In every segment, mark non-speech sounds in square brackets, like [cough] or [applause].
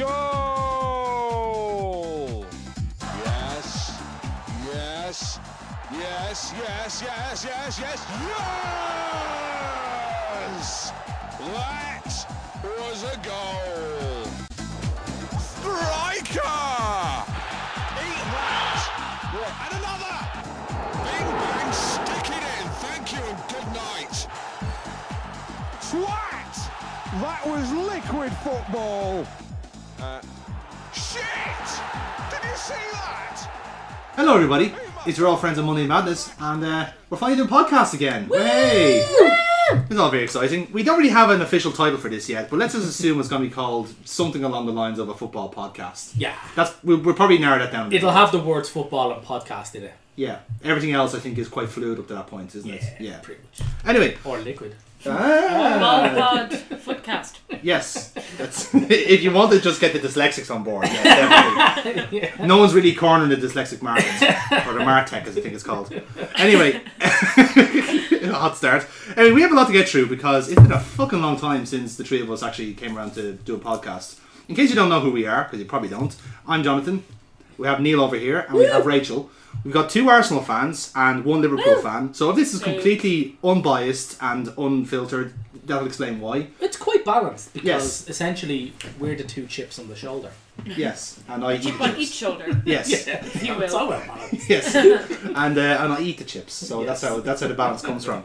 goal! Yes, yes, yes, yes, yes, yes, yes, yes! That was a goal! Striker! Eat that! And another! Bing bang, stick it in! Thank you and good night! Twat! That was liquid football. Hello, everybody. It's your old friends of Monday Madness, and uh, we're finally doing podcasts again. Hey! It's all very exciting. We don't really have an official title for this yet, but let's just assume it's going to be called something along the lines of a football podcast. Yeah. That's we'll, we'll probably narrow that down. a bit. It'll have the words football and podcast in it. yeah. Everything else, I think, is quite fluid up to that point, isn't it? Yeah. Pretty much. Anyway, Or liquid. Ah, Footcast. yes. That's [laughs] if you want to just get the dyslexics on board. Yeah, definitely. [laughs] No one's really cornering the dyslexic market or the Martech, as I think it's called. Anyway, [laughs] hot start. Anyway, we have a lot to get through because it's been a fucking long time since the three of us actually came around to do a podcast. In case you don't know who we are, because you probably don't, I'm Jonathan. We have Neil over here, and we have Rachel. We've got two Arsenal fans and one Liverpool fan. So if this is completely unbiased and unfiltered, that'll explain why. It's quite balanced because Yes. essentially we're the two chips on the shoulder. Yes, and I eat the Chip [laughs] on chips. each shoulder. Yes. If [laughs] you will. It's all well balanced. yes, and uh, and I eat the chips, so that's how that's how the balance comes from.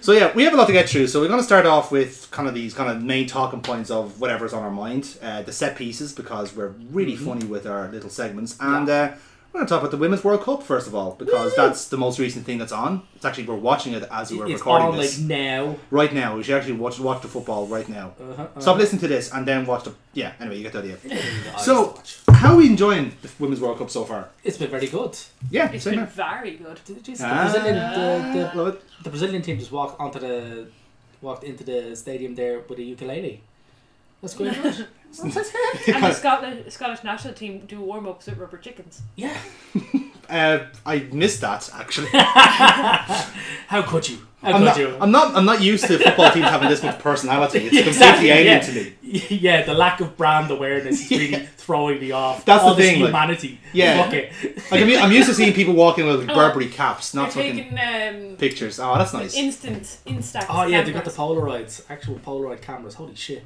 So yeah, we have a lot to get through. So we're going to start off with kind of these kind of main talking points of whatever's on our mind, uh, the set pieces because we're really funny with our little segments, and uh, we're going to talk about the Women's World Cup first of all because that's the most recent thing that's on. It's actually we're watching it as we're It's recording on this like now. right now. We should actually watch watch the football right now. Uh-huh, Stop listening to this and then watch the yeah. Anyway, you get the idea. [laughs] uh-huh. So, how are we enjoying the Women's World Cup so far? It's been very good. Yeah, it's been here. very good. Jeez, the, Ah. Brazilian, the, Love it. the, the Brazilian team just walked onto the walked into the stadium there with a ukulele. That's going [laughs] good. And the Scotland, Scottish national team do warm ups with rubber chickens. yeah. [laughs] Uh, I missed that actually. [laughs] [laughs] How could you? How I'm not, you? I'm not. I'm not used to football teams having this much personality. It's [laughs] completely alien yeah. to me. [laughs] Yeah, the lack of brand awareness is really [laughs] throwing me off. That's the All this thing, like- humanity. Yeah. Fuck it. Like I'm, I'm used to seeing people walking with Burberry caps, They're not fucking taking um, pictures. Oh, that's nice. instant, instant. Oh yeah, they got the. Polaroids, actual Polaroid cameras. Holy shit!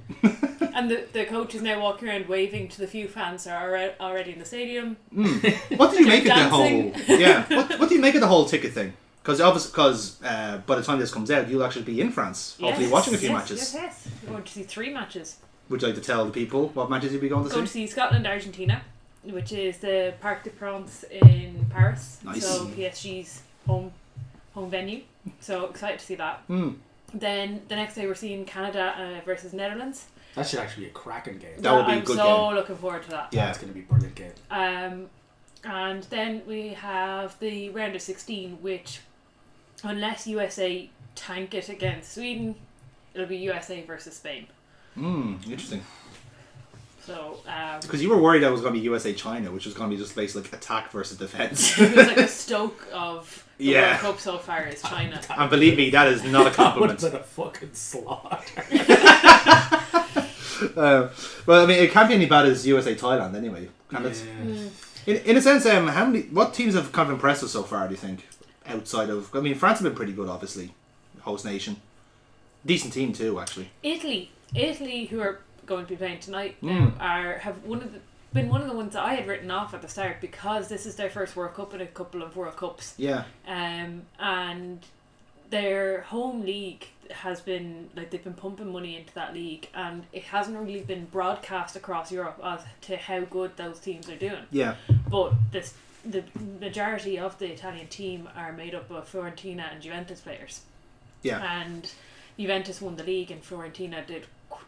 And the, the coach is now walking around waving to the few fans that are already in the stadium. What do you make of the whole? Yeah. What, what do you make of the whole ticket thing? Because obviously, because uh, by the time this comes out, you'll actually be in France, hopefully Yes, watching a few yes, matches. Yes, yes. We're going to see three matches. Would you like to tell the people what matches you'll be going to see? Going to see? see Scotland, Argentina, which is the Parc des Princes in Paris. Nice. So PSG's home home venue. So excited to see that. Hmm. Then the next day we're seeing Canada uh, versus Netherlands. That should actually be a cracking game. That would be a I'm good so game. looking forward to that. Yeah. That's going to be a brilliant game. Um, and then we have the round of 16, which, unless USA tank it against Sweden, it'll be USA versus Spain. Hmm. Interesting. So um, Because you were worried that was going to be USA China, which was going to be just basically like attack versus defense. [laughs] it was like a stoke of the Yeah. World Cup so far is China. [laughs] and believe me, that is not a [laughs] Would have compliment. been a fucking slaughter. Uh, well, I mean, it can't be any bad as USA Thailand anyway. Can it? In, in a sense, um, how many what teams have kind of impressed us so far? Do you think outside of? I mean, France have been pretty good, obviously, host nation, decent team too, actually. Italy, Italy, who are going to be playing tonight, now, are have one of the been one of the ones that I had written off at the start because this is their first World Cup in a couple of World Cups. Yeah, um, and their home league has been like they've been pumping money into that league, and it hasn't really been broadcast across Europe as to how good those teams are doing. yeah, But this the majority of the Italian team are made up of Fiorentina and Juventus players, yeah. and Juventus won the league, and Fiorentina did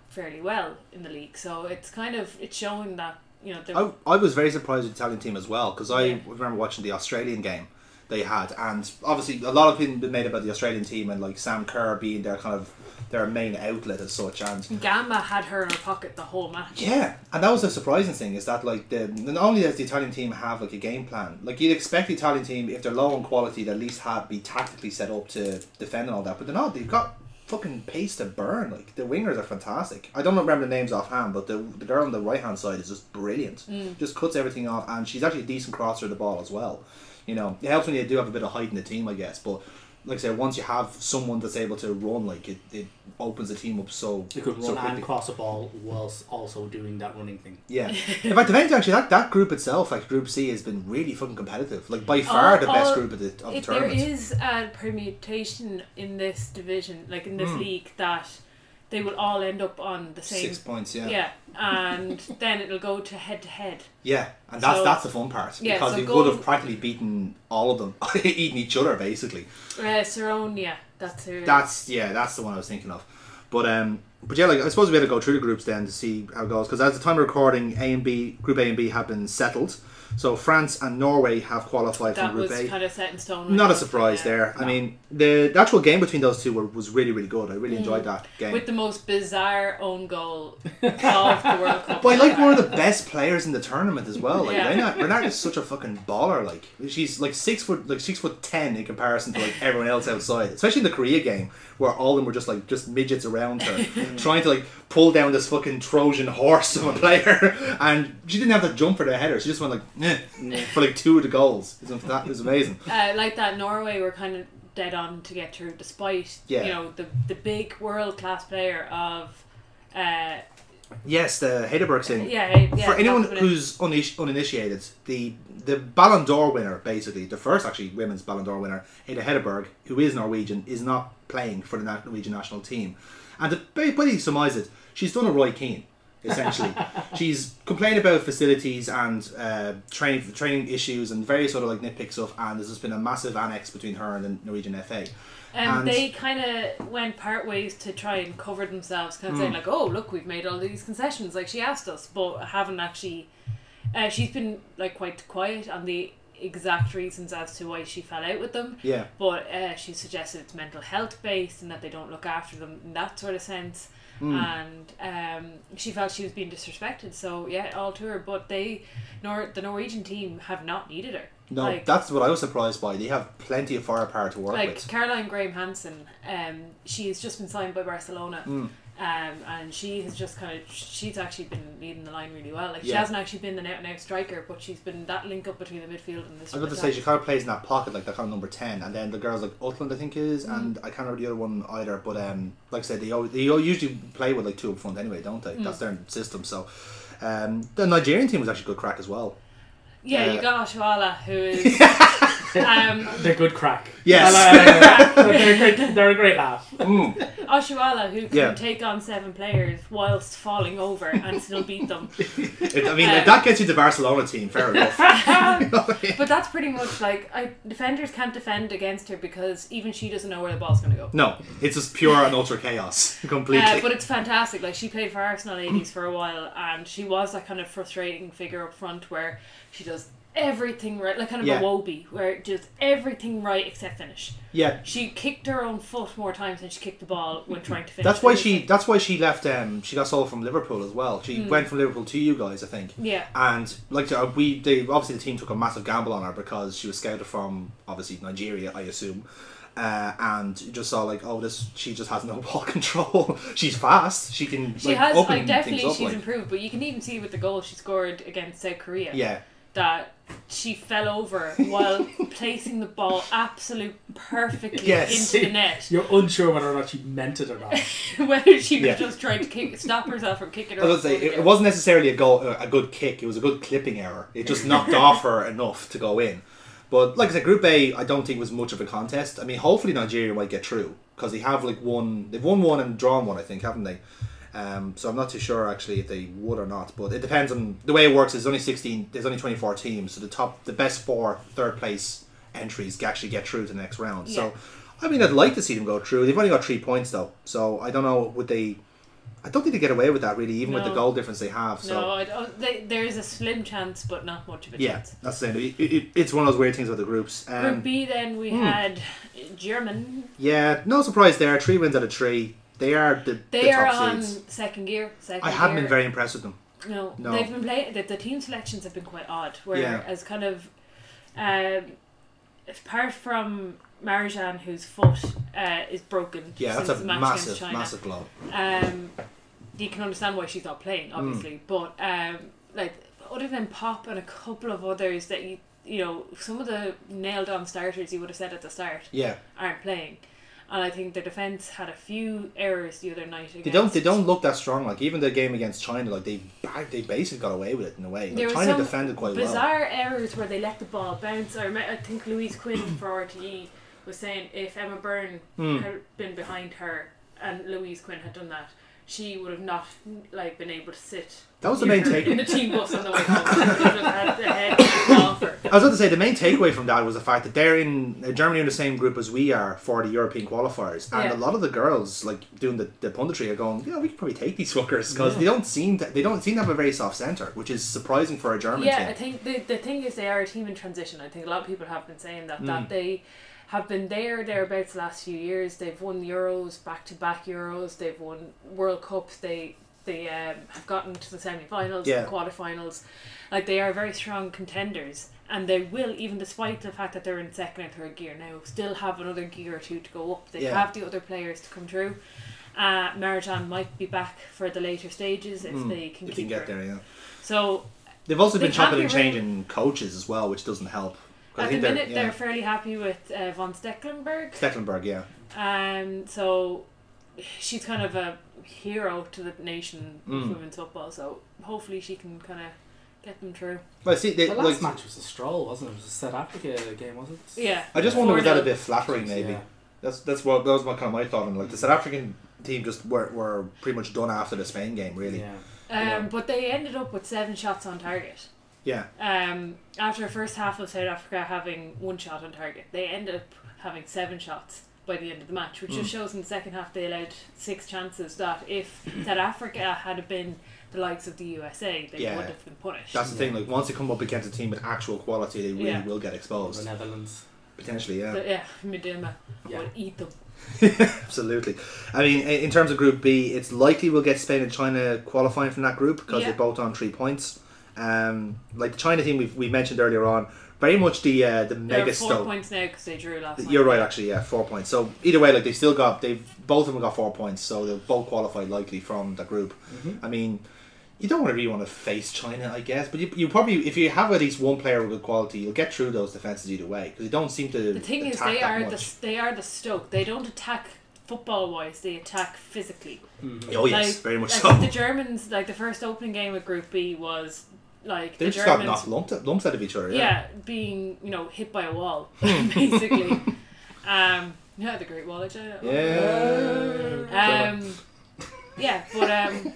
fairly well in the league. So it's kind of it's showing that you know the I, I was very surprised with the Italian team as well because I Yeah. remember watching the Australian game they had, and obviously a lot of people been made about the Australian team and like Sam Kerr being their kind of their main outlet as such, and Gama had her in her pocket the whole match. Yeah, and that was the surprising thing is that like the not only does the Italian team have like a game plan, like you'd expect the Italian team if they're low on quality to at least have be tactically set up to defend and all that, but they're not. They've got fucking pace to burn. Like the wingers are fantastic. I don't remember the names offhand, but the the girl on the right hand side is just brilliant. Mm. Just cuts everything off, and she's actually a decent crosser of the ball as well. You know, it helps when you do have a bit of height in the team, I guess. But like I said, once you have someone that's able to run, like it, it opens the team up so You could so run and quickly. cross a ball whilst also doing that running thing. Yeah. [laughs] In fact, if anything, actually, that, that group itself, like Group C, has been really fucking competitive. Like by far All- the best all- group of the of the if there tournament. is a permutation in this division, like in this Hmm. league, that they will all end up on the same. Six points, yeah. Yeah, and [laughs] then it'll go to head to head. Yeah, and that's So- that's the fun part Yeah, because so go- would have practically beaten all of them, [laughs] eating each other basically. Uh, that's who. it is. That's yeah, that's the one I was thinking of. But um, but yeah, like I suppose we had to go through the groups then to see how it goes because at the time of recording, A and B, Group A and B have been settled. So France and Norway have qualified that from Group was A. kind of set in stone. Not a surprise yeah. there. I mean, the, the actual game between those two were, was really really good. I really enjoyed that game. Mm. With the most bizarre own goal of the World Cup. But I like one of the best players in the tournament as well. Like Yeah. Renard is such a fucking baller. Like she's like six foot, like six foot ten in comparison to like everyone else outside. Especially in the Korea game, where all of them were just like just midgets around her, [laughs] trying to like pull down this fucking Trojan horse of a player, [laughs] and she didn't have to jump for the header. She just went like eh, for like two of the goals. It was, that was amazing. uh, like that Norway were kind of dead on to get through despite Yeah. you know the the big world class player of uh Yes, the Hegerberg thing. yeah, yeah for anyone not put in- who's uniniti- uninitiated, the the Ballon d'Or winner, basically the first actually women's Ballon d'Or winner, Ada Hegerberg, who is Norwegian, is not playing for the Norwegian national team. And to ba- basically surmise it, she's done a Roy Keane. Essentially, [laughs] she's complained about facilities and uh, training training issues and various other like nitpick stuff. And there's just been a massive annex between her and the Norwegian FA. Um, And- they kind of went part ways to try and cover themselves, kind of Hmm. saying like, "Oh, look, we've made all these concessions." Like she asked us, but haven't actually. Uh, she's been like quite quiet on the exact reasons as to why she fell out with them. Yeah, But uh, she suggested it's mental health based and that they don't look after them in that sort of sense. Hmm. And um, she felt she was being disrespected. So yeah, all to her. But they, nor the Norwegian team have not needed her. no, like, that's what I was surprised by. They have plenty of firepower to work like with. Caroline Graham Hansen, um, she's just been signed by Barcelona, Mm. Um, and she has just kind of she's actually been leading the line really well. Like she Yeah. hasn't actually been the out and out striker, but she's been that link up between the midfield and the. I was about to say she kind of plays in that pocket like that kind of number ten, and then the girls like Utland I think is, and I can't remember the other one either. But um, like I said, they always, they usually play with like two up front anyway, don't they? That's their system. So um, the Nigerian team was actually good crack as well. Yeah, uh, you got Oshoala, who is. [laughs] um, [laughs] They're good crack. Yes. I like- [laughs] they're, a great, they're a great laugh. Mm. Oshoala, who can Yeah. take on seven players whilst falling over and still beat them. [laughs] It- I mean, if that gets you the Barcelona team, fair enough. But that's pretty much like I defenders can't defend against her because even she doesn't know where the ball's going to go. no, it's just pure and ultra chaos, completely. Uh, but it's fantastic. Like she played for Arsenal ladies for a while, and she was that kind of frustrating figure up front where she does everything right, like kind of Yeah. a Wobie, where it does everything right except finish. yeah, She kicked her own foot more times than she kicked the ball when trying to finish. that's why she. That's why she left. Um, she got sold from Liverpool as well. She went from Liverpool to you guys, I think. Yeah. And like uh, we, they obviously the team took a massive gamble on her because she was scouted from obviously Nigeria, I assume. Uh, and just saw like, oh, this she just has no [laughs] ball control. [laughs] she's fast. She can. She like, has like definitely up, she's like. improved, but you can even see with the goal she scored against South Korea Yeah, that she fell over while [laughs] placing the ball absolute perfectly Yes. into the net. You're unsure whether or not she meant it or not. [laughs] Whether she was Yeah. just trying to kick, stop herself from kicking her. I was off say it, it wasn't necessarily a goal, uh, a good kick. It was a good clipping error. It just knocked off her enough to go in. But like I said, Group A, I don't think was much of a contest. I mean, hopefully Nigeria might get through because they have like won, they've won one and drawn one, I think, haven't they? Um, so I'm not too sure actually if they would or not. But it depends on the way it works. Is only 16, there's only 24 teams, so the top, the best four third place entries actually get through to the next round. Yeah. So I mean, I'd like to see them go through. They've only got three points though, so I don't know would they. I don't think they get away with that really, even with the goal difference they have. So No, I don't, they, there is a slim chance, but not much of a yeah, chance. that's the. It, it, it's one of those weird things about the groups. Group Um, B, then we hmm. had German. yeah, no surprise there. Three wins out of three. They are the, They the are on seeds. second gear. Second I haven't gear. been very impressed with them. No, No. they've been playing. The, the team selections have been quite odd. Where Yeah. as kind of, um, apart from Marozsán, whose foot uh, is broken. Yeah, that's a massive, massive blow. Um, you can understand why she's not playing, Mm. obviously, but um, like other than Popp and a couple of others that you you know some of the nailed on starters you would have said at the start Yeah, aren't playing, and I think the defense had a few errors the other night. Against they don't they don't look that strong. Like even the game against China, like they they basically got away with it in a way. Like, China some defended quite well. bizarre errors where they let the ball bounce. I, remember, I think Louise Quinn for RTE was saying if Emma Byrne Hmm. had been behind her and Louise Quinn had done that, she would have not like been able to sit. That was the main her [laughs] take- in the team bus on the way home. She would have had the head off her. I was about to say the main takeaway from that was the fact that they're in uh, Germany in the same group as we are for the European qualifiers, and Yeah. a lot of the girls like doing the, the punditry are going, yeah, we could probably take these fuckers because they don't seem to, they don't seem to have a very soft center, which is surprising for a German team. Yeah, I think the the thing is they are a team in transition. I think a lot of people have been saying that Hmm. that they have been there thereabouts the last few years. They've won Euros, back to back Euros. They've won World Cups. They they um, have gotten to the semi-finals, Yeah. the quarterfinals. Like they are very strong contenders, and they will even despite the fact that they're in second and third gear now, still have another gear or two to go up. They Yeah. have the other players to come through. Uh, Marozsán might be back for the later stages if Mm, they can If keep get her. there, yeah. So They've also They been chopping and changing coaches as well, which doesn't help. 'Cause I At the think they're- minute, yeah. they're fairly happy with uh, Voss-Tecklenburg. Stecklenburg, yeah. Um, so she's kind of a hero to the nation of Mm. women's football. So hopefully she can kind of get them through. Well, see, they, The like, last match was a stroll, wasn't it? It was a South Africa game, wasn't it? Yeah. I just wonder was that a bit flattering, maybe. Yeah. That's that's what that was my kind of my thought on like the South African team just were, were pretty much done after the Spain game, really. Yeah. Um, Yeah. but they ended up with seven shots on target. Yeah. Um, after the first half of South Africa having one shot on target, they ended up having seven shots by the end of the match, which Mm. just shows in the second half they allowed six chances. That if [clears throat] South Africa had been the likes of the USA, they Yeah. would have been punished. That's the thing. Like once they come up against a team with actual quality, they really Yeah. will get exposed. The. Netherlands. Potentially, yeah. But yeah, Miedema Yeah. would eat them. [laughs] Absolutely. I mean, in in terms of Group B, it's likely we'll get Spain and China qualifying from that group because Yeah. they're both on three points. Um, like the China team we've, we mentioned earlier on, very much the uh, the They're mega four stoke. points now because they drew last. You're right, actually. Yeah, four points. So either way, like they still got they've both of them got four points, so they'll both qualify likely from the group. Mm-hmm. I mean, you don't really want to face China, I guess, but you, you probably if you have at least one player with good quality, you'll get through those defenses either way because they don't seem to. The thing is, they are much. the they are the Stoke. They don't attack football wise. They attack physically. Oh yes, like, very much like so. The Germans, like the first opening game with Group B was like They the just got Germans. knocked lumped, lumps out of each other. yeah. Yeah. being you know hit by a wall [laughs] [laughs] basically. um, yeah, the Great Wall of China. Yeah. Um, yeah, but um,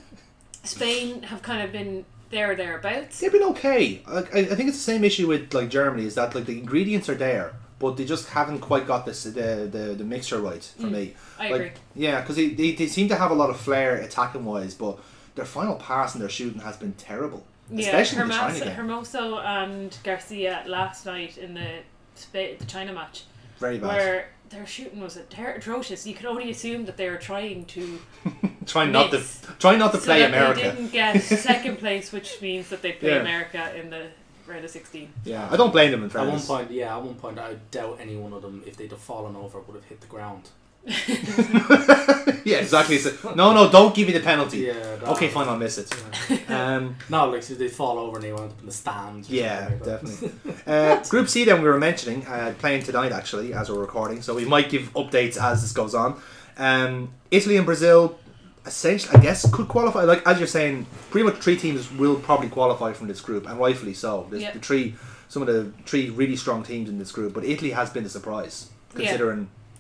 Spain have kind of been there or thereabouts. They've been okay. I, I think it's the same issue with like Germany is that like the ingredients are there, but they just haven't quite got this the the, the mixture right for me. Mm, I like, agree. Yeah, because they, they, they seem to have a lot of flair attacking wise, but their final pass and their shooting has been terrible, Yeah, especially in the Hermoso, and Garcia last night in the the China match, Very bad. where their shooting was atrocious. You could only assume that they were trying to [laughs] try not to try not to so play that America. They didn't get [laughs] second place, which means that they play Yeah. America in the round of sixteen. Yeah, I don't blame them in At one point, yeah, at one point, I doubt any one of them, if they'd have fallen over, would have hit the ground. [laughs] yeah, exactly. So, no, no, don't give me the penalty. Yeah. Okay, fine, I'll miss it. [laughs] Um, No, like, so they'd fall over and they wound up in the stands. Yeah, like definitely. [laughs] uh, Group C, then we were mentioning, uh, playing tonight actually as we're recording, so we might give updates as this goes on. Um, Italy and Brazil, essentially, I guess, could qualify. Like as you're saying, pretty much three teams will probably qualify from this group, and rightfully so. There's Yeah. the three, some of the three really strong teams in this group, but Italy has been a surprise Yeah.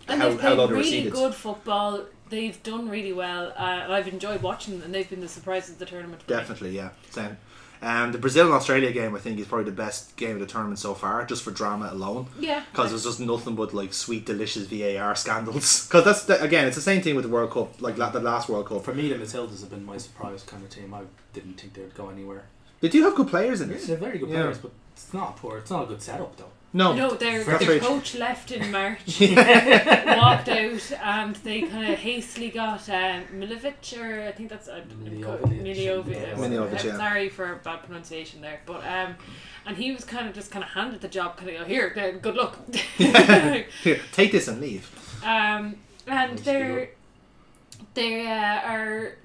Considering And how, they've how low played they were really seeded. good football. They've done really well. Uh, I've enjoyed watching them, and they've been the surprises of the tournament. for me. Definitely, yeah. Same. Um, the Brazil and Australia game, I think, is probably the best game of the tournament so far, just for drama alone. Yeah. Because there's just nothing but like sweet, delicious VAR scandals. [laughs] Because that's the, again, it's the same thing with the World Cup, like la- the last World Cup. For me, the Matildas have been my surprise kind of team. I didn't think they would go anywhere. They do have good players in Yeah, it. they're very good Yeah. players, but it's not poor. It's not a good setup though. No, No, their, their coach left in March, [laughs] walked out, and they kind of hastily got um, Milivovic, or I think that's uh, Miljovic. Miljovic. Miljovic, I'm yeah. Sorry for bad pronunciation there, but um, and he was kind of just kind of handed the job, kind of go here, there, good luck. [laughs] [laughs] Here, take this and leave. Um, and Nice they're they uh, are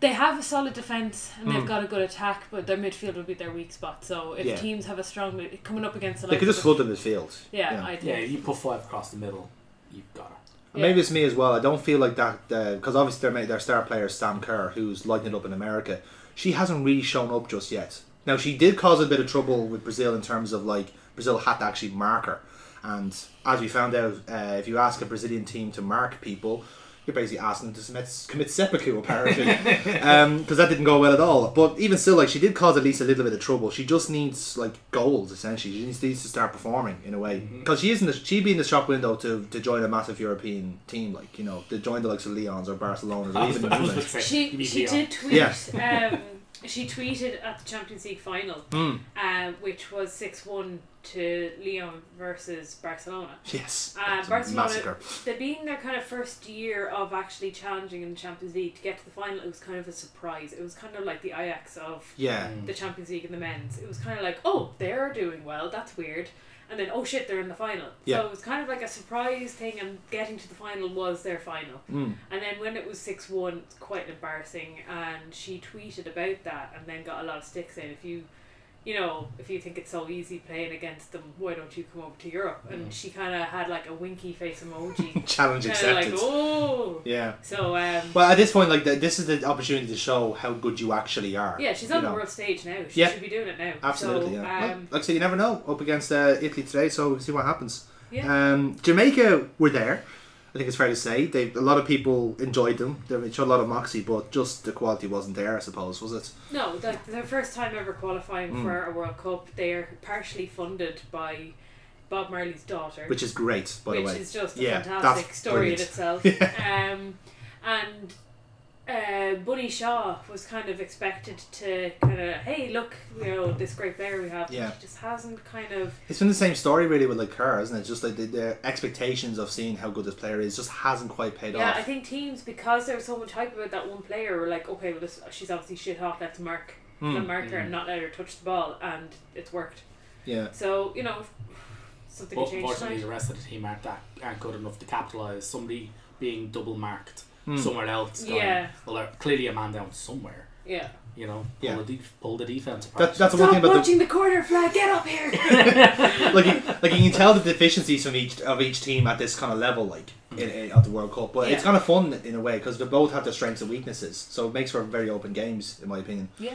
they have a solid defense and they've Mm. got a good attack, but their midfield will be their weak spot. So if Yeah. teams have a strong mid- coming up against the They likes could just of flood the midfield. yeah, yeah. I think Yeah, you put five across the middle, you've got it. And Maybe it's me as well. I don't feel like that because obviously their ma- their star player Sam Kerr, who's lighting it up in America, she hasn't really shown up just yet. Now she did cause a bit of trouble with Brazil in terms of like Brazil had to actually mark her, and as we found out, uh, if you ask a Brazilian team to mark people, you're basically asking them to commit, commit seppuku apparently, because that didn't go well at all. But even still, like she did cause at least a little bit of trouble. She just needs like goals essentially. She needs, needs to start performing in a way because she is in the she'd be in the shop window to, to join a massive European team like you know to join the likes of Lyon's or Barcelona's or even I was England. about to say, She she did tweet. Yeah. Um, she tweeted at the Champions League final, Mm. uh, which was six one to Lyon versus Barcelona. Yes, Uh, Barcelona, massacre. they being their kind of first year of actually challenging in the Champions League to get to the final, it was kind of a surprise. It was kind of like the Ajax of Yeah, the Champions League and the men's. It was kind of like, oh, they're doing well, that's weird. And then, oh shit, they're in the final. Yeah. So it was kind of like a surprise thing, and getting to the final was their final. mm. And then when it was 6 1, it's quite embarrassing. And she tweeted about that and then got a lot of sticks saying, if you, you know, if you think it's so easy playing against them, why don't you come over to Europe? Mm. And she kind of had like a winky face emoji. [laughs] challenge of like, oh. Yeah. So, um, Well, at this point, like the, this is the opportunity to show how good you actually are. yeah, she's on the know. world stage now. She Yeah. should be doing it now. Absolutely, so, yeah. Well, Um, like I say, you never know. Up against uh, Italy today, so we'll see what happens. yeah. Um, Jamaica were there. I think it's fair to say they a lot of people enjoyed them. They showed a lot of moxie, but just the quality wasn't there. I suppose was it? No, the, their first time ever qualifying Mm. for a World Cup. They are partially funded by Bob Marley's daughter, Which is great, by the way. Which is just a Yeah, fantastic story in itself. [laughs] Yeah. Um, and uh, Bunny Shaw was kind of expected to kind of, hey, look, you know, this great player we have. Yeah. He just hasn't kind of. It's been the same story really with like Kerr, isn't it? Just like the, the expectations of seeing how good this player is just hasn't quite paid Yeah, off. Yeah, I think teams because there was so much hype about that one player were like, okay, well, this, she's obviously shit hot. Let's mark, Hmm. let's mark her and not let her touch the ball, and it's worked. Yeah. So you know, [sighs] something But can change unfortunately, tonight. the rest of the team aren't that aren't good enough to capitalise. Somebody being double marked Hmm. somewhere else. Going, Yeah. Well, they're clearly a man down somewhere. Yeah. You know, Yeah. pull, the, de- pull the defense apart. That, that's the one Stop thing about the watching the corner flag. Get up here. [laughs] like you, like you can tell the deficiencies from each of each team at this kind of level, like in, in, at the World Cup. But it's kind of fun in a way because they both have their strengths and weaknesses, so it makes for very open games, in my opinion. Yeah.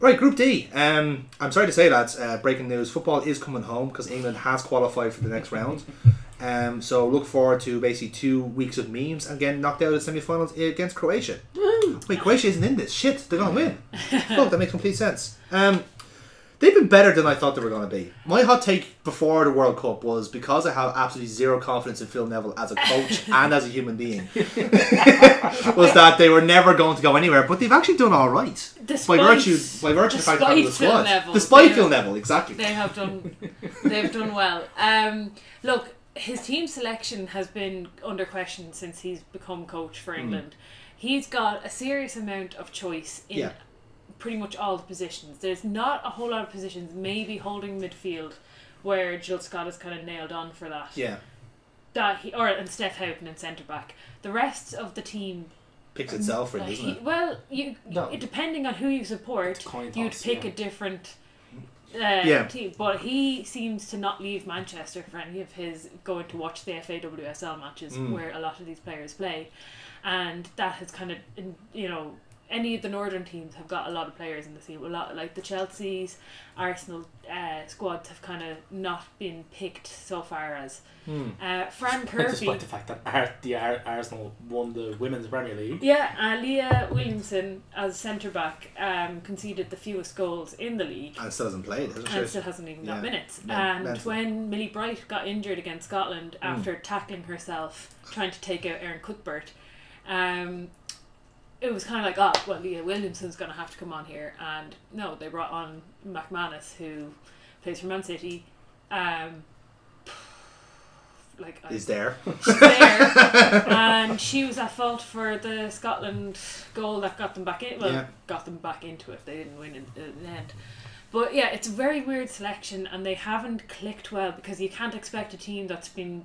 Right, Group D. Um, I'm sorry to say, lads. Uh, breaking news: football is coming home because England has qualified for the next round. [laughs] Um, so look forward to basically two weeks of memes and getting knocked out of the semi-finals against Croatia. Wait, Croatia isn't in this. Shit, they're gonna win. That makes complete sense. Um, they've been better than I thought they were gonna be. My hot take before the World Cup was because I have absolutely zero confidence in Phil Neville as a coach [laughs] and as a human being, [laughs] was that they were never going to go anywhere. But they've actually done all right Despite, by virtue by virtue of the fact that the Phil squad, Neville, despite they Phil have- Neville, exactly. They have done. They've done well. Um, look, his team selection has been under question since he's become coach Hmm. for England. He's got a serious amount of choice in Yeah. pretty much all the positions. There's not a whole lot of positions, maybe holding midfield, where Jill Scott is kind of nailed on for that. Yeah, That he or and Steph Houghton in centre back. The rest of the team, picks itself, really, like, doesn't he- it? well, you No. depending on who you support, It's a coin you'd toss, pick yeah. a different uh, Yeah. team. But he seems to not leave Manchester for any of his going to watch the FAWSL matches Mm. where a lot of these players play, and that has kind of you know. Any of the northern teams have got a lot of players in the team. A lot like the Chelsea's, Arsenal uh, squads have kind of not been picked so far as. Hmm. Uh, Fran Kirby, Despite the fact that Ar- the Ar- Arsenal won the Women's Premier League. yeah, uh, Leah Williamson as centre back um, conceded the fewest goals in the league. And still hasn't played, hasn't and she? still hasn't even got Yeah. minutes. No, and mental. when Millie Bright got injured against Scotland Mm. after tackling herself, trying to take out Erin Cuthbert, um, it was kind of like, oh, well, Leah Williamson's going to have to come on here. And no, they brought on McManus, who plays for Man City. Um, [sighs] like, Is there? she's there. [laughs] and she was at fault for the Scotland goal that got them back in. Well, Yeah. got them back into it. They didn't win in, in the end. But yeah, it's a very weird selection, and they haven't clicked well because you can't expect a team that's been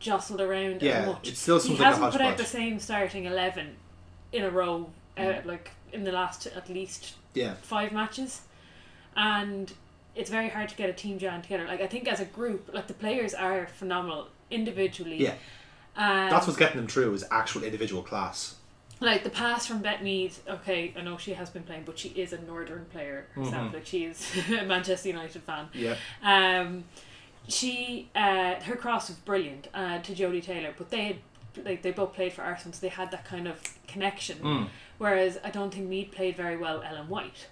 jostled around as Yeah, much. it still he seems like a hasn't put out the same starting eleven in a row, uh, Mm. like in the last at least Yeah. five matches, and it's very hard to get a team jam together. Like I think as a group, like the players are phenomenal individually. Yeah. Um, That's what's getting them through is actual individual class. like the pass from Beth Mead, okay, I know she has been playing, but she is a Northern player herself. Mhm. Like she is [laughs] a Manchester United fan. Yeah. Um, she uh, her cross was brilliant uh, to Jodie Taylor, but they had like they both played for Arsenal, so they had that kind of connection. Mm. Whereas I don't think Mead played very well Ellen White.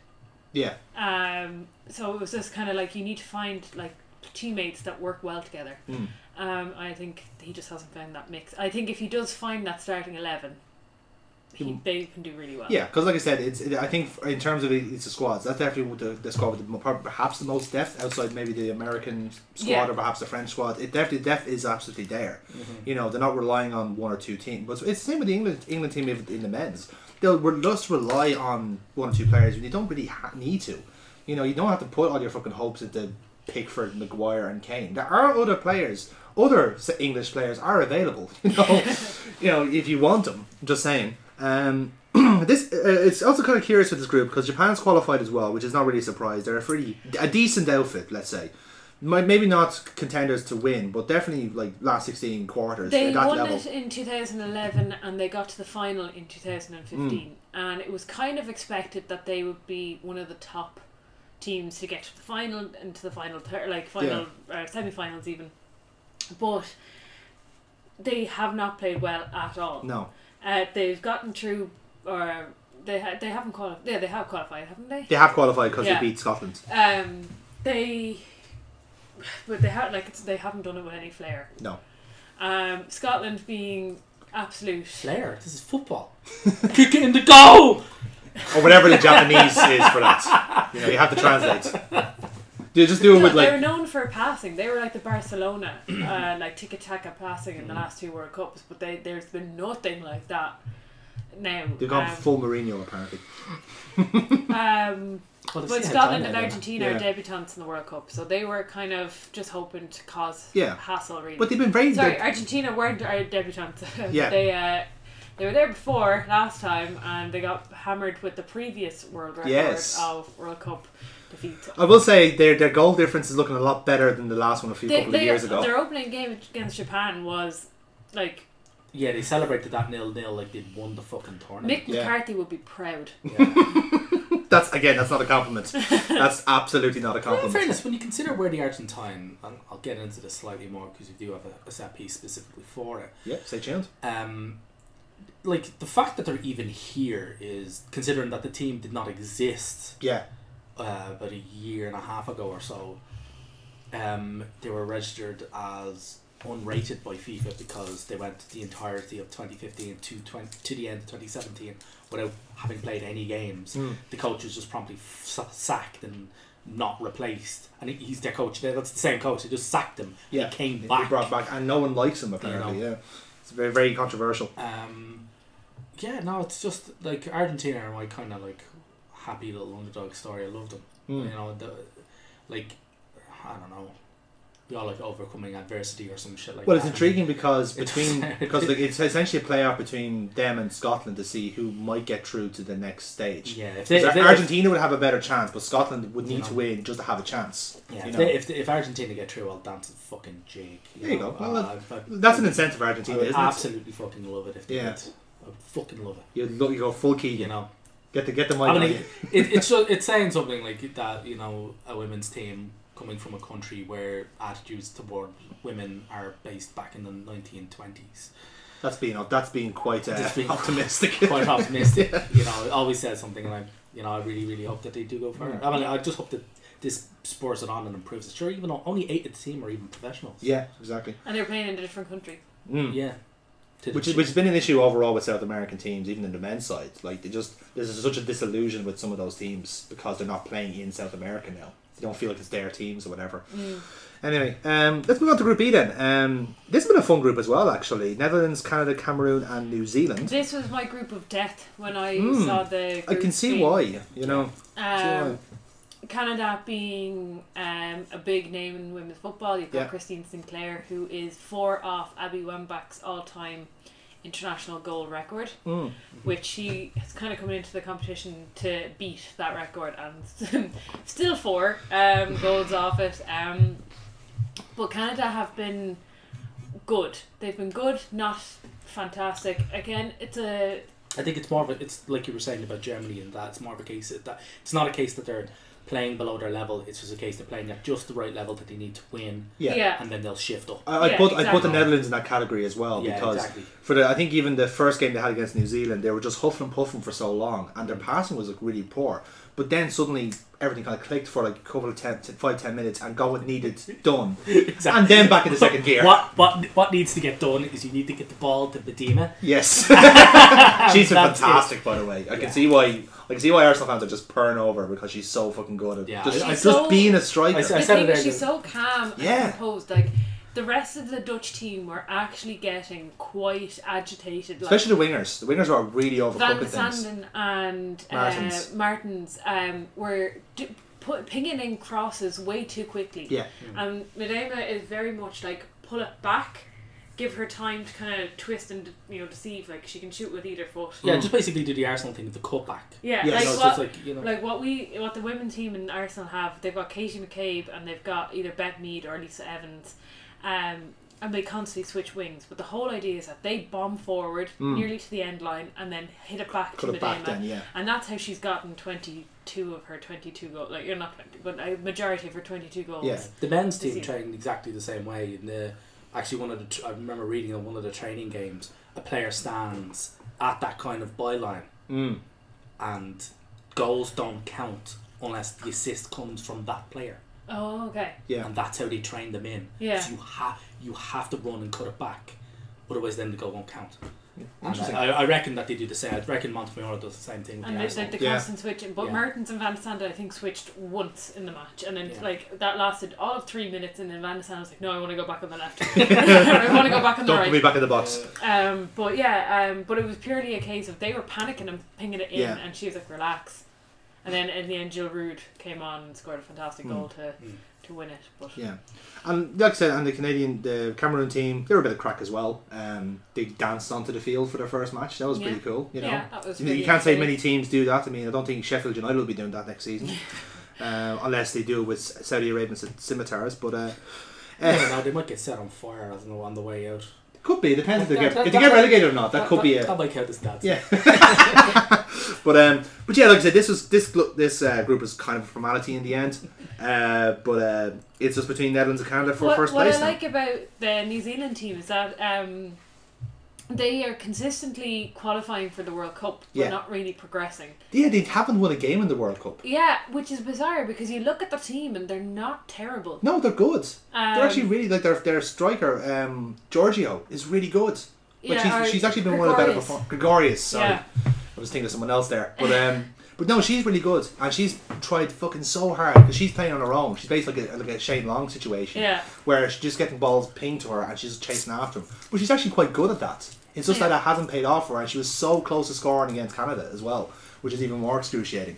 Yeah. Um, so it was just kind of like you need to find like teammates that work well together. Mm. Um, I think he just hasn't found that mix. I think if he does find that starting eleven, he, He- they can do really well. Yeah, because like I said, it's it, I think in terms of it, it's the squads. That's definitely the, the squad with the, perhaps the most depth outside maybe the American squad Yeah. or perhaps the French squad. It definitely depth is absolutely there. Mm-hmm. You know, they're not relying on one or two teams. But it's the same with the England England team if- in the men's. They'll just rely on one or two players when you don't really ha- need to. You know, you don't have to put all your fucking hopes into Pickford, Maguire, and Kane. There are other players, other English players are available. [laughs] You know, [laughs] you know if you want them. Just saying. Um, [clears throat] this uh, it's also kind of curious with this group because Japan's qualified as well, which is not really a surprise. They're a pretty a decent outfit, let's say. Maybe not contenders to win, but definitely like last sixteen quarters They that won level. it in 2011 and they got to the final in 2015. Hmm. And it was kind of expected that they would be one of the top teams to get to the final and to the final third, like final uh, semi-finals even. But they have not played well at all. No, Uh, they've gotten through, or they ha- they haven't qualified. Yeah, they have qualified, haven't they? they have qualified because Yeah. they beat Scotland. Um, they, but they have like it's, they haven't done it with any flair. No, Um, Scotland being absolute. Flair, this is football. [laughs] Kick it in the goal. or whatever the Japanese is for that. You know, you have to translate. You just do it No, with they were like known for passing. They were like the Barcelona, uh, like tiki taka passing in the last two World Cups. But they there's been nothing like that now. they've gone um, full Mourinho apparently. [laughs] um, Well, but Scotland and. Argentina Yeah. are debutants in the World Cup, so they were kind of just hoping to cause Yeah. hassle, really. But they've been very Sorry, they're- Argentina weren't our debutants. [laughs] Yeah. they uh, they were there before last time, and they got hammered with the previous world record Yes. of World Cup defeats. I will say their their goal difference is looking a lot better than the last one a few They, couple of years ago. Their opening game against Japan was like Yeah, they celebrated that nil nil like they'd won the fucking tournament. Mick Yeah. McCarthy would be proud. [laughs] That's again, that's not a compliment. That's [laughs] absolutely not a Well, in compliment. fairness, when you consider where the Argentine, and I'll get into this slightly more because we do have a, a set piece specifically for it. Yeah, stay tuned. Um, like the fact that they're even here is considering that the team did not exist Yeah, uh, about a year and a half ago or so. Um, they were registered as unrated by FIFA because they went the entirety of 2015 to 20, to the end of 2017 without having played any games. Mm. The coach was just promptly f- sacked and not replaced, and he's their coach. That's the same coach. They just sacked him. yeah. he came back. brought back, and no one likes him apparently. You Yeah, it's very very controversial. Um, yeah, no, it's just like Argentina are my kind of like happy little underdog story. I love them. Mm. You know, the, like I don't know, we all like overcoming adversity or some shit like Well, that. Well, it's intriguing because [laughs] between [laughs] because like, it's essentially a playoff between them and Scotland to see who might get through to the next stage. Yeah, if they, if they, Argentina would have a better chance, but Scotland would need know. to win just to have a chance. yeah, you if, they, if, if Argentina get through, I'll dance the fucking jig. There you go. Well, Uh, I- That's an incentive for Argentina, isn't it? absolutely fucking love it if they Yeah. did. I fucking love it. You look, you go full key. You know, Get the get the mic. I mean, you. it, it, it's just, it's saying something like that. You know, a women's team coming from a country where attitudes toward women are based back in the nineteen twenties. That's being that's being quite uh, That's being optimistic. Quite optimistic. [laughs] [laughs] You know, it always says something, and I, you know, I really, really hope that they do go further. Mm. I mean, I just hope that this spurs it on and improves it. Sure, even though only eight of the team are even professionals. yeah, exactly. And they're playing in a different country. Mm. Yeah. Which is which has been an issue overall with South American teams, even in the men's side. Like they just there's such a disillusion with some of those teams because they're not playing in South America now. They don't feel like it's their teams or whatever. Anyway, um, let's move on to Group E then. Um, this has been a fun group as well, actually. Netherlands, Canada, Cameroon, and New Zealand. This was my group of death when I Hmm. saw the. I can see why. You know, Um, Canada being um, a big name in women's football, you've got Yeah. Christine Sinclair, who is four off Abby Wambach's all time international goal record, Mm. which she has kind of come into the competition to beat that record, and [laughs] still four um, [laughs] goals off it. Um, but Canada have been good. They've been good, not fantastic. Again, it's a I think it's more of a, it's like you were saying about Germany and that it's more of a case that it's not a case that they're playing below their level. It's just a case they're playing at just the right level that they need to win, yeah. yeah. and then they'll shift up. I, I Yeah, put I put the. Netherlands in that category as well Yeah, because exactly. for the I think even the first game they had against New Zealand they were just huffing and puffing for so long and their mm. passing was like really poor. But then suddenly everything kind of clicked for like a couple of ten, t- five ten minutes and got what needed [laughs] done, Exactly. and then back in the second gear. What what what needs to get done is you need to get the ball to Miedema. Yes, [laughs] she's been That's it. fantastic by the way. I Yeah. can see why I can see why Arsenal fans are just purring over because she's so fucking good at Yeah, just, I- I- just so- being a striker. I said- the it thing there, is she's so calm Yeah. and composed. Like the rest of the Dutch team were actually getting quite agitated. Like Especially the wingers. The wingers were really Van overcooking de things. Sanden and uh, Martens. Martens um, were d- put, pinging in crosses way too quickly. Yeah. And Miedema is very much like pull it back, give her time to kind of twist and you know deceive. Like she can shoot with either foot. Yeah, just basically do the Arsenal thing, with the cutback. Yeah, Yeah, like you know, what, just like you know. like what we what the women team in Arsenal have, they've got Katie McCabe and they've got either Beth Mead or Lisa Evans, um, and they constantly switch wings. But the whole idea is that they bomb forward nearly to the end line and then hit it back Cut to it back Miedema, yeah. and that's how she's gotten twenty two of her twenty two goals. Like you're not twenty, but a majority of her twenty two goals. Yeah. The men's team trained exactly the same way. In the actually one of the I remember reading on one of the training games, a player stands at that kind of byline, Mm. and goals don't count unless the assist comes from that player, Oh, okay. Yeah. and that's how they train them in. Yeah. So you have you have to run and cut it back, otherwise then the goal won't count. And Interesting. I, I reckon that they do the same. I reckon Montemurro does the same thing with And the the, Arsenal. the, the Yeah. constant switching, but Yeah. Martens and Van de Sanden, I think, switched once in the match, and then Yeah. like that lasted all of three minutes, and then Van de Sanden was like, "No, I want to go back on the left. [laughs] [laughs] I want to go back on the Don't right." put me back in the box. Um, but yeah, um, but it was purely a case of they were panicking and pinging it in, Yeah. and she was like, "Relax." And then in the end, Jill Roord came on and scored a fantastic goal to Mm. To win it. But Yeah, and like I said, and the Canadian, the Cameroon team, they were a bit of crack as well. Um, they danced onto the field for their first match. That was Yeah. pretty cool. You know, Yeah, that was you, know, you can't say many teams do that. I mean, I don't think Sheffield United will be doing that next season, [laughs] uh, unless they do it with Saudi Arabian scim- scimitars. But uh, I don't know, they might get set on fire as no on the way out. Could be. It depends if they get that- if they get relegated or not. That could be a that might count as stats. Yeah. [laughs] [laughs] but um, but yeah, like I said, this was this gl- this uh, group was kind of a formality in the end. Uh, but uh, it's just between Netherlands and Canada for what, first what place. What I now. like about the New Zealand team is that um, they are consistently qualifying for the World Cup, but Yeah. not really progressing. yeah, they haven't won a game in the World Cup. Yeah, which is bizarre because you look at the team and they're not terrible. No, they're good. Um, they're actually really like their their striker um, Giorgio is really good. Like Yeah, she's, she's actually been one of the better Gregorius. performers. Gregorius, sorry, Yeah. I was thinking of someone else there, but um, [laughs] but no, she's really good, and she's tried fucking so hard because she's playing on her own. She's basically like a, like a Shane Long situation, Yeah. where she's just getting balls pinged to her and she's chasing after him. But she's actually quite good at that. It's just Yeah. that it hasn't paid off for her, and she was so close to scoring against Canada as well, which is even more excruciating.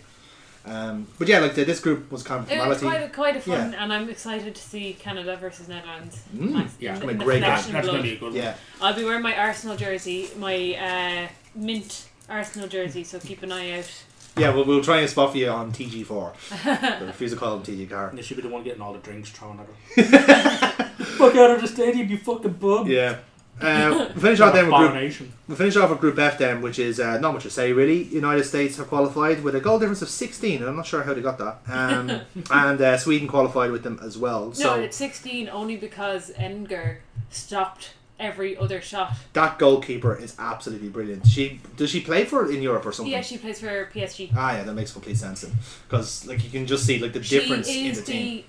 Um, but yeah, like the, this group was kind of It was quite a, quite a fun, Yeah. and I'm excited to see Canada versus Netherlands. Mm. Nice. Yeah, it's gonna be the a great flesh game. and That's going to be a good one. yeah, I'll be wearing my Arsenal jersey, my uh, mint Arsenal jersey, so keep an eye out. yeah. Well, we'll try and spot for you on TG4. I [laughs] refuse to call them TG car. And they should be the one getting all the drinks thrown [laughs] at her. Fuck out of the stadium, you fucking bum. Yeah. Uh, we finish off then with group. Abomination. We finish off with Group F then, which is uh, not much to say really. United States have qualified with a goal difference of 16, and I'm not sure how they got that. Um, [laughs] and uh, Sweden qualified with them as well. No, So it's 16 only because Endler stopped every other shot. that goalkeeper is absolutely brilliant. She does she play for in Europe or something? Yeah, she plays for PSG. Ah, yeah, that makes complete sense because like you can just see like the difference she in is the team.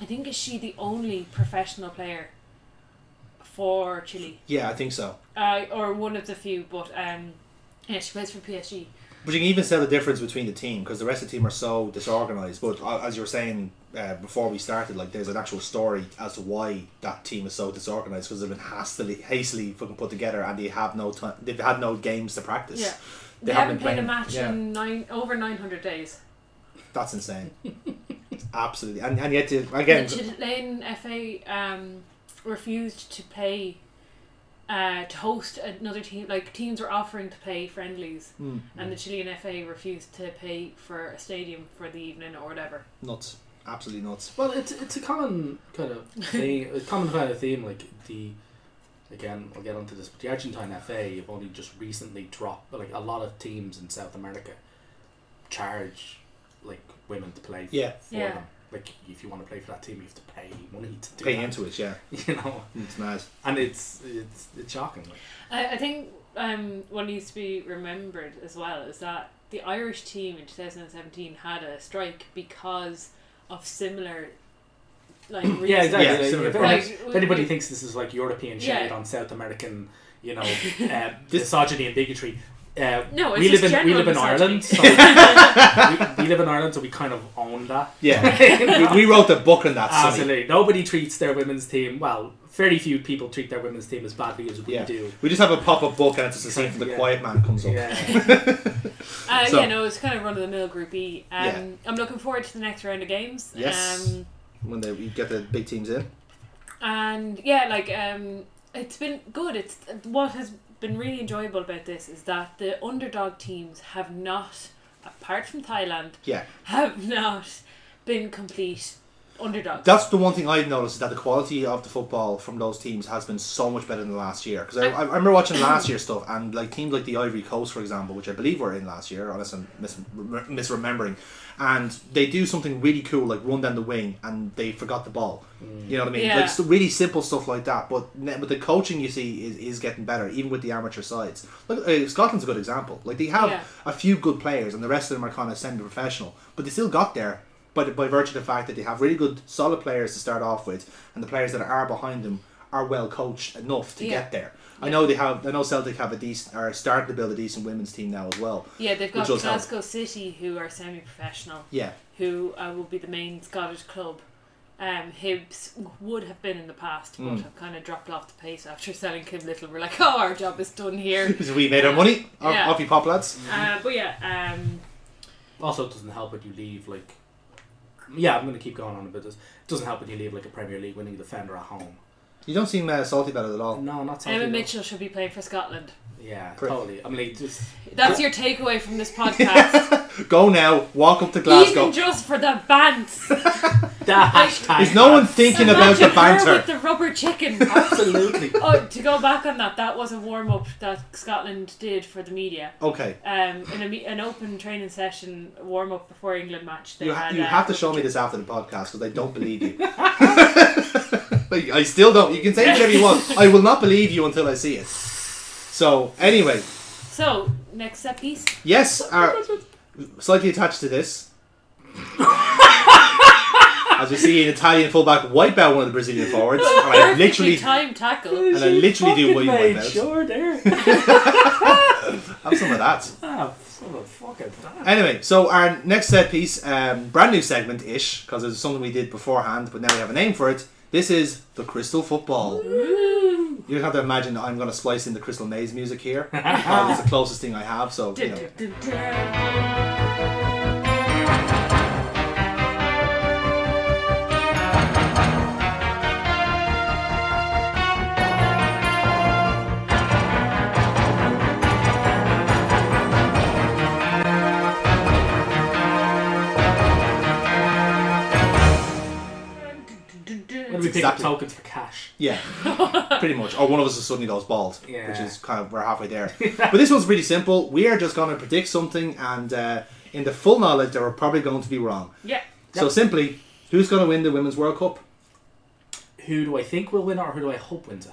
I think is she the only professional player for Chile, Yeah, I think so. uh, or one of the few. But um, yeah, she plays for PSG. But you can even tell the difference between the team because the rest of the team are so disorganized. But uh, as you were saying uh, before we started, like there's an actual story as to why that team is so disorganized because they've been hastily, hastily fucking put together and they have no time. They've had no games to practice. Yeah, They they, haven't haven't played a match yeah. in nine over nine hundred days. That's insane. Absolutely, and and yet to, again, the Chilean FA um, refused to pay uh, to host another team. Like teams were offering to pay friendlies, mm, and the Chilean FA refused to pay for a stadium for the evening or whatever. nuts, absolutely nuts. Well, it's it's a common kind of thing, a common kind of theme. Like the again, I'll get onto this, but the Argentine FA have only just recently dropped. Like a lot of teams in South America charge like women to play Yeah. for Yeah. them. Like if you want to play for that team, you have to pay money to do Pay that. into it, yeah, [laughs] You know, it's mad. and it's it's it's shocking. Like. I, I think um, what needs to be remembered as well is that the Irish team in 2017 had a strike because of similar like [clears throat] reasons. Yeah, exactly. Yeah, Like, similar if, point. anybody, if anybody thinks this is like European shade Yeah. on South American, you know, [laughs] uh, misogyny and bigotry. Uh, No, it's we live in we live in general Ireland, so [laughs] we, we live in Ireland, so we kind of own that. Yeah, [laughs] we, we wrote the book on that. Sonny. Absolutely, nobody treats their women's team well. Very few people treat their women's team as badly as we Yeah, do. we just have a pop up book and it's the same scene from the Yeah. Quiet Man comes up. Yeah, [laughs] Uh, So- yeah, no, it's kind of run of the mill Group E. Um, Yeah. I'm looking forward to the next round of games. Yes. Um, When they we get the big teams in. and yeah, like um, it's been good. It's what has been really enjoyable about this is that the underdog teams have not, apart from Thailand, Yeah. have not been complete underdogs. That's the one thing I've noticed is that the quality of the football from those teams has been so much better than last year. Because I, I remember watching last year's stuff and like teams like the Ivory Coast, for example, which I believe were in last year, unless I'm mis- misremembering, and they do something really cool like run down the wing and they forgot the ball. You know what I mean? Yeah. Like s- really simple stuff like that. But ne- but the coaching you see is, is getting better, even with the amateur sides. Look, uh, Scotland's a good example. Like they have Yeah. a few good players, and the rest of them are kind of semi-professional, but they still got there by, by virtue of the fact that they have really good, solid players to start off with, and the players that are behind them are well coached enough to Yeah. get there. I know they have. I know Celtic have a decent, are starting to build a decent women's team now as well. yeah, they've got does help. Glasgow City, who are semi-professional, Yeah, who uh, will be the main Scottish club. Um, Hibs would have been in the past, but Mm. have kind of dropped off the pace after [laughs] selling Kim Little. We're like, oh, our job is done here. because [laughs] we made our money. Off, Yeah. off you pop, lads. uh, but yeah, um, also it doesn't help when you leave like. Yeah, I'm going to keep going on about this. It doesn't help when you leave like a Premier League winning defender at home. You don't seem uh, salty about it at all. No, not Emma something. Mitchell should be playing for Scotland. Yeah, Correct. totally. I mean, like, just That's your takeaway from this podcast. [laughs] Go now. Walk up to Glasgow. Even just for the bants. [laughs] that hashtag. Is no one thinking about the Imagine her banter? with the rubber chicken. Absolutely. [laughs] oh, to go back on that, that was a warm up that Scotland did for the media. Okay. Um, in a, me- an open training session, warm up before England match. They You, ha- had, you uh, have to show me this after the podcast because I don't believe you. like, I still don't. You can say whatever you want. I will not believe you until I see it. So anyway, So next set piece. yes, our, [laughs] slightly attached to this. As we see an Italian fullback wipe out one of the Brazilian forwards, and I literally time tackle. And I literally do what you made want, Sure, there. [laughs] [laughs] have some of that. ah, son of fucking damn. Anyway, so our next set piece, um, brand new segment ish, because it was something we did beforehand, but now we have a name for it. This is the Crystal Football. You don't have to imagine that I'm going to splice in the Crystal Maze music here. [laughs] Uh, it's the closest thing I have, so you know. Pick exactly- up tokens for cash. Yeah, [laughs] pretty much. Or one of us is suddenly goes bald, Yeah. which is kind of we're halfway there. [laughs] but this one's really simple. We are just going to predict something, and uh, in the full knowledge that we're probably going to be wrong. Yeah. So simply, who's going to win the Women's World Cup? Who do I think will win, or who do I hope wins it?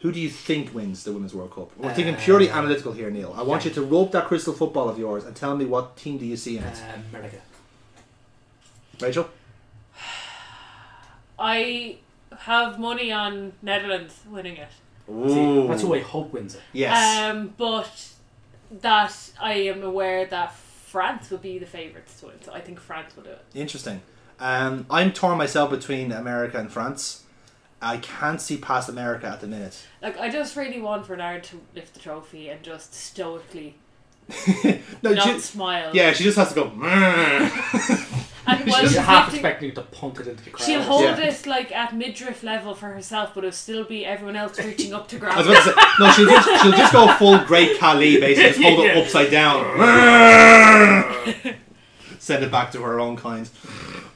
Who do you think wins the Women's World Cup? We're thinking purely analytical here, Neil. I want you to rope that crystal football of yours and tell me what team do you see in it. Um, America. Rachel? I have money on Netherlands winning it. Ooh. That's who I hope wins it. Yes. Um, but that I am aware that France would be the favourites to win, so I think France will do it. Interesting. Um, I'm torn myself between America and France. I can't see past America at the minute. Like I just really want Renard to lift the trophy and just stoically [laughs] no, not she, smile. yeah, she just has to go. [laughs] And while You're she's half lifting- expecting to punt it into the crowd. She'll hold Yeah. it like at midriff level for herself, but it'll still be everyone else [laughs] reaching up to I grab was it. about to say, no, she'll just, [laughs] she'll just go full Great Khali, basically, just hold it [laughs] Yeah. upside down. Send it back to her own kind.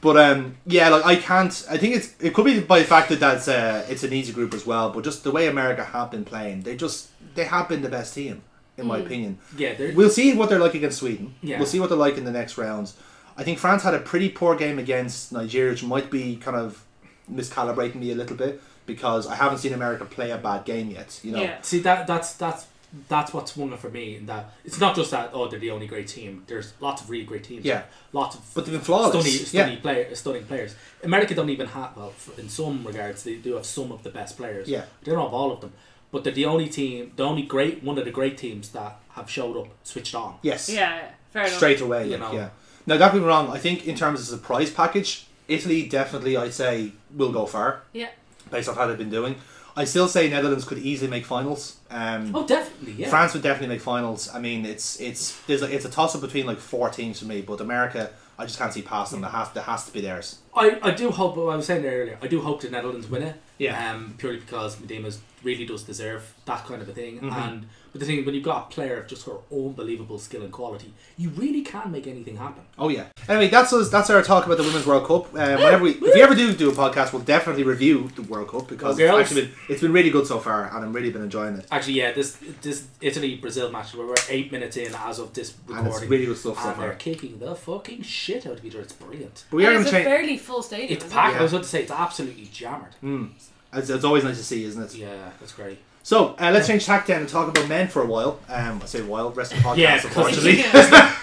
But um, yeah, like I can't. I think it's it could be by the fact that that's uh, it's an easy group as well. But just the way America have been playing, they just they have been the best team in my opinion. Yeah, they're, We'll see what they're like against Sweden. Yeah. We'll see what they're like in the next rounds. I think France had a pretty poor game against Nigeria, which might be kind of miscalibrating me a little bit because I haven't seen America play a bad game yet. You know. Yeah. See that that's that's that's what's swung it for me. In that it's not just that oh they're the only great team. There's lots of really great teams. Yeah. lots of But they've been flawless. stunning, stunning Yeah. player, stunning players. America don't even have well in some regards they do have some of the best players. Yeah. they don't have all of them, but they're the only team, the only great one of the great teams that have showed up, switched on. Yes. Yeah, yeah, fair enough. Straight away. You know. Yeah. Now don't get me wrong. I think in terms of surprise package, Italy definitely I'd say will go far Yeah. based off how they've been doing. I still say Netherlands could easily make finals. Um, Oh, definitely, yeah. France would definitely make finals. I mean, it's it's there's a, it's a toss up between like four teams for me, but America, I just can't see past them. That has that has to be theirs. I, I do hope. What I was saying earlier. I do hope the Netherlands win it. Yeah. Um, purely because Miedema's really does deserve that kind of a thing. Mm-hmm. And but the thing when you've got a player of just her unbelievable skill and quality, you really can make anything happen. Oh yeah. Anyway, that's us. That's our talk about the Women's World Cup. Um, whenever we, if we ever do do a podcast, we'll definitely review the World Cup because Well, it's actually been it's been really good so far, and I've really been enjoying it. Actually, yeah. This this Italy Brazil match where we're eight minutes in as of this And recording. it's really good stuff so and they're kicking the fucking shit out of each other. It's brilliant. But we are And going it's a change. fairly full stadium. It's packed. it? I was about to say it's absolutely jammered. It's, it's always nice to see, isn't it? Yeah, that's great. So uh, let's change tack then and talk about men for a while. Um, I say while wrestling podcast, Yeah, because- unfortunately. [laughs]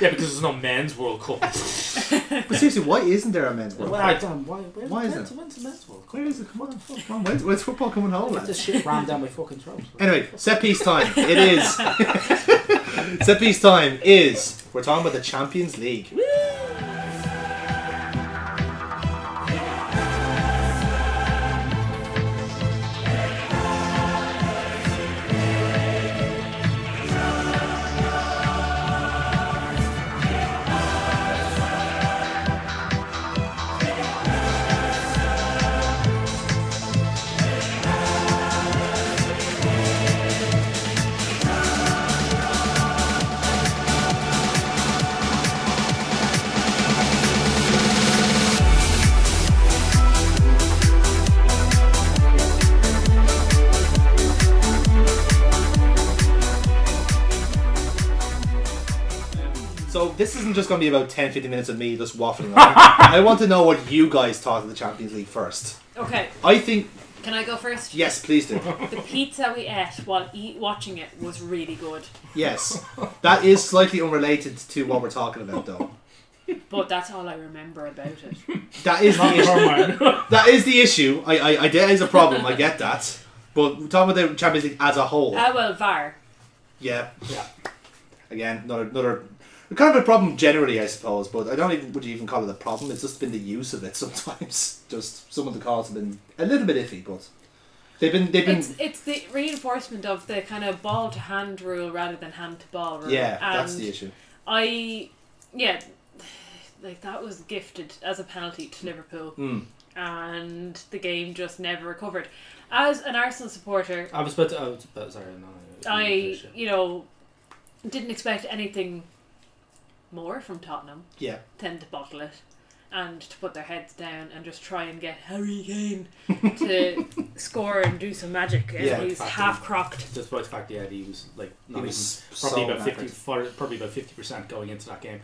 Yeah. Because there's no men's World Cup. [laughs] but seriously, why isn't there a men's World Well, Cup? Why? Why, Why is it? When's the men's World Cup? Where is it? Come on, come on. When's, when's football coming home? Let this shit ram down my fucking throat. Anyway, set piece time. It is. [laughs] set piece time is. We're talking about the Champions League. So this isn't just going to be about 10, 15 minutes of me just waffling on. [laughs] I want to know what you guys thought of the Champions League first. Okay, I think, can I go first? yes, please do. The pizza we ate while eat, watching it was really good, Yes. That is slightly unrelated to what we're talking about, though. but that's all I remember about it. That is the issue. Hormone. [laughs] That is the issue. I, I, I that is a problem. I get that. But we're talking about the Champions League as a whole. Ah well, VAR. Yeah. yeah. Again, another another kind of a problem generally, I suppose. But I don't even would you even call it a problem. It's just been the use of it [laughs] sometimes. Just some of the calls have been a little bit iffy, but they've been they've been It's it's the reinforcement of the kind of ball to hand rule rather than hand to ball rule. yeah. That's the issue. I yeah, [sighs] like that was gifted as a penalty to Liverpool, Mm. and the game just never recovered. As an Arsenal supporter, I was about to. I was about, sorry, no, no, I you know didn't expect anything more from Tottenham Yeah. than to bottle it and to put their heads down and just try and get Harry Kane to [laughs] score and do some magic. And Yeah. he's half crocked. Despite the fact, yeah, he was like not was even probably so about 50, for, probably about fifty percent going into that game.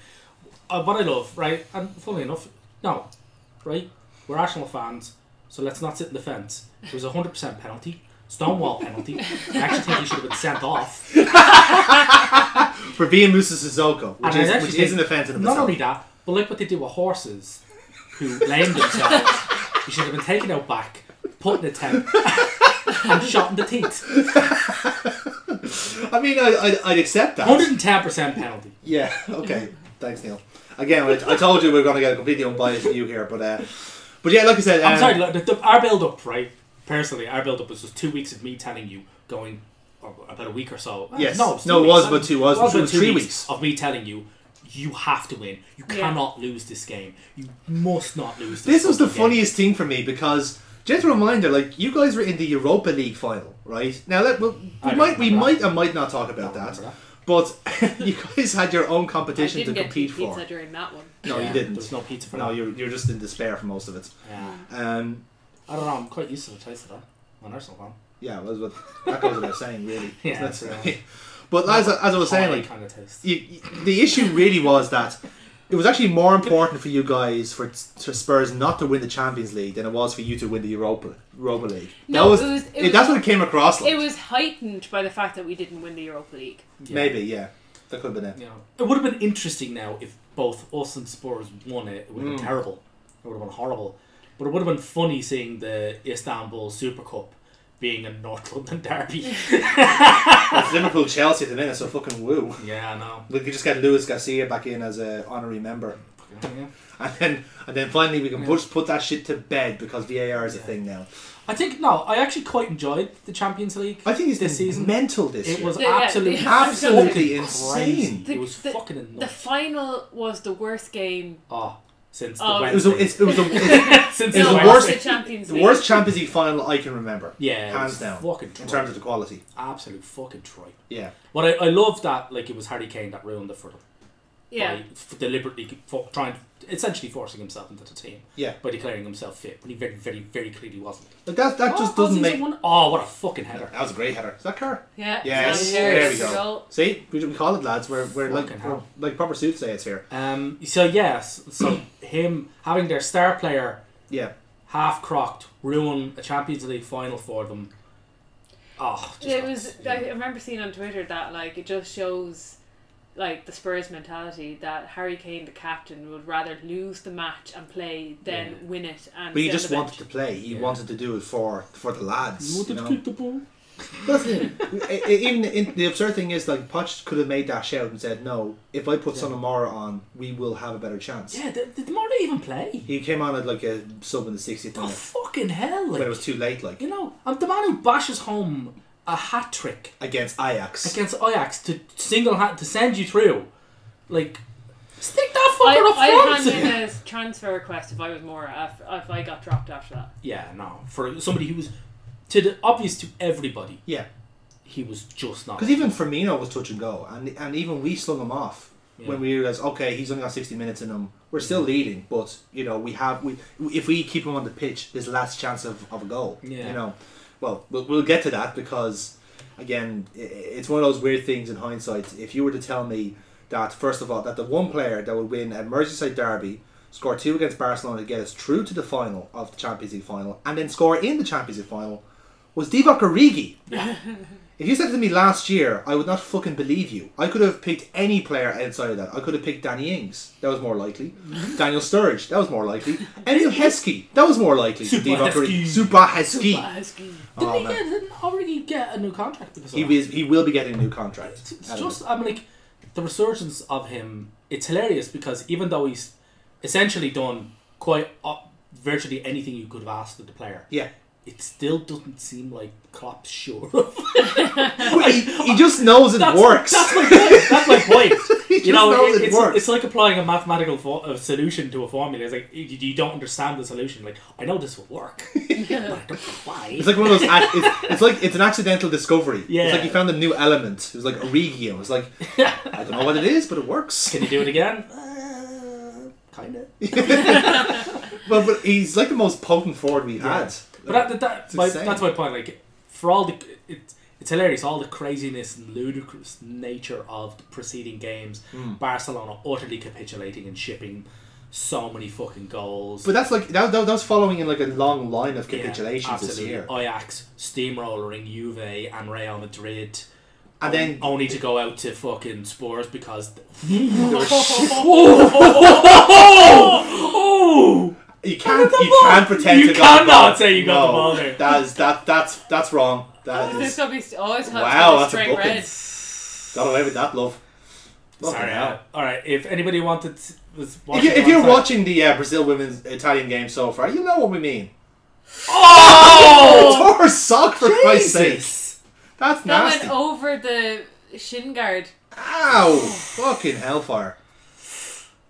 Uh, what I love, right, and funnily enough, no, right, we're Arsenal fans, so let's not sit in the fence. It was a hundred percent penalty, Stonewall penalty. I actually think he should have been sent off. [laughs] For being Moussa Sissoko, which, is, which is an offence in Not itself. only that, but like what they do with horses who lame themselves, you should have been taken out back, put in a tent, [laughs] and shot in the teeth. I mean, I, I, I'd accept that. 110% penalty. Yeah. Okay. Thanks, Neil. Again, I, I told you we are going to get a completely unbiased view here, but uh, but yeah, like I said, I'm um, sorry, look, the, the, our build up, right? Personally, our build up was just two weeks of me telling you, going oh, about a week or so. Yes. no, it was, two No, it weeks. was about two- it was- It was about was two three weeks, weeks. of me telling you, you have to win. You Yeah. cannot lose this game. You must not lose. This, This was the fucking game. funniest thing for me because just a reminder, like you guys were in the Europa League final, right? Now let we'll, we I don't might we remember might that. and might not talk about I that, remember but [laughs] you guys had your own I competition to didn't get compete pizza for. during that one. No, Yeah, you didn't. There was no pizza for No, that. you're you're just in despair for most of it. Yeah. Um, I don't know. I'm quite used to the taste of that. When Arsenal fan. Yeah, well, what [laughs] that goes without saying, really. Yeah, That's- that's right. but as, I- as I was saying, like kind of taste. you, you- the issue really was that it was actually more important for you guys for, for Spurs not to win the Champions League than it was for you to win the Europa Europa League. No, that was, it was- it it- was- that's what it came across like. It was heightened by the fact that we didn't win the Europa League. Yeah. Maybe, yeah, that could have been it. You know, it would have been interesting now if both us and Spurs won it. It would have Mm. been terrible. It would have been horrible. But it would have been funny seeing the Istanbul Super Cup being a North London derby. [laughs] It's Liverpool Chelsea at the minute, so fucking woo. yeah, I know. We could just get Luis Garcia back in as a honorary member, Yeah. and then and then finally we can put put that shit to bed because VAR is a thing now. I think no. I actually quite enjoyed the Champions League. I think it's this season. mental this It year. was Yeah, yeah, [laughs] absolutely, yeah, absolutely insane. The- it was the- fucking The final was the worst game. oh, since the Oh, It was a, it's, it was a, [laughs] it's since it was the [laughs] the worst- the Wednesday. Champions the League. worst Champions League final I can remember. Yeah, hands down. Fucking in terms of the quality. absolute fucking tripe. Yeah, What I, I love that like it was Harry Kane that ruined it for them. Yeah. by f- deliberately for, trying, essentially forcing himself into the team. Yeah. By declaring himself fit, but he very, very, very clearly wasn't. but that that just Oh, doesn't make. have won- Oh, what a fucking header! That was a great header. Is that Kerr? Yeah. Yes, Yeah, there we go. See, we, we call it lads. We're, we're like Fucking we're, hell. like proper soothsayers here. Um. So yes, so him having their star player Yeah, half crocked ruin a Champions League final for them. Oh, just It got- was. I remember seeing on Twitter that like it just shows, like the Spurs mentality that Harry Kane, the captain, would rather lose the match and play than Yeah. win it. And but he just wanted to play. He Yeah. wanted to do it for for the lads. You You wanted know? to keep the ball. But that's the thing. I- I- Even in, the absurd thing is, like Poch could have made that shout and said, "No, if I put Yeah. Son Amara on, we will have a better chance." Yeah, did, did Moura even play? He came on at like a sub in the 60th Oh minute fucking hell! Like when it was too late, like you know, I'm the man who bashes home a hat trick against Ajax. against Ajax to single hand to send you through. Like, stick that fucker I, up I'd front. hand in a transfer request if I was more uh, if, if I got dropped after that. yeah, no, for somebody who was to the obvious to everybody, Yeah, he was just not. because even Firmino was touch and go, and and even we slung him off Yeah. when we realized, okay, he's only got 60 minutes in him. We're still mm-hmm. leading, but you know we have we if we keep him on the pitch, there's last chance of, of a goal. Yeah. You know, well, well we'll get to that because again, it's one of those weird things in hindsight. If you were to tell me that first of all that the one player that would win a Merseyside derby, score two against Barcelona to get us through to the final of the Champions League final, and then score in the Champions League final was Divock Origi. [laughs] If you said to me last year, I would not fucking believe you. I could have picked any player outside of that. I could have picked Danny Ings. That was more likely. [laughs] Daniel Sturridge. That was more likely. Emile Heskey. That was more likely. Super Heskey. Super Heskey. Didn't Oh, he get, didn't already get a new contract because of He, that? is, he will be getting a new contract. It's, it's just. I'm like, the resurgence of him. It's hilarious because even though he's essentially done quite uh, virtually anything you could have asked of the player, Yeah. It still doesn't seem like Klopp's sure. Well, he, he just knows it That's- works. That's my point. That's my point. [laughs] He you just know, knows it- it it's, works. it's like applying a mathematical fo- a solution to a formula. It's like you, you don't understand the solution. Like I know this will work, [laughs] but I don't know why. It's like one of those. ac- It's, it's like it's an accidental discovery. Yeah. It's like you found a new element. It was like Origi. It was like I don't know what it is, but it works. Can you do it again? [laughs] Uh, kind of. Well, but he's like the most potent forward we've Yeah. had. But that, that, It's my, that's my point. Like, for all the it, it's hilarious, all the craziness and ludicrous nature of the preceding games. Hmm. Barcelona utterly capitulating and shipping so many fucking goals. But that's like that, that, that was following in like a long line of Yeah, capitulations this absolutely. year, Ajax steamrolling Juve and Real Madrid. and then only to go out to fucking Spurs because [laughs] [laughs] [laughs] You can't can't, you ball. can't pretend You to got the cannot ball. say you got No, the ball there. That is that that's that's wrong. That There's is gonna be always have Wow, that's a straight red. got away with that, love. Fucking Sorry. uh, all right. If anybody wanted, to, was If, you, if you're side- watching the uh, Brazil women's Italian game so far, you know what we mean. oh, [laughs] Tore her sock for Christ's sake. Jesus. That's That nasty. went over the shin guard. Ow! Fucking hellfire.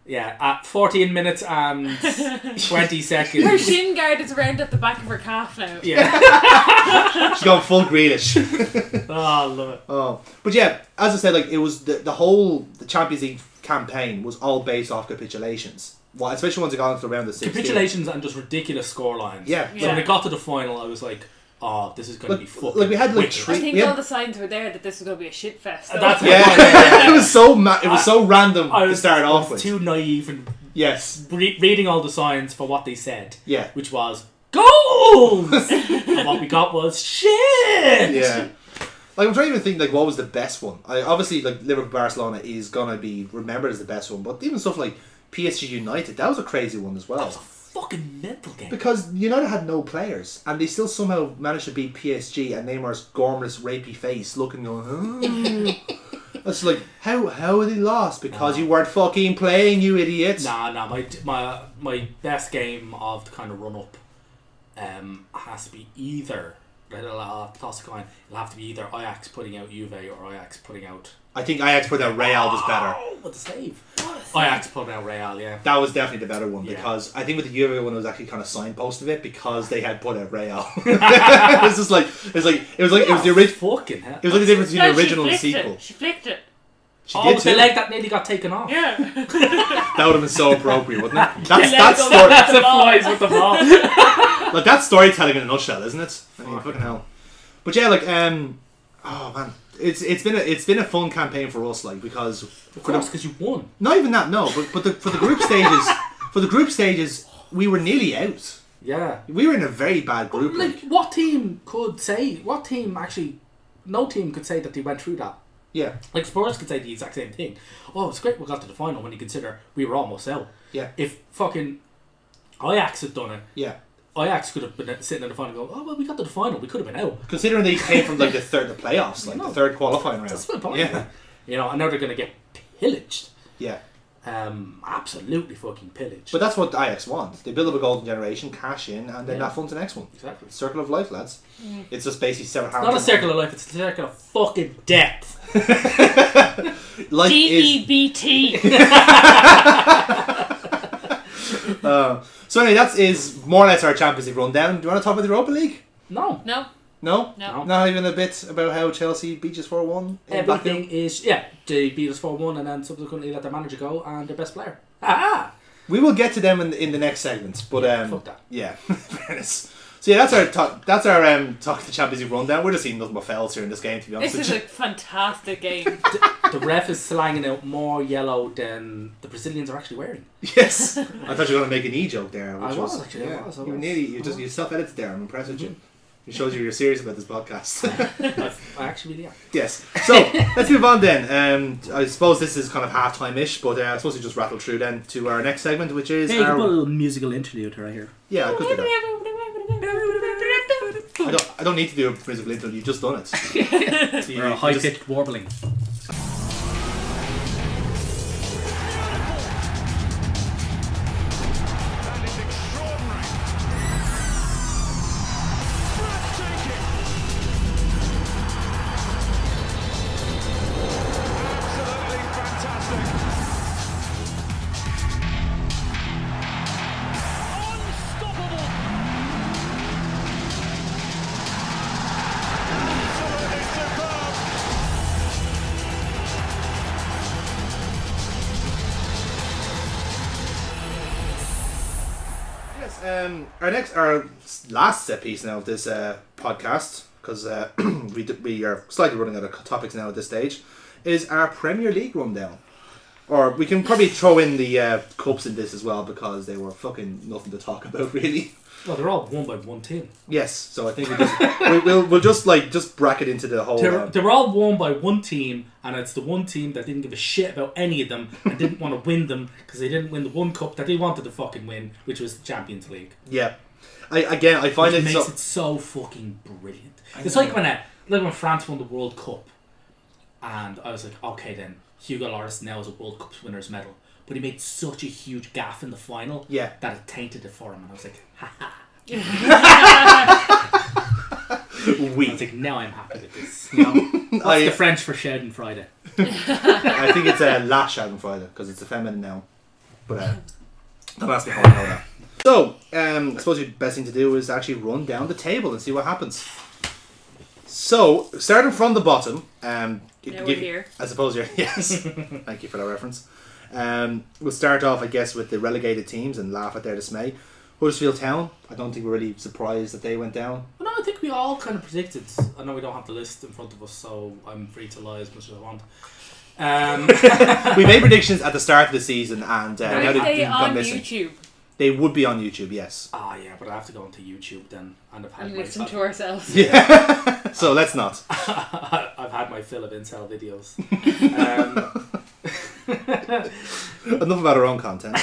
Yeah, at 14 minutes and [laughs] 20 seconds. Her seconds. shin guard is around at the back of her calf now. Yeah. [laughs] She's gone full Grealish. [laughs] Oh, I love it. oh, but yeah, as I said, like it was the the whole the Champions League campaign was all based off capitulations. Well, especially once it got into the round of sixteen. Capitulations and just ridiculous score lines. Yeah. So when Yeah. it got to the final, I was like, oh, this is going to be fucking like we had, like, wicked. three- I think We had- all the signs were there that this was gonna be a shit fest. though. That's [laughs] Yeah, it was so ma- it was so random I to was, start I off was with. too naive and yes, re- reading all the signs for what they said, yeah, which was goals, [laughs] and what we got was shit. yeah. Like I'm trying to even think like what was the best one. I obviously like Liverpool Barcelona is gonna be remembered as the best one, but even stuff like PSG United that was a crazy one as well. That was a fucking mental game. Because United had no players, and they still somehow managed to beat PSG and Neymar's gormless, rapey face looking going. "Hmm." It's like how how they lost because you weren't fucking playing, you idiots. Nah, nah. My my my best game of the kind of run up, um, has to be either. I'll have to toss a coin. It'll have to be either Ajax putting out Juve or Ajax putting out. I think Ajax put out Real was better. Oh, what a save! Ajax putting out Real, yeah. That was definitely the better one Yeah. because I think with the Juve one it was actually kind of signpost of it because they had put out Real. [laughs] it was just like it was like it was like it was the original. Fucking hell. It was like the difference between No, the original and the sequel. It. She flicked it. She oh, did with the leg that nearly got taken off. Yeah. [laughs] That would have been so appropriate, wouldn't it? [laughs] That's leg that's story. That's a flies with the ball. [laughs] like that's storytelling in a nutshell, isn't it? I mean, fucking hell. But yeah, like um, oh man, it's it's been a it's been a fun campaign for us, like because of course, because you won. not even that, no, but but the, for the group stages, for the group stages, we were nearly out. Yeah. We were in a very bad group. Like, Like, what team could say? What team actually? No team could say that they went through that. Yeah, Like Spurs could say the exact same thing. Oh, it's great we got to the final when you consider we were almost out. yeah, If fucking Ajax had done it, yeah. Ajax could have been sitting in the final going, oh well, we got to the final, we could have been out. Considering they came from like the third, the [laughs] playoffs, like No. the third qualifying round. That's my point. Yeah, You know, and now they're going to get pillaged. yeah. Um, absolutely fucking pillaged. But that's what Ajax want. They build up a golden generation, cash in, and then Yeah. that funds the next one. exactly. Circle of life, lads. It's just basically seven. It's not a circle of life; it's a circle of fucking death. [laughs] Life D is E B T. [laughs] Uh, so anyway, that is more or less our Champions League rundown. Do you want to talk about the Europa League? No, No, No, no. not even a bit about how Chelsea beat us four one. everything is yeah. They beat us four one, and then subsequently let their manager go and their best player. Ah, We will get to them in the, in the next segments, but um, fuck that. yeah, [laughs] fairness. So yeah, that's our talk, that's our um, talk the Champions League rundown. We're just seeing nothing but fails here in this game, to be honest. This is a fantastic game. [laughs] the ref is slanging out more yellow than the Brazilians are actually wearing. [laughs] yes, I thought you were going to make an e joke there. Which I was, actually, I yeah, was, I you was. nearly you I just you self edited there. I'm impressed with you. It shows you you're serious about this podcast. [laughs] I [laughs] actually really am. Yes. So let's move on then. Um, I suppose this is kind of half time ish, but uh, I suppose we just rattle through then to our next segment, which is Hey, you can our, put a little musical interlude right here. yeah. I could do that. I don't. I don't need to do a musical interlude, You've just done it. [laughs] So you- Or a you high just- pitched warbling. Um, our next, our last set piece now of this uh, podcast, because uh, [clears throat] we we are slightly running out of topics now at this stage, is our Premier League rundown. Or we can probably throw in the uh, cups in this as well because they were fucking nothing to talk about [laughs] really. Well, they're all won by one team. Yes, so I think we just, we, we'll we'll just like just bracket into the whole. They're, uh, they're all won by one team, and it's the one team that didn't give a shit about any of them and didn't want to win them because they didn't win the one cup that they wanted to fucking win, which was the Champions League. yeah, I again I find Which it makes so, it so fucking brilliant. It's like when uh, like when France won the World Cup, and I was like, okay then, Hugo Lloris now has a World Cup winners medal, but he made such a huge gaff in the final Yeah. that it tainted it for him, and I was like, ha [laughs] I we. was like, now I'm happy with this. [laughs] You know? What's I- the French for Shouting Friday? [laughs] I think it's a uh, out Friday because it's a feminine now. But uh, don't ask me how I know that. So, um, I suppose the best thing to do is actually run down the table and see what happens. So, starting from the bottom, um, g- Now we're give- here. I suppose you're [laughs] yes. [laughs] Thank you for that reference. Um, we'll start off, I guess, with the relegated teams and laugh at their dismay. Huddersfield Town. I don't think we're really surprised that they went down. Well, no, I think we all kind of predicted. I know we don't have the list in front of us, so I'm free to lie as much as I want. Um, [laughs] we made predictions at the start of the season, and uh, now they they've gone on missing. YouTube They would be on YouTube, yes. ah, yeah, but I have to go onto YouTube then, and I've had and my listen to ourselves? Yeah. [laughs] so let's not. [laughs] I've had my fill of Intel videos. Um, [laughs] Enough about our own content.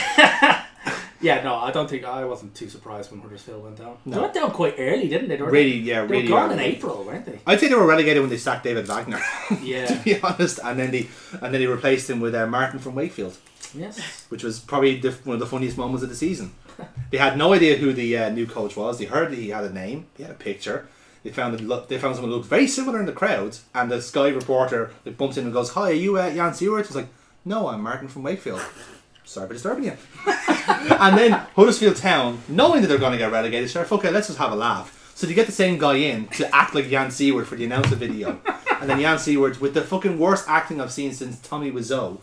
Yeah, no, I don't think I wasn't too surprised when Huddersfield went down. No. They went down quite early, didn't they? They were, Really, yeah, they really. were gone in. April, weren't they? I'd say they were relegated when they sacked David Wagner, [laughs] yeah, to be honest, and then they and then they replaced him with uh, Martin from Wakefield, yes. which was probably the, one of the funniest moments of the season. [laughs] They had no idea who the uh, new coach was. They heard that he had a name, he had a picture. They found that they found someone who looked very similar in the crowd, and the Sky reporter like, bumps in and goes, "Hi, are you uh, Jan Siewert?" He's like, "No, I'm Martin from Wakefield." Sorry for disturbing you. [laughs] and then Huddersfield Town, knowing that they're going to get relegated, said, "Okay, let's just have a laugh." So they get the same guy in to act like Jan Siewert for the announcer video, [laughs] and then Jan Siewert, with the fucking worst acting I've seen since Tommy Wiseau,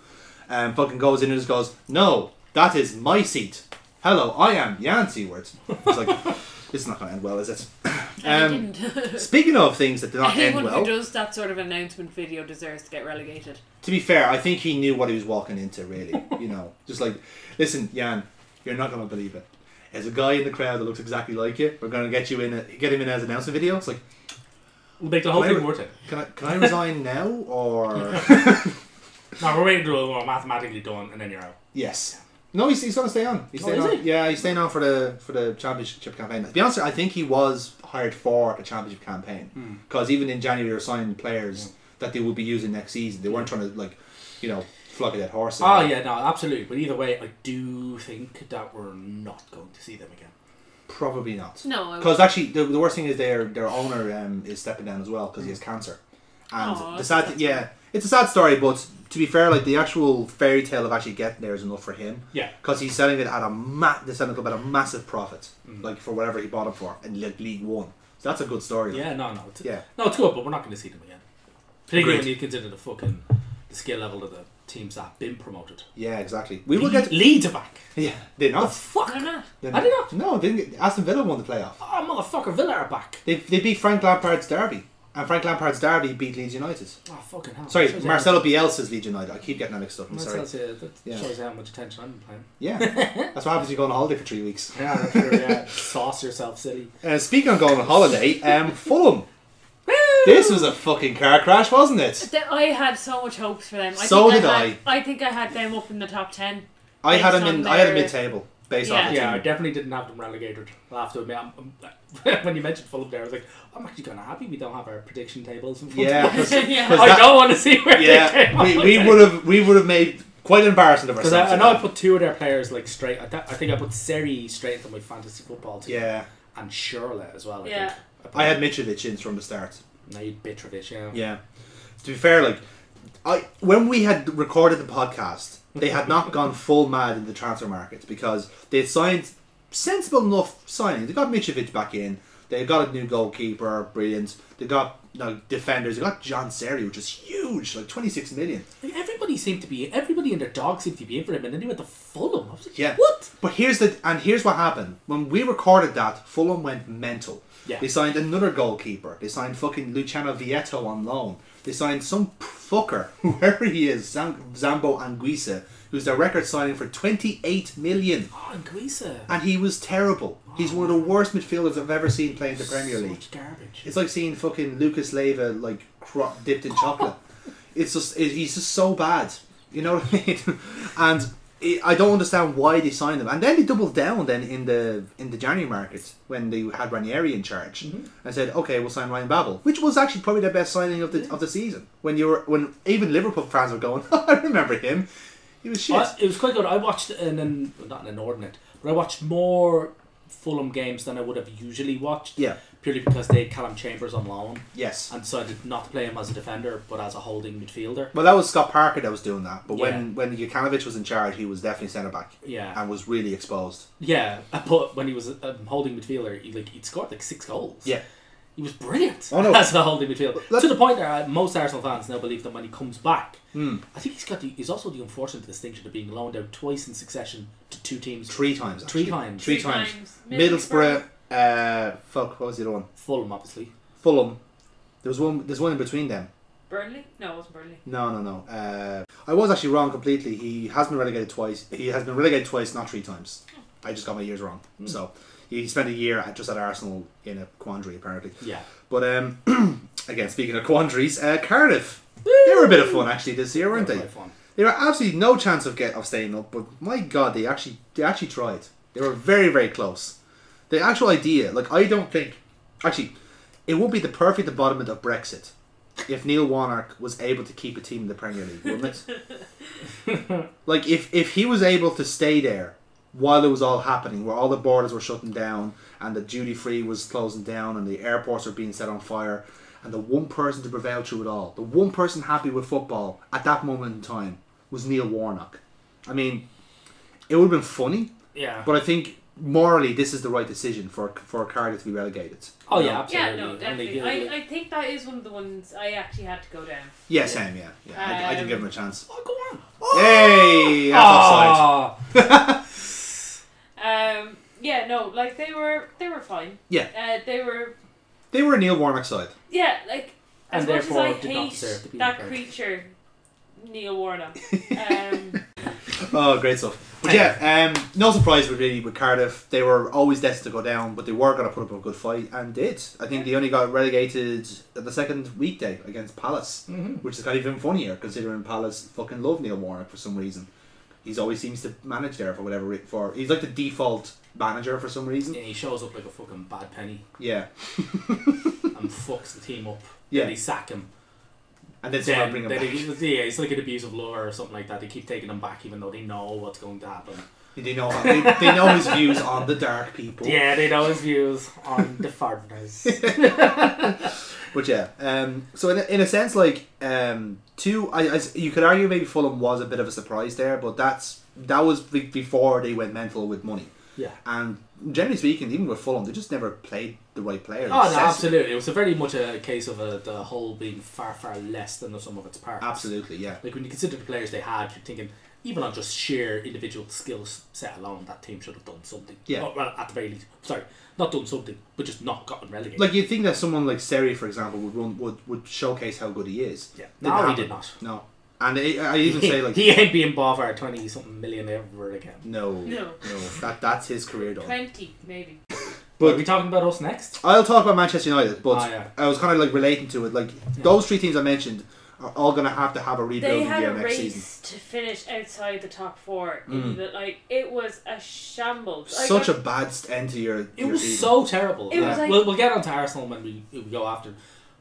um, fucking goes in and just goes, "No, that is my seat. Hello, I am Jan Siewert." It's like, this is not going to end well, is it? [coughs] And Um, didn't. [laughs] Speaking of things that did not end Anyone well, who does that sort of announcement video deserves to get relegated. to be fair, I think he knew what he was walking into. Really, you know, [laughs] just like, listen, Jan, you're not going to believe it. There's a guy in the crowd that looks exactly like you. We're going to get you in, a, get him in as an announcement video. It's like, We'll make the whole Can I- thing worth it. can I can I resign [laughs] now or No, we're waiting until we're mathematically done, and then you're out. yes? No, he's, he's going to stay on. He's Oh, staying is on. he? Yeah, he's staying on for the for the championship campaign. To be honest, I think he was hired for the championship campaign Hmm. because even in January they were signing players that they would be using next season. They weren't trying to like, you know, flog a dead horse. Oh yeah, no, absolutely. But either way, I do think that we're not going to see them again. Probably not. No, Because actually, the, the worst thing is their their owner um, is stepping down as well because he has cancer. And Aw, the sad, sad yeah, it's a sad story. But to be fair, like the actual fairy tale of actually getting there is enough for him Yeah. because he's selling it at a ma- they're selling it at a massive profit, Mm. like for whatever he bought it for in like League One. So that's a good story. Yeah, no, no. It's, Yeah. No, it's good, but we're not going to see them again. Particularly Agreed. when you consider the fucking the skill level of the teams that have been promoted. Yeah, exactly. We will get. To, Leeds are back. [laughs] yeah, they're The not. fuck? They're not. They're I did not. No, they didn't get, Aston Villa won the playoff. Oh, motherfucker, Villa are back. They they beat Frank Lampard's derby, and Frank Lampard's derby beat Leeds United. Oh, fucking hell. Sorry, Shows you Marcelo Bielsa's Leeds United. I keep getting that mixed up. How, I'm that sorry. tells you- that Yeah. shows you how much attention I've been playing. Yeah, [laughs] that's what happens if you go on holiday for three weeks. Yeah, that's true, yeah. [laughs] Sauce yourself, silly. Uh, speaking of going on holiday, um, [laughs] Fulham. This was a fucking car crash, wasn't it? I had so much hopes for them. I So think did I. Had, I. I think I had them up in the top ten. I had them in. on I had him their- mid-table based Yeah. off the Yeah, I definitely didn't have them relegated. I have to admit, I'm, I'm- [laughs] when you mentioned Fulham there, I was like, I'm actually kind of happy we don't have our prediction tables in front Yeah, of us. [laughs] 'cause- Yeah. 'cause I that- don't want to see where they yeah, came we, we would have we would have made quite embarrassing of Because ourselves. I, I know I put two of their players like straight. I, th- I think I put Seri straight into my fantasy football team. yeah, And Charlotte as well. I Yeah. think. I had them- Mitrovic in from the start. No, you Mitrovic, yeah. Yeah. To be fair, like I when we had recorded the podcast, they had not gone full mad in the transfer markets because they had signed sensible enough signings. They got Mitrovic back in. They got a new goalkeeper, brilliant. They got no defenders. They got John Seri, which is huge, like twenty six million. Like, everybody seemed to be. Everybody and their dog seemed to be in for him, and then he went to Fulham. I was like, Yeah. what? But here's the and here's what happened when we recorded that. Fulham went mental. Yeah. They signed another goalkeeper. They signed fucking Luciano Vietto on loan. They signed some fucker, [laughs] whoever he is, Zam- Zambo Anguissa, who's their record signing for 28 million. Oh, Anguissa. And he was terrible. He's one of the oh. worst midfielders I've ever seen playing the Premier League. Garbage. It's like seeing fucking Lucas Leiva like cro- dipped in chocolate. [laughs] It's just it, he's just so bad. You know what I mean? [laughs] and I don't understand why they signed him. And then they doubled down then in the in the January market when they had Ranieri in charge mm-hmm. and said, okay, we'll sign Ryan Babel, which was actually probably the best signing of the of the season. When you were when even Liverpool fans were going, [laughs] I remember him. He was shit. I- it was quite good. I watched an, an not an inordinate, but I watched more Fulham games than I would have usually watched. Yeah. Purely because they had Calum Chambers on loan yes. and decided not to play him as a defender but as a holding midfielder. Well, that was Scott Parker that was doing that. But Yeah. when when Jokanovic was in charge, he was definitely centre back Yeah. and was really exposed. Yeah. But when he was a holding midfielder, he like he'd scored like six goals. Yeah. He was brilliant Oh, no. [laughs] as a holding midfielder. Let- to the point that uh, most Arsenal fans now believe that when he comes back, Hmm. I think he's got the, he's also the unfortunate distinction of being loaned out twice in succession to two teams. Three times. Three actually. times. Three, Three times. times. Middlesbrough. Uh, fuck. What was the other one? Fulham, obviously. Fulham. There was one. There's one in between them. Burnley? No, it wasn't Burnley. No, no, no. Uh, I was actually wrong completely. He has been relegated twice. He has been relegated twice, not three times. I just got my years wrong. So he spent a year at, just at Arsenal in a quandary apparently. Yeah. But um, [clears throat] again, speaking of quandaries, uh, Cardiff. They were a bit of fun actually this year, weren't they? Quite fun. They were absolutely no chance of get of staying up, but my god, they actually they actually tried. They were very very close. The actual idea, like I don't think, actually, it would be the perfect embodiment of Brexit if Neil Warnock was able to keep a team in the Premier League, wouldn't it? [laughs] like if if he was able to stay there while it was all happening, where all the borders were shutting down and the duty free was closing down and the airports were being set on fire, and the one person to prevail through it all, the one person happy with football at that moment in time was Neil Warnock. I mean, it would have been funny, Yeah. but I think morally this is the right decision for for Cardiff to be relegated. oh You yeah, absolutely. Yeah, no, definitely. I, I think that is one of the ones I actually had to go down. Yeah, same. Yeah, yeah. I, I didn't Um, give him a chance. oh, go on. Hey, that's offside. Ah. [laughs] Um, yeah, no, like they were, they were fine. Yeah. Uh, they were, They were Neil Warnock's side. yeah, like as And much as therefore I did not deserve to hate that in creature, Neil Warnock. Um, [laughs] Oh, great stuff. But yeah, um, no surprise with really with Cardiff. They were always destined to go down, but they were going to put up a good fight and did. I think they only got relegated the second weekday against Palace, which is kind of even funnier considering Palace fucking love Neil Warnock for some reason. He's always seems to manage there for whatever for. He's like the default manager for some reason. Yeah, he shows up like a fucking bad penny Yeah, [laughs] and fucks the team up. Yeah. They sack him. And then Then, bring then back. he- yeah, it's like an abuse of law or something like that. They keep taking them back even though they know what's going to happen. They know they, they know his views on the dark people. Yeah, they know his views on the foreigners. [laughs] But yeah, um, so in a, in a sense, like um, two, I, I, you could argue maybe Fulham was a bit of a surprise there, but that's that was be- before they went mental with money. yeah. And generally speaking, even with Fulham, they just never played the right players. Oh no, absolutely. It was a very much a case of a, the whole being far, far less than the sum of its parts. Absolutely, yeah. Like when you consider the players they had, you're thinking even on just sheer individual skills set alone, that team should have done something. Yeah. Oh, well, at the very least, sorry, not done something, but just not gotten relegated. Like you'd think that someone like Seri, for example, would run would, would showcase how good he is. yeah, Didn't no, he did not. No, and I, I even say [laughs] like he ain't being bothered twenty something million ever again. no, No. no, that that's his career done. Twenty, maybe. [laughs] But are we talking about us next? I'll talk about Manchester United, but Ah, yeah. I was kind of like relating to it. Like those three teams I mentioned are all going to have to have a They rebuilding had year a next race season. to finish outside the top four. Mm. In the, like it was a shambles. Like, Such a bad end to your. It your was season. so terrible. It was like- we'll, we'll get on to Arsenal when we, we go after.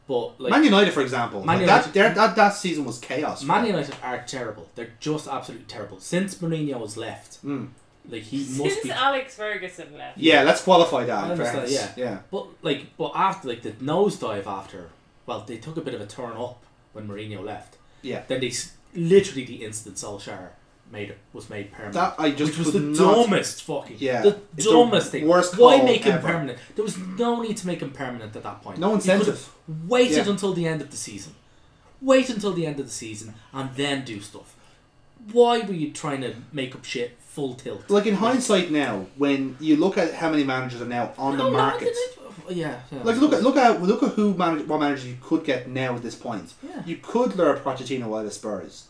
But like Man United, for example, Man like, United- that, their- that that season was chaos. for Man them. United are terrible. They're just absolutely terrible. Since Mourinho has left, Mm. Like he [laughs] must Since be. Alex Ferguson left. Yeah, let's qualify that. I in yeah. yeah. But like, but after like the nosedive after, well, they took a bit of a turn up when Mourinho left. Yeah. Then they literally the instant Solskjaer made it was made permanent. That I just which was the could not- dumbest fucking Yeah. the It's the dumbest thing. worst Why call make him permanent? There was no need to make him permanent at that point. No You incentive. could've Waited Yeah. until the end of the season. Wait until the end of the season and then do stuff. Why were you trying to make up shit full tilt? Like in hindsight now, when you look at how many managers are now on No, the market, it- it- yeah, yeah. Like look at look at look at who manage, what manager you could get now at this point. Yeah. You could lure Pochettino out of Spurs.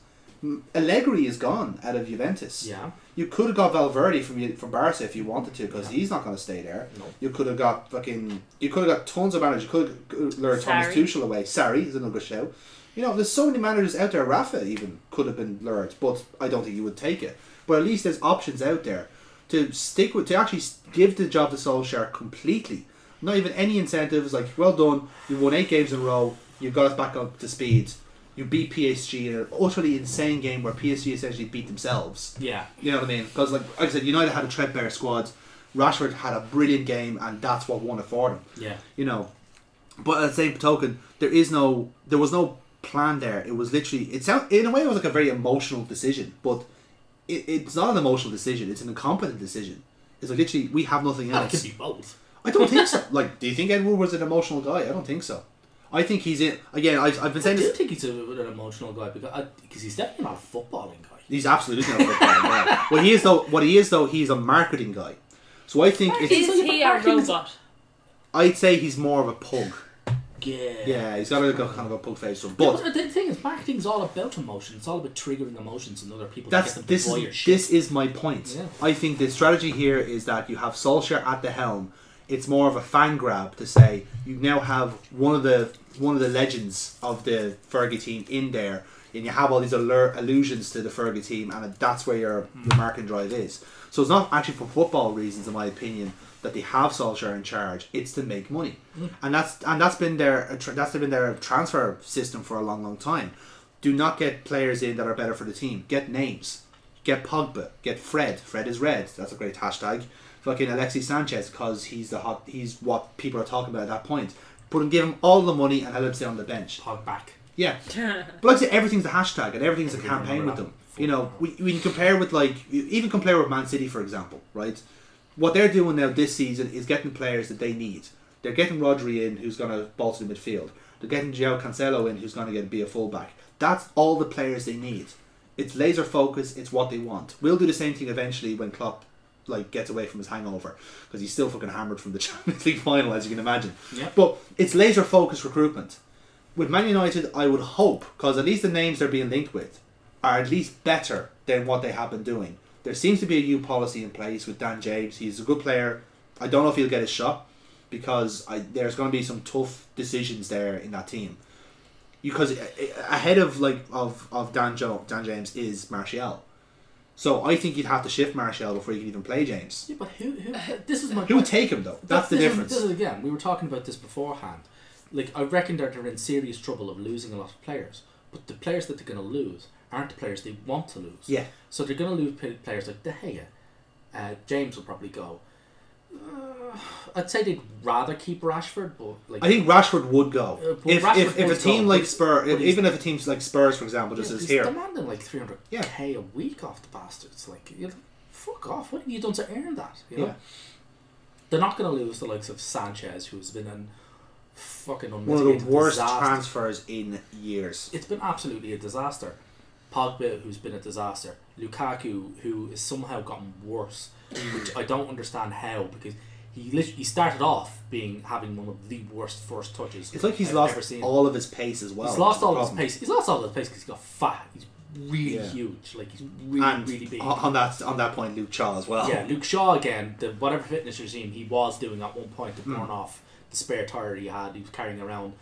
Allegri is gone out of Juventus. Yeah. You could have got Valverde from you- from Barca if you wanted to, because Yeah. he's not going to stay there. No. You could have got fucking. You could have got tons of managers. You could lure lured Thomas Tuchel away. Sarri is another show. You know, there's so many managers out there. Rafa even could have been lured, but I don't think he would take it. But at least there's options out there to stick with to actually give the job to Solskjaer completely. Not even any incentives. Like, well done. You won eight games in a row. You got us back up to speed. You beat PSG in an utterly insane game where PSG essentially beat themselves. Yeah. You know what I mean? Because like, like I said, United had a threadbare squad. Rashford had a brilliant game, and that's what won it for them. Yeah. You know, but at the same token, there is no, there was no plan there. It was literally, it sound in a way, it was like a very emotional decision, but it, it's not an emotional decision. It's an incompetent decision. It's like literally, we have nothing Well, it else. could be both. I don't think so. [laughs] Like, do you think Ed Wood was an emotional guy? I don't think so. I think he's in. Again, I've, I've been I do this. think he's a, an emotional guy because I, because he's definitely not a footballing guy. He's absolutely not a footballing guy. [laughs] What he is though, what he is though, he's a marketing guy. So I think it's, Is so he a robot? I'd say he's more of a pug. Yeah. Yeah, he's got a go- kind of a pug face to him. Yeah, But but the thing is, marketing's all about emotion. It's all about triggering emotions in other people. that's to get them this to buy your is this is my point. Yeah. I think the strategy here is that you have Solskjaer at the helm. It's more of a fan grab to say you now have one of the one of the legends of the Fergie team in there, and you have all these allusions to the Fergie team, and that's where your your mm. marketing drive is. So it's not actually for football reasons, in my opinion, that they have Solskjaer in charge. It's to make money, hmm. and that's and that's been their that's been their transfer system for a long, long time. Do not get players in that are better for the team. Get names. Get Pogba. Get Fred. Fred is red. That's a great hashtag. Fucking Alexis Sanchez because he's the hot. He's what people are talking about at that point. Put him, give him all the money, and let him stay on the bench. Pog back. Yeah, but like I say, everything's a hashtag and everything's a campaign with them. You know, we, we can compare with like even compare with Man City for example, right? What they're doing now this season is getting players that they need. They're getting Rodri in, who's going to bolster the midfield. They're getting João Cancelo in, who's going to get be a fullback. That's all the players they need. It's laser focus. It's what they want. We'll do the same thing eventually when Klopp like gets away from his hangover because he's still fucking hammered from the [laughs] Champions League final, as you can imagine. Yeah. But it's laser focus recruitment. With Man United, I would hope because at least the names they're being linked with are at least better than what they have been doing. There seems to be a new policy in place with Dan James. He's a good player. I don't know if he'll get his shot because I, there's going to be some tough decisions there in that team. Because a- uh, a- uh, ahead of like of, of Dan jo- Dan James is Martial. So I think you'd have to shift Martial before you can even play James. Yeah, but who? who uh, this is my. Who would take him though? That's the this is- difference. this is again. We were talking about this beforehand. Like I reckon that they're in serious trouble of losing a lot of players, but the players that they're going to lose aren't the players they want to lose. Yeah. So they're going to lose players like De Gea. Uh, James will probably go. Uh, I'd say they'd rather keep Rashford, but like I think Rashford would go. Uh, if, Rashford if, if a team go, like Spurs, even if a team like Spurs, for example, just Yeah, is he's here. demanding like three hundred Yeah. k a week off the bastards. Like, like, fuck off! What have you done to earn that? You know? Yeah. They're not going to lose the likes of Sanchez, who's been an fucking One of the worst disaster. transfers in years. It's been absolutely a disaster. Pogba, who's been a disaster. Lukaku, who has somehow gotten worse, which I don't understand how because he literally he started off being having one of the worst first touches. It's like he's I've lost seen. all of his pace as well. He's lost all of his pace. He's lost all of his pace because he's got fat. He's really Yeah. huge. Like he's really and really big. on that on that point, Luke Shaw as well. Yeah, Luke Shaw again. The whatever fitness regime he was doing at one point Hmm. to burn off the spare tire he had. He was carrying around.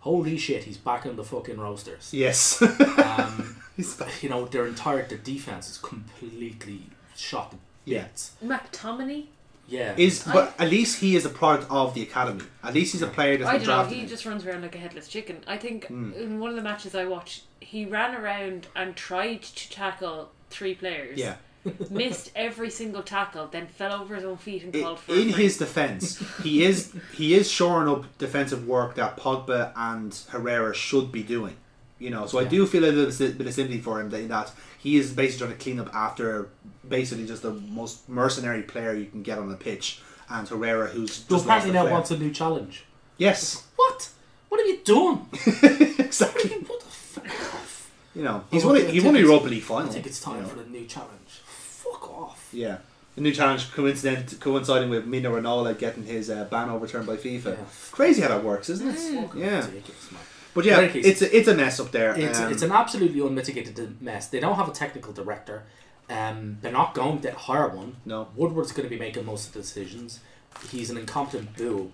Holy shit! He's back on the fucking roasters. Yes. Um, [laughs] He's back. you know their entire their defense is completely shot to Yeah. bits. McTominay? Yeah, Is but at least he is a product of the academy. At least he's a player that's I don't know. drafted. He in. just runs around like a headless chicken. I think Hmm. in one of the matches I watched, he ran around and tried to tackle three players. yeah. [laughs] Missed every single tackle, then fell over his own feet and I- called for a in free. his defence, he is he is shoring up defensive work that Pogba and Herrera should be doing. You know, so I do feel a little bit of sympathy for him that, in that he is basically trying to clean up after basically just the most mercenary player you can get on the pitch, and Herrera who's who just apparently lost the now wants a new challenge. yes, What? What have you done? [laughs] exactly. what the fuck off? You know, he's won. He won a Europa League final. I think it's time you know. for a new challenge. Fuck off. Yeah. A new challenge coincident coinciding with Mino Raiola getting his uh, ban overturned by FIFA. Yeah. Crazy how that works, isn't it? Fucking Yeah. But yeah, case- it's a, it's a mess up there. It's, Um, it's an absolutely unmitigated mess. They don't have a technical director. Um, they're not going to hire one. No. Woodward's going to be making most of the decisions. He's an incompetent bull.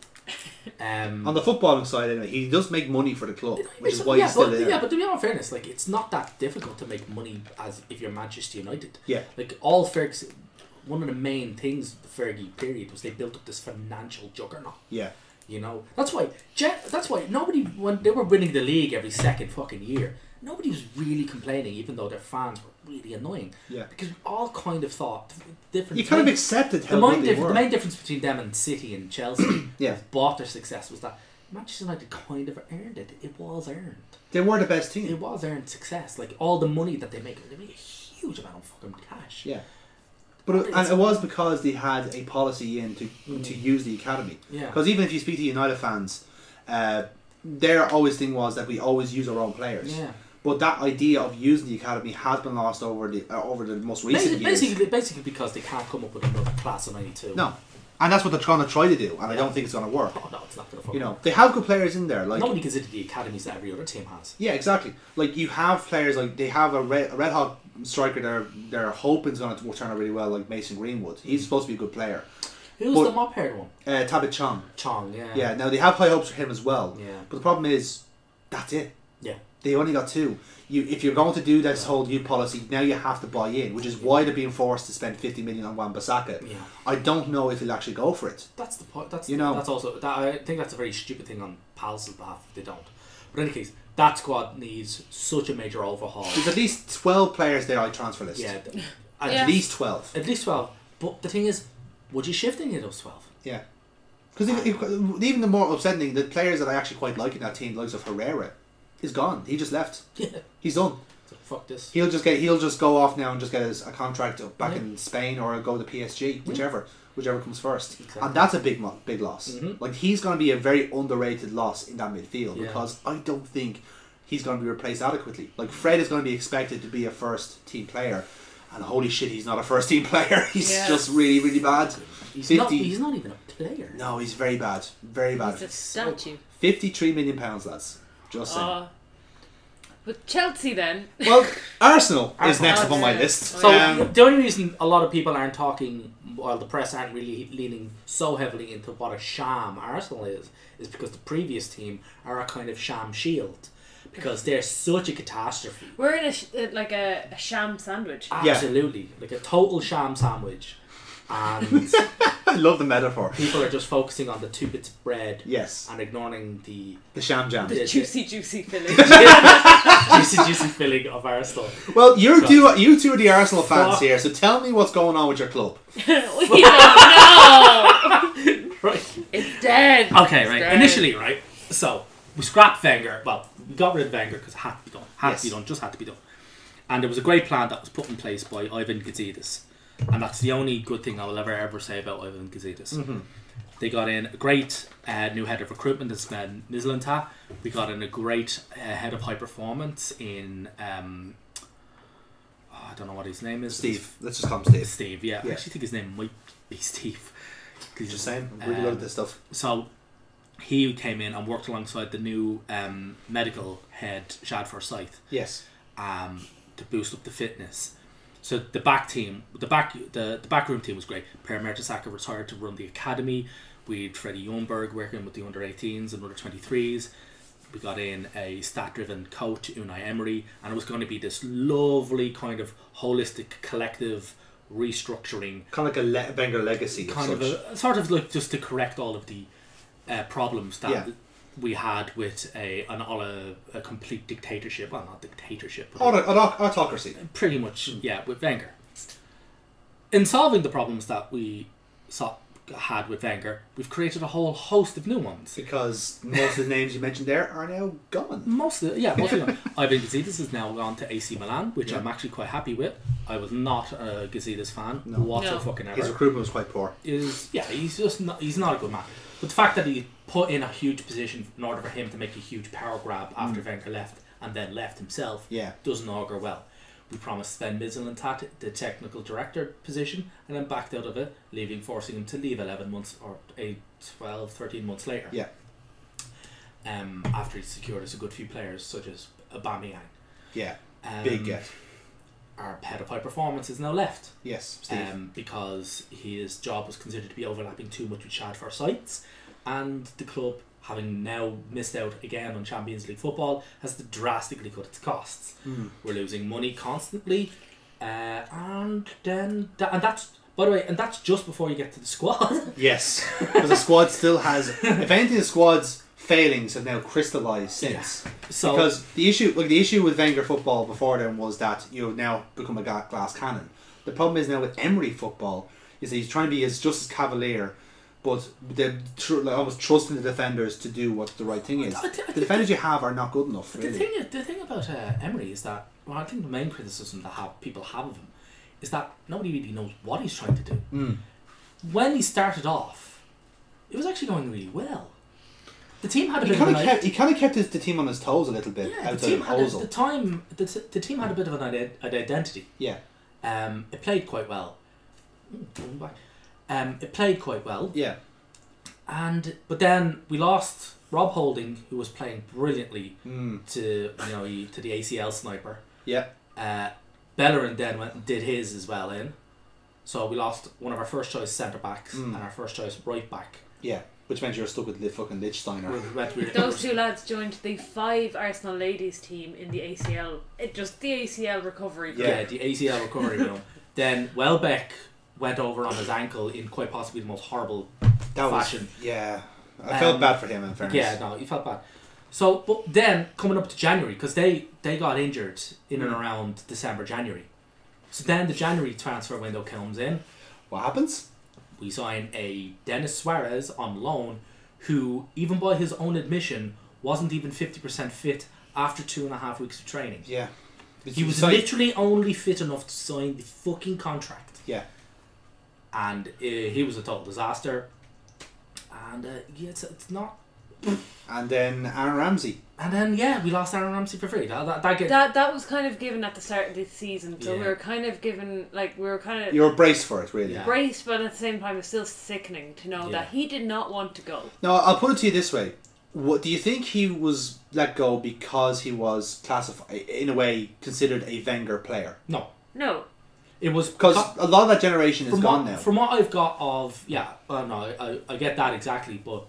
Um, on the footballing side, anyway, he does make money for the club, which is why yeah, he's still but, there. Yeah, but to be honest, fairness, like it's not that difficult to make money as if you're Manchester United. Yeah. Like all Ferguson, one of the main things the Fergie period was they built up this financial juggernaut. yeah, You know, that's why. Je- That's why nobody when they were winning the league every second fucking year, nobody was really complaining, even though their fans were really annoying. Yeah. Because we all kind of thought different. you kind of accepted the main, were. the main difference between them and City and Chelsea, [clears throat] Yeah. bought their success was that Manchester United kind of earned it. It was earned. they were the best team. It was earned success. Like all the money that they make, they make a huge amount of fucking cash. Yeah. But it, and it was because they had a policy in to to use the academy. Yeah. Because even if you speak to United fans, uh, their always thing was that we always use our own players. Yeah. But that idea of using the academy has been lost over the uh, over the most recent Basi- years. Basically, basically because they can't come up with another class of '92. No, and that's what they're trying to try to do, and I don't think it's going to work. Oh no, it's not gonna. You know, they have good players in there, like nobody considered the academies that every other team has. Yeah, exactly. Like you have players like they have a red, a red hot striker. They're they're hoping is going to turn out really well, like Mason Greenwood. He's supposed to be a good player. Who's But- the mop haired one? Uh, Tahith Chong. Chong. Yeah. Yeah. Now they have high hopes for him as well. Yeah. But the problem is, that's it. Yeah. They only got two. You if you're going to do this whole new policy, now you have to buy in, which is why they're being forced to spend fifty million on Wan Bissaka. Yeah. I don't know if he'll actually go for it. That's the point. That's You know. That's also. That, I think that's a very stupid thing on Palace's behalf. If they don't. But in any case, that squad needs such a major overhaul. There's at least twelve players there on the transfer list. Yeah. [laughs] At Yeah. least twelve. At least twelve. But the thing is, would you shift any of those twelve? Yeah. Because even the more upsetting thing, the players that I actually quite like in that team, like of Herrera, is gone. He just left. Yeah. He's done. So fuck this. He'll just get. He'll just go off now and just get his, a contract back Yeah. in Spain or go to PSG, whichever, whichever comes first. Exactly. And that's a big, big loss. Mhm. Like he's going to be a very underrated loss in that midfield Yeah. because I don't think he's going to be replaced adequately. Like Fred is going to be expected to be a first team player, and holy shit, he's not a first team [laughs] player. He's Yeah. just really, really bad. He's 50 not. He's not even a player. No, he's very bad. Very bad. He's a statue. Fifty-three million pounds, lads. Just saying. With Chelsea then. well, Arsenal, is Arsenal. next up on my list. So Um, the only reason a lot of people aren't talking, while the press aren't really leaning so heavily into what a sham Arsenal is, is because the previous team are a kind of sham shield, because they're such a catastrophe. We're in a sh- uh, like a, a sham sandwich. Yeah. Absolutely, like a total sham sandwich, and [laughs] I love the metaphor. people are just focusing on the two bits of bread Yes, and ignoring the the sham jam. The Yeah. juicy, juicy filling. [laughs] juicy, juicy filling of Arsenal. Well, you do you two are the Arsenal fans Fuck. here, so tell me what's going on with your club. [laughs] we don't know. Right. It's dead. Okay, It's right. dead. Initially, right. So we scrapped Wenger. Well, we got rid of Wenger because it had to be done. Had to be done. Just had to be done. And there was a great plan that was put in place by Ivan Gazidis, and that's the only good thing I will ever ever say about Ivan Gazidis. Mm-hmm. They got in a great uh, new head of recruitment, that's Sven Mislintat. We got in a great uh, head of high performance in. Um, oh, I don't know what his name is. Steve, let's just call him Steve. Steve, yeah. I actually think his name might be Steve. Just saying, I'm really good Um, at this stuff. so he came in and worked alongside the new um, medical head Shad Forsythe Yes. um, to boost up the fitness. So the back team, the back the, the backroom team was great. Per Mertesacker retired to run the academy. We had Freddie Ljungberg working with the under 18s and under 23s. We got in a stat driven coach, Unai Emery, and it was going to be this lovely kind of holistic collective restructuring Kind of like a le- Wenger legacy. kind of of a sort of like just to correct all of the uh, problems that Yeah. We had with a an all a, a complete dictatorship. Well, not dictatorship, but Auto- auto- autocracy. pretty much yeah with Wenger. In solving the problems that we saw had with Wenger, we've created a whole host of new ones. Because most of the names you mentioned there are now gone. Most of the, yeah, most of them. [laughs] Ivan Gazidis has now gone to AC Milan, which I'm actually quite happy with. I was not a Gazidis fan No. whatsoever. No. Fucking His recruitment was quite poor. is yeah, he's just not he's not a good man. But the fact that he put in a huge position in order for him to make a huge power grab after Wenger left and then left himself Yeah. doesn't augur well. We promised Sven Mislintat the technical director position and then backed out of it, leaving forcing him to leave 11 months or 8, 12, 13 months later. Yeah. Um, after he secured us a good few players such as Aubameyang. Yeah, Um, big get. Our high performance is now left Yes, Steve. um, because his job was considered to be overlapping too much with Chad Forsythe's, and the club, having now missed out again on Champions League football, has to drastically cut its costs. Hmm. We're losing money constantly, uh, and then that, and that's by the way, and that's just before you get to the squad. [laughs] yes, because the squad still has. If anything, the squad's failings have now crystallised since. so because the issue, like the issue with Wenger football before then was that you have now become a glass cannon. The problem is now with Emery football is that he's trying to be as just as cavalier, but they're tr- like almost trusting the defenders to do what the right thing is. I I The defenders you have are not good enough, The thing, the thing about uh, Emery is that well, I think the main criticism that have, people have of him is that nobody really knows what he's trying to do. Mm. When he started off, it was actually going really well. The team had a He bit of kind an of kept he kind of kept his, the team on his toes a little bit yeah, the team of had a, the time the, t- the team had a bit of an, an identity. yeah, Um, it played quite well. Ooh, going back. Um, it played quite well, yeah, and but then we lost Rob Holding, who was playing brilliantly mm. to you know he- to the ACL sniper. yeah. Uh, Bellerin then went and did his as well in. So we lost one of our first choice centre backs Mm. and our first choice right back. Yeah, which meant you were stuck with the fucking Lichtsteiner. We went- we- Those two lads joined the five Arsenal ladies team in the ACL. It just the ACL recovery. Yeah. yeah. the ACL recovery room. [laughs] Then Welbeck went over on his ankle in quite possibly the most horrible. That was fashion. yeah. I felt Um, bad for him in fairness. Yeah, no, he felt bad. So, but then coming up to January because they they got injured in and Mm. around December January. So then the January transfer window comes in. What happens? We sign a Denis Suárez on loan, who, even by his own admission, wasn't even 50% fit after two and a half weeks of training. Yeah, He was literally only fit enough to sign the fucking contract. Yeah, And uh, he was a total disaster. And uh, yeah, it's, it's not. and then Aaron Ramsey. And then, yeah, we lost Aaron Ramsey for free. That, that, that get, That that was kind of given at the start of the season, so we were kind of given like we were kind of You were braced for it, really. Yeah. braced, but at the same time, it's still sickening to know Yeah. that he did not want to go. Now I'll put it to you this way: What do you think he was let go because he was classified in a way considered a Wenger player? no. No, It was Because a lot of that generation is gone what, now. From what I've got of yeah, well, no, I, I, I get that exactly, but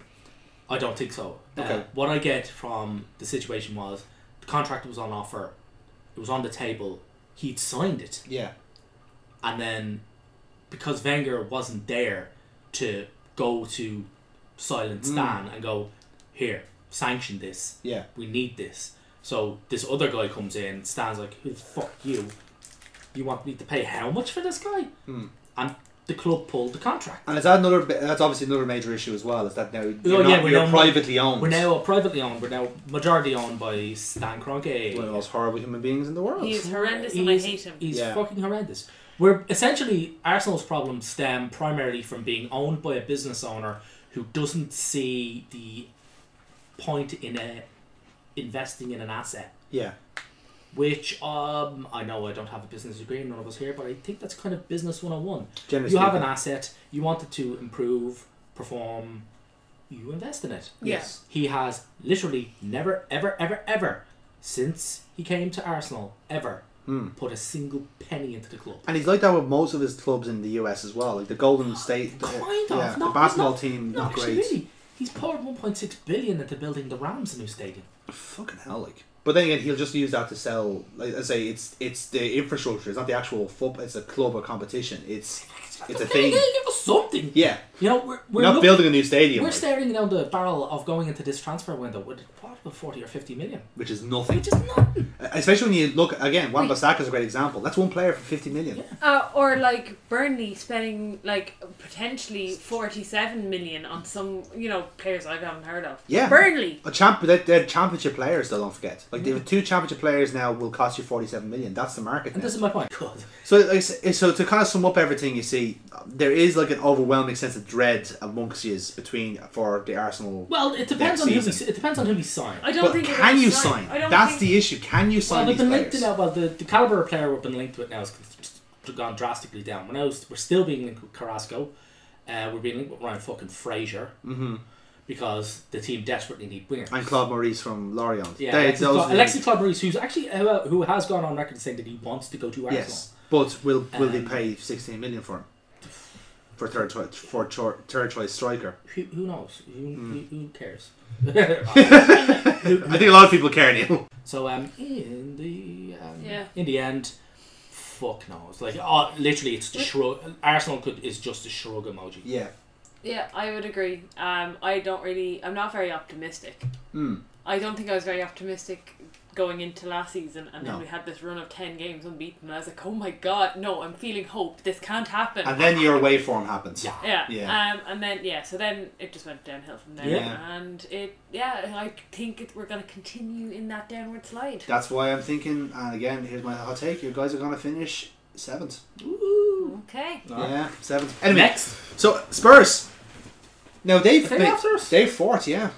I don't think so. Uh, Okay. what I get from the situation was the contract was on offer, it was on the table, he'd signed it, yeah, and then because Wenger wasn't there to go to Silent Stan and go here sanction this, yeah. we need this. So this other guy comes in, Stan's like, who the fuck you? You want me to pay how much for this guy? Hmm. And the club pulled the contract. And is that another? That's obviously another major issue as well. Is that now oh, you're, Oh, not, yeah, we're you're now- privately owned. We're now privately owned. We're now majority owned by Stan Kroenke. one of the most horrible human beings in the world. He's is horrendous, and I He's- hate him. He's Yeah. fucking horrendous. We're essentially Arsenal's problems stem primarily from being owned by a business owner who doesn't see the point in a investing in an asset. yeah, Which um I know I don't have a business degree, none of us here, but I think that's kind of business one on one. generally You have an asset, you want it to improve, perform, you invest in it. Yes. He has literally never, ever, ever, ever, since he came to Arsenal, ever Hmm. put a single penny into the club. And he's like that with most of his clubs in the US as well. Like the Golden State, Kind of. yeah, not, the basketball not, team, not not actually great. Really. He's poured 1.6 billion into building the Rams new stadium. Fucking hell, like. But then again, he'll just use that to sell. Like I say, it's it's the infrastructure. It's not the actual football. It's a club or competition. It's it's a Okay, thing. Give us something. Yeah, You know, we're, we're we're not look- building a new stadium, We're like, staring down the barrel of going into this transfer window with what about 40 or 50 million, which is nothing. which is nothing. Especially when you look again, Wan Bissaka is a great example. That's one player for fifty million. Uh, or like Burnley spending like potentially forty-seven million on some you know players I haven't heard of. Yeah. Burnley. A champ, they're, they're championship players. Though, don't forget. Like they have two championship players now will cost you forty-seven million. That's the market. And now. this is my point. God. So, like, so to kind of sum up everything, you see, there is like an overwhelming sense of dread amongst you between for the Arsenal. Well, it depends Next on who we, it depends on who we sign. I don't but think. it can you sign? sign? I don't That's think, the issue. Can you sign Well, they've these been linked players? to now. Well, the, the caliber of player we've been linked with now has gone drastically down. We're now we're still being linked with Carrasco. Uh, we're being linked with Ryan fucking Fraser Mhm. because the team desperately need wingers. And Claude Maurice from Lorient. yeah, They- Alexis, those Cla- Alexis Claude Maurice, who's actually uh, who has gone on record saying that he wants to go to Arsenal. Yes, but will will they Um, pay sixteen million for him? For third choice, for cho- third choice striker. Who, who knows? Who, Hmm. who, who cares? [laughs] I think a lot of people care, Neil. so um, in the um, Yeah. in the end, fuck knows. Like oh, literally, it's the shrug. Arsenal could is just a shrug emoji. Yeah. Yeah, I would agree. Um, I don't really. I'm not very optimistic. Mm. I don't think I was very optimistic going into last season, and No. then we had this run of ten games unbeaten. And I was like, oh my god, no! I'm feeling hope. This can't happen. And then your away form happens. Yeah. yeah, Yeah. Um, and then yeah, so then it just went downhill from there. Yeah. And it, yeah, I think it, we're going to continue in that downward slide. That's why I'm thinking. And again, here's my hot take: you guys are going to finish seventh. Ooh. Okay. Yeah, seventh. Anyway, Next, so Spurs. Now they've Are they they, after us? they've fourth, yeah,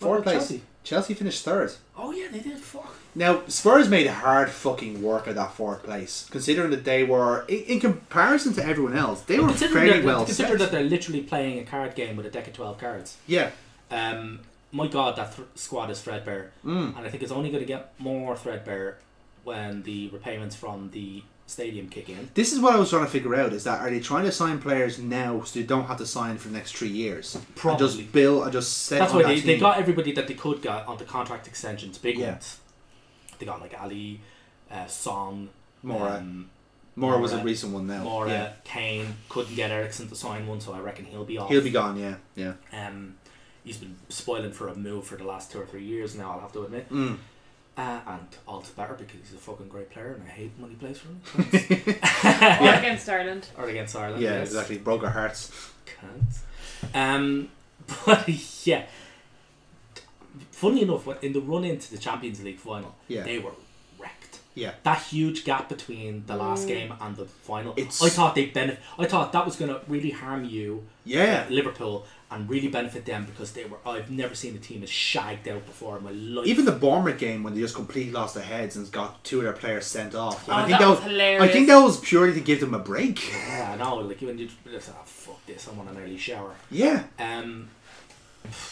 fourth about place. Chelsea? Chelsea finished third. oh yeah, they did. Fuck. Now Spurs made hard fucking work of that fourth place, considering that they were, in, in comparison to everyone else, they were that- well Consider that they're literally playing a card game with a deck of twelve cards. Yeah, Um, my God, that th- squad is threadbare, Mm. and I think it's only going to get more threadbare when the repayments from the stadium kick in. this is what I was trying to figure out: is that are they trying to sign players now so they don't have to sign for the next three years? And Probably. just bill, and just set That's why that they, they got everybody that they could get on the contract extensions, big Yeah. ones. They got like Ali, uh, Son, Moura. um, Moura was a recent one now. Moura, yeah. Kane. Couldn't get Eriksen to sign one, so I reckon he'll be off. He'll be gone. Yeah, yeah. Um, he's been spoiling for a move for the last two or three years now. I'll have to admit. Mm. Uh, and all the better because he's a fucking great player, and I hate when he plays for me. [laughs] Or [laughs] against Ireland. or against Ireland. Yeah, yes. exactly. Broke our hearts. Cunts. Um, [laughs] but yeah, funny enough, in the run into the Champions League final, Yeah. they were wrecked. Yeah. That huge gap between the last game and the final, It's- I thought they benefit. I thought that was going to really harm you, Yeah. uh, Liverpool, and really benefit them because they were. I've never seen a team as shagged out before in my life. Even the Bournemouth game when they just completely lost their heads and got two of their players sent off. Oh, I think that that was was, hilarious. I think that was purely to give them a break. yeah, I know. Like when you just, oh, fuck this, I want an early shower. Yeah, Um,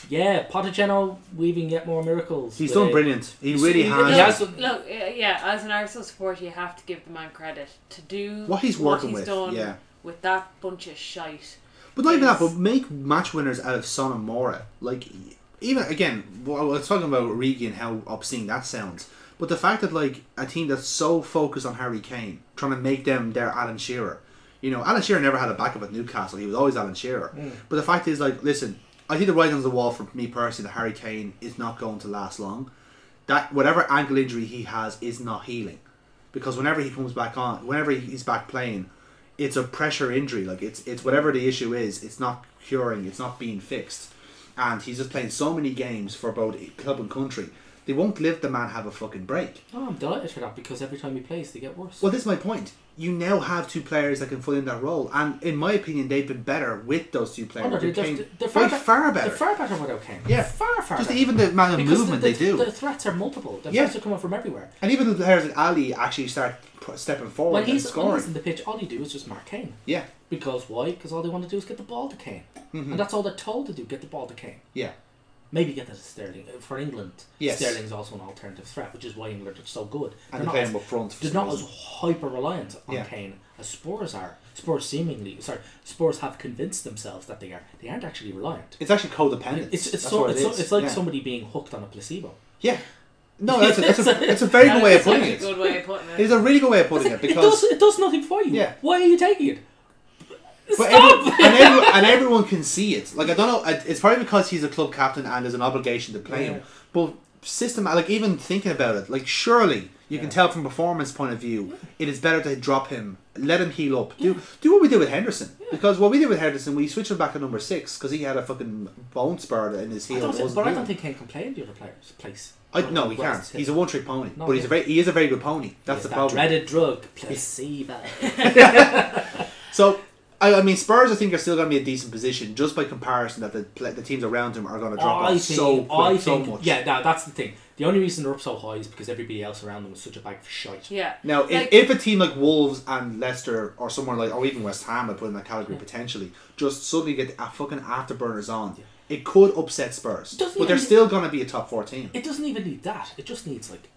yeah, Pochettino weaving yet more miracles. he's with done a- brilliant. He He's- really he- has. Look, has done- look, uh, yeah, as an Arsenal supporter, you have to give the man credit to do What he's working he's with, done yeah. with that bunch of shite. But not even that, but make match winners out of Son and Moura. Like, even again, well, I was talking about Origi and how obscene that sounds. But the fact that like a team that's so focused on Harry Kane, trying to make them their Alan Shearer. You know, Alan Shearer never had a backup at Newcastle. He was always Alan Shearer. Mm. But the fact is, like, listen, I think the writing on the wall for me personally that Harry Kane is not going to last long. That whatever ankle injury he has is not healing, because whenever he comes back on, whenever he's back playing, it's a pressure injury. Like it's it's whatever the issue is, it's not curing, it's not being fixed, and he's just playing so many games for both club and country. They won't let the man have a fucking break. Oh, I'm delighted for that because every time he plays, they get worse. Well, this is my point. You now have two players that can fill in that role, and in my opinion, they've been better with those two players. no, They they're, they're, they're far, far be- better. They're far better without Kane. Yeah. far, far Just better. even the man of because movement the, they do, The threats are multiple. The Yeah. threats are coming from everywhere. and even the players like Ali actually start stepping forward When and he's, when scoring. he's in the pitch, all he do is just mark Kane. Yeah, Because why? Because all they want to do is get the ball to Kane, Mhm. and that's all they're told to do: get the ball to Kane. yeah, Maybe get that to Sterling. Uh, For England, Yes. Sterling's also an alternative threat, which is why England are so good. and They're they not as- up front. They're not as hyper reliant on Yeah. Kane as Spurs are. Spurs seemingly, sorry, Spurs have convinced themselves that they are. They aren't actually reliant. It's actually codependent. It's it's so what it's, it so, it's like yeah. somebody being hooked on a placebo. Yeah. No, that's a, that's a, it's a very good way of putting it. good way of putting it. It's a really good way of putting it it because does it does nothing for you. Yeah. Why are you taking it? but Stop! every, and, every, and everyone can see it. Like I don't know, it's probably because he's a club captain and there's an obligation to play Yeah. him. But system, like even thinking about it, like surely you can tell from performance point of view, it is better to drop him, let him heal up. Do do what we did with Henderson because what we did with Henderson, we switched him back to number six because he had a fucking bone spur in his heel. don't that think, wasn't but I don't think Kane can play in the other player's place. I, no, he can't. He's a one trick pony, No, but he's a very he is a very good pony. That's Yes, the that problem. dreaded drug [laughs] placebo. [laughs] So I, I mean, Spurs. I think are still going to be a decent position just by comparison that the the teams around him are going to drop I off think, so quick, I so think, much. yeah, no, that's the thing. The only reason they're up so high is because everybody else around them is such a bag of shite. Yeah. Now, Like- if, if a team like Wolves and Leicester or somewhere like, or even West Ham, I put in that category mm. potentially, just suddenly get a fucking afterburners on, it could upset Spurs. Doesn't But they're even- still going to be a top four team. It doesn't even need that. It just needs like,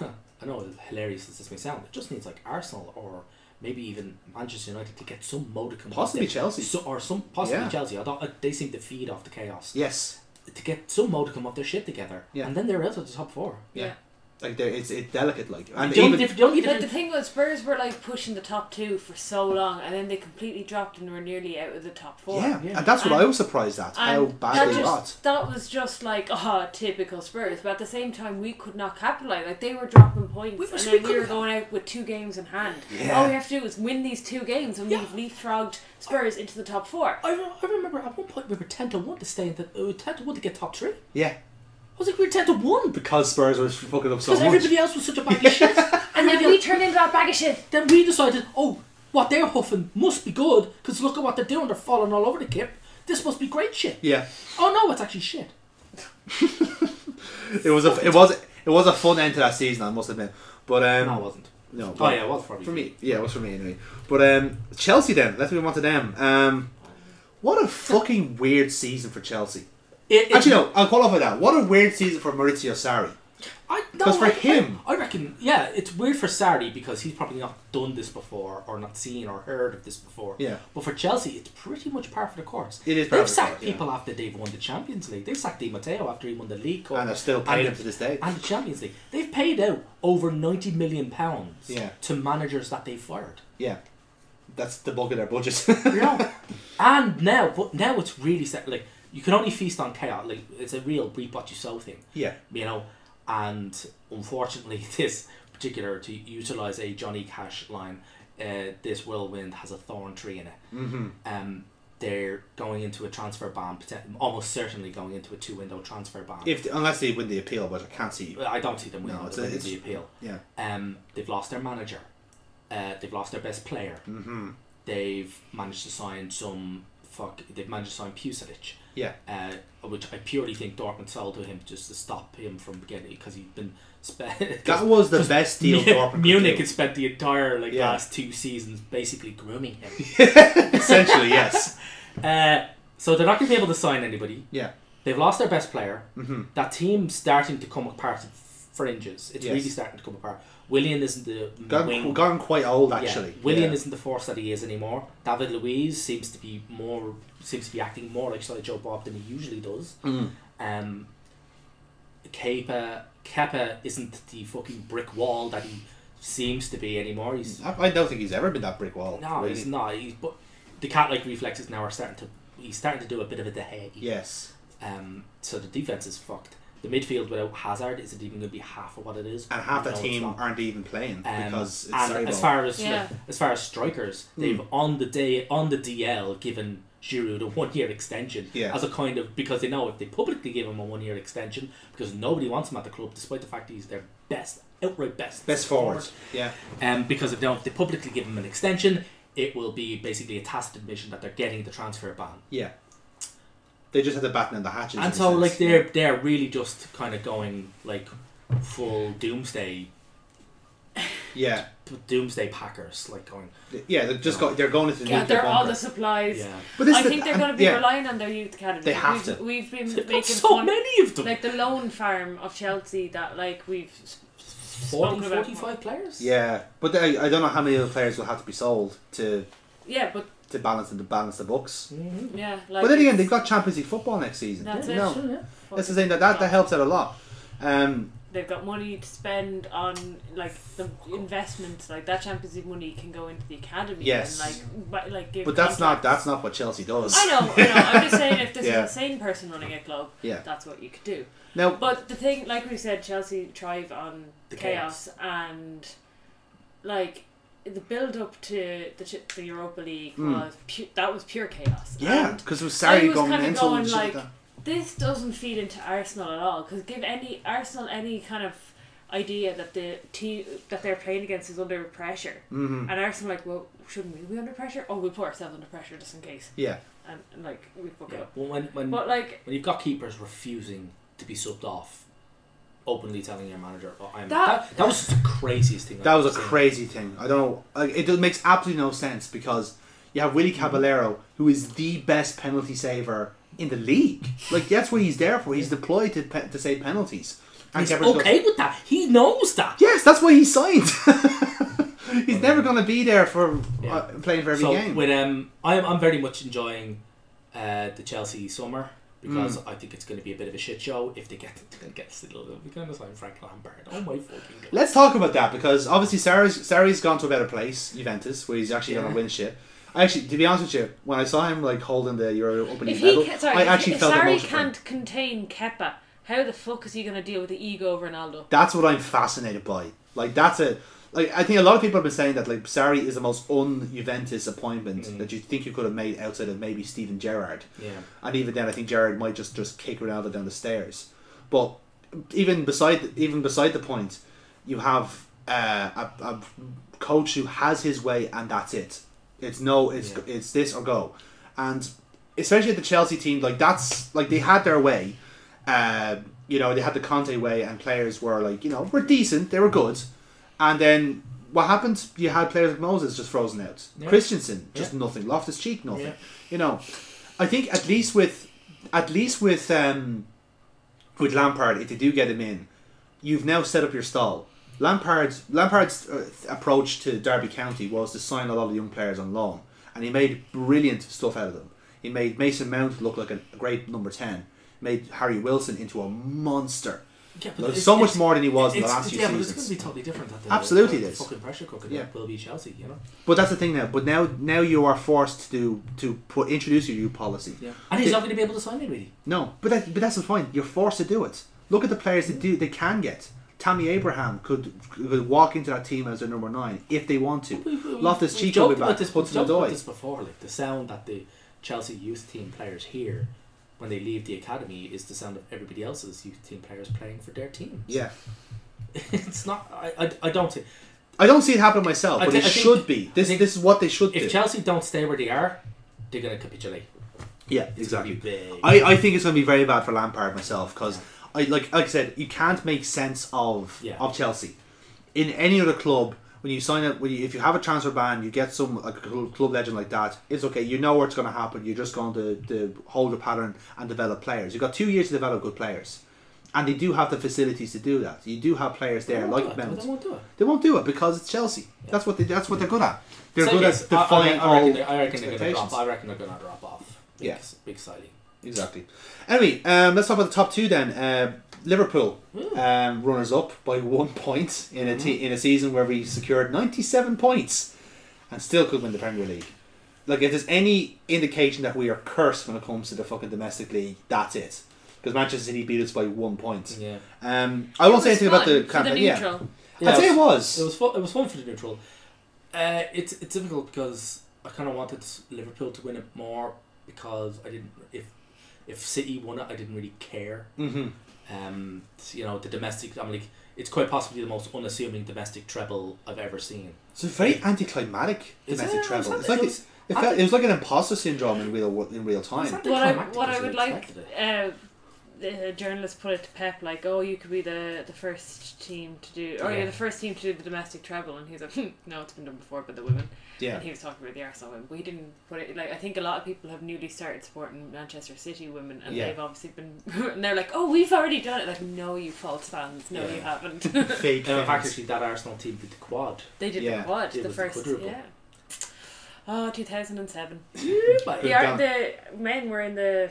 [laughs] I know it's hilarious as this may sound. It just needs like Arsenal or maybe even Manchester United to get some modicum. of Possibly Chelsea. so, or some possibly Yeah. Chelsea. I don't, uh, they seem to feed off the chaos. Yes. To get some modicum of their shit together, Yeah. and then they're out of the top four. Yeah. Like they're, it's it's delicate like and the, only even diff- the only But the thing was, Spurs were like pushing the top two for so long, and then they completely dropped and were nearly out of the top four. yeah, Yeah. and that's what And- I was surprised at how And bad that they got. that was just like [laughs] oh typical Spurs, but at the same time we could not capitalize. Like they were dropping points, We were- and we then we couldn't were going out with two games in hand. Yeah. All we have to do is win these two games, and Yeah. we've leapfrogged Spurs into the top four. I, I remember at one point we were ten to one to stay in the uh, ten to one to get top three. Yeah, I was like we were ten to one because Spurs were fucking up so because much. everybody else was such a bag of shit. [laughs] And then we turned into that bag of shit. Then we decided, oh, what they're huffing must be good because look at what they're doing. They're falling all over the kip. This must be great shit. Yeah, Oh no, it's actually shit. [laughs] it was a it was it was a fun end to that season. I must admit, but um, No, it wasn't. no, Oh yeah, it was probably For me, yeah, it was for me anyway. But um, Chelsea then, let's move on to them. Um, what a fucking weird season for Chelsea. It, Actually, no, I'll qualify that. What a weird season for Maurizio Sarri. I, no, for I- him- I, I reckon, yeah, it's weird for Sarri because he's probably not done this before or not seen or heard of this before. Yeah. But for Chelsea, it's pretty much par for the course. It is They've sacked course, yeah. people after they've won the Champions League. They've sacked Di Matteo after he won the League Cup. And they're still paying him to this day. And the Champions League. They've paid out over 90 million pounds Yeah. to managers that they fired. Yeah, that's the bulk of their budget. yeah. [laughs] and now, but now it's really set. Like you can only feast on chaos. Like it's a real reap what you sow thing. yeah, You know, and unfortunately, [laughs] this particular to utilize a Johnny Cash line, uh, this whirlwind has a thorn tree in it. mm-hmm. Um, they're going into a transfer ban, almost certainly going into a two-window transfer ban. if unless they win the appeal, but I can't see. I don't see them winning, No, it's the, a- winning it's- the appeal. Yeah, Um, they've lost their manager. Uh, they've lost their best player. mm-hmm. They've managed to sign some fuck. They've managed to sign Pulisic. Yeah, uh, which I purely think Dortmund sold to him just to stop him from getting because he'd been. spent. [laughs] that was the best deal. Mu- Dortmund Munich had spent the entire like Yeah. last two seasons basically grooming him. [laughs] [laughs] essentially yes. uh, so they're not going to be able to sign anybody. Yeah, They've lost their best player. mm-hmm. That team's starting to come apart in fringes. It's Yes. really starting to come apart. Willian isn't the gone, wing. gone quite old Yeah, actually. Willian yeah. isn't the force that he is anymore. David Luiz seems to be more seems to be acting more like Joe Bob than he usually does. Mm. Um, Kepa Kepa isn't the fucking brick wall that he seems to be anymore. He's I, I don't think he's ever been that brick wall. no, really. he's not. He's but the cat like reflexes now are starting to. He's starting to do a bit of a De Gea. Yes, Um, so the defense is fucked. The midfield without Hazard isn't even going to be half of what it is. and half the team aren't even playing Um, because it's and as far as Yeah. like, as far as strikers, they've Hmm. on the day on the DL given Giroud a one year extension Yeah. as a kind of because they know if they publicly give him a one year extension because nobody wants him at the club despite the fact he's their best outright best best forward. Yeah, Um, because if they don't if they publicly give him an extension, it will be basically a tacit admission that they're getting the transfer ban. yeah. They just had to batten in the hatches. and so sense. like they're they're really just kind of going like full doomsday yeah, doomsday packers like going yeah. they're just got. They're going into the Yeah, they're all the supplies. yeah. But I the- think they're going to be yeah. relying on their youth academy. They have we've, to. We've been They've got making so fun, many of them. like the lone farm of Chelsea that like we've s- 40, spoken about. 45 players. Yeah, but they, I don't know how many other players will have to be sold to Yeah, but to balance to balance the books. Mm-hmm. yeah, like but then again, it's- they've got Champions League football next season. That's you it. know, Sure, yeah. that's the thing that, that that helps out a lot. Um, they've got money to spend on like the investments. Like that Champions League money can go into the academy. Yes. and, like but, like give. but that's not that's not what Chelsea does. I know, I know. I'm just saying, if this Yeah. is a sane person running a club, Yeah. that's what you could do. Now, But the thing, like we said, Chelsea thrive on The chaos, and like the build up to the Ch- the Europa League Mm. was pu- that was pure chaos. yeah, because it was I Sarri was going kinda mental going and shit like- like that. this doesn't feed into Arsenal at all. Because give any Arsenal any kind of idea that the team that they're playing against is under pressure, Mm-hmm. and Arsenal like, well, shouldn't we? be under pressure? Oh, we'll put ourselves under pressure just in case, Yeah, and, and like we fuck it Yeah. up. Well, when when But like when you've got keepers refusing to be subbed off, openly telling your manager, "Oh, I'm That- that." That, was just the craziest thing. that I've was a seen. crazy thing. I don't know. Like, it makes absolutely no sense because you have Willy Caballero, who is the best penalty saver in the league. Like that's what he's there for. He's deployed to pe- to save penalties. And He's Keppers goes, okay with that. He knows that. Yes, that's why he signed. [laughs] He's never going to be there for Yeah. uh, playing for every so game. with um, I'm I'm very much enjoying uh, the Chelsea summer because Mm. I think it's going to be a bit of a shit show if they get [laughs] they're to get still we're going to sign Frank Lampard. Oh my fucking god! Let's talk about that because obviously Sarri's, Sarri's gone to a better place, Juventus, where he's actually going Yeah. to win shit. I actually, to be honest with you, when I saw him like holding the Euro opening if medal, he ca- sorry, I actually if felt Sarri emotional. can't contain Kepa, how the fuck is he going to deal with the ego of Ronaldo? That's what I'm fascinated by. Like that's a like I think a lot of people have been saying that like Sarri is the most un-Juventus appointment Mm. that you think you could have made outside of maybe Steven Gerrard. Yeah. and even then, I think Gerrard might just just kick Ronaldo down the stairs. But even beside even beside the point, you have uh, a, a coach who has his way, and that's it. It's no, it's Yeah. it's this or go, and especially at the Chelsea team, like that's like they had their way. Uh, you know, they had the Conte way, and players were like, you know, were decent, they were good, and then. What happened? You had players like Moses just frozen out. Yeah. Christensen, just Yeah. nothing. Loftus Cheek, nothing. Yeah. You know, I think at least with at least with um, with Lampard, if they do get him in, you've now set up your stall. Lampard Lampard's uh, approach to Derby County was to sign a lot of young players on loan, and he made brilliant stuff out of them. He made Mason Mount look like a, a great number ten. Made Harry Wilson into a monster. Yeah, it's- so much it's- more than he was in the last few yeah, but it's seasons. going to be totally different. At the, Absolutely it the is. Fucking pressure cooker Yeah. will be Chelsea. You know. But that's the thing now. But now, now you are forced to to put introduce your new policy. Yeah. And he's The- not going to be able to sign it really. No, but that, but that's the point. You're forced to do it. Look at the players that do they can get. Tammy Abraham could, could walk into that team as their number nine if they want to. Loftus We've Cheek will be about back. this, in about this before. Like the sound that the Chelsea youth team players hear when they leave the academy is the sound of everybody else's youth team players playing for their team. Yeah, [laughs] it's not. I, I, I don't think I don't see it happen myself, I but thi- it should be. This this is what they should if do. If Chelsea don't stay where they are, they're going to capitulate. yeah, It's gonna exactly. be big. I, I think it's going to be very bad for Lampard myself because I like like I said you can't make sense of Yeah. of Chelsea in any other club when you sign up when you, if you have a transfer ban you get some like a club legend like that it's okay you know what's going to happen you're just going to, to hold a pattern and develop players you've got two years to develop good players and they do have the facilities to do that you do have players there won't like do it. Mount They won't do it. they won't do it because it's Chelsea that's what they that's what they're good at they're So good yes, at I- I- I, all reckon, they- I reckon they're going to drop. I reckon they're going to drop off. Yes, Yeah. big signing. Exactly. Anyway, um, let's talk about the top two then. Uh, Liverpool um, runners up by one point in a te- in a season where we secured ninety seven points and still could win the Premier League. Like if there's any indication that we are cursed when it comes to the fucking domestic league, that's it. Because Manchester City beat us by one point. Yeah. Um, I won't say anything about the for the campaign. Yeah, neutral. I'd say it was. It was fun. It was fun for the neutral. Uh, it's it's difficult because I kind of wanted Liverpool to win it more because I didn't. If if City won it, I didn't really care. hmm Um, you know, the domestic. I'm like, it's quite possibly the most unassuming domestic treble I've ever seen. It's a very anticlimactic domestic it? treble. It's like was- it, it, felt, it was like an imposter syndrome in real in real time. What I what I would like, uh, the journalist put it to Pep like, oh, you could be the the first team to do, or Yeah. you're the first team to do the domestic treble, and he's like, hmm, no, it's been done before by the women. Yeah. And he was talking about the Arsenal women. We didn't put it like I think a lot of people have newly started supporting Manchester City women, and Yeah. they've obviously been, [laughs] and they're like, oh, we've already done it. Like, no, you false fans, no, Yeah. you haven't. [laughs] Fake. And in fact, actually, that Arsenal team beat the quad. they did Yeah. the quad, Did the with the first, quadruple. yeah. Oh, 2007. The, Good Ar- done. the men were in the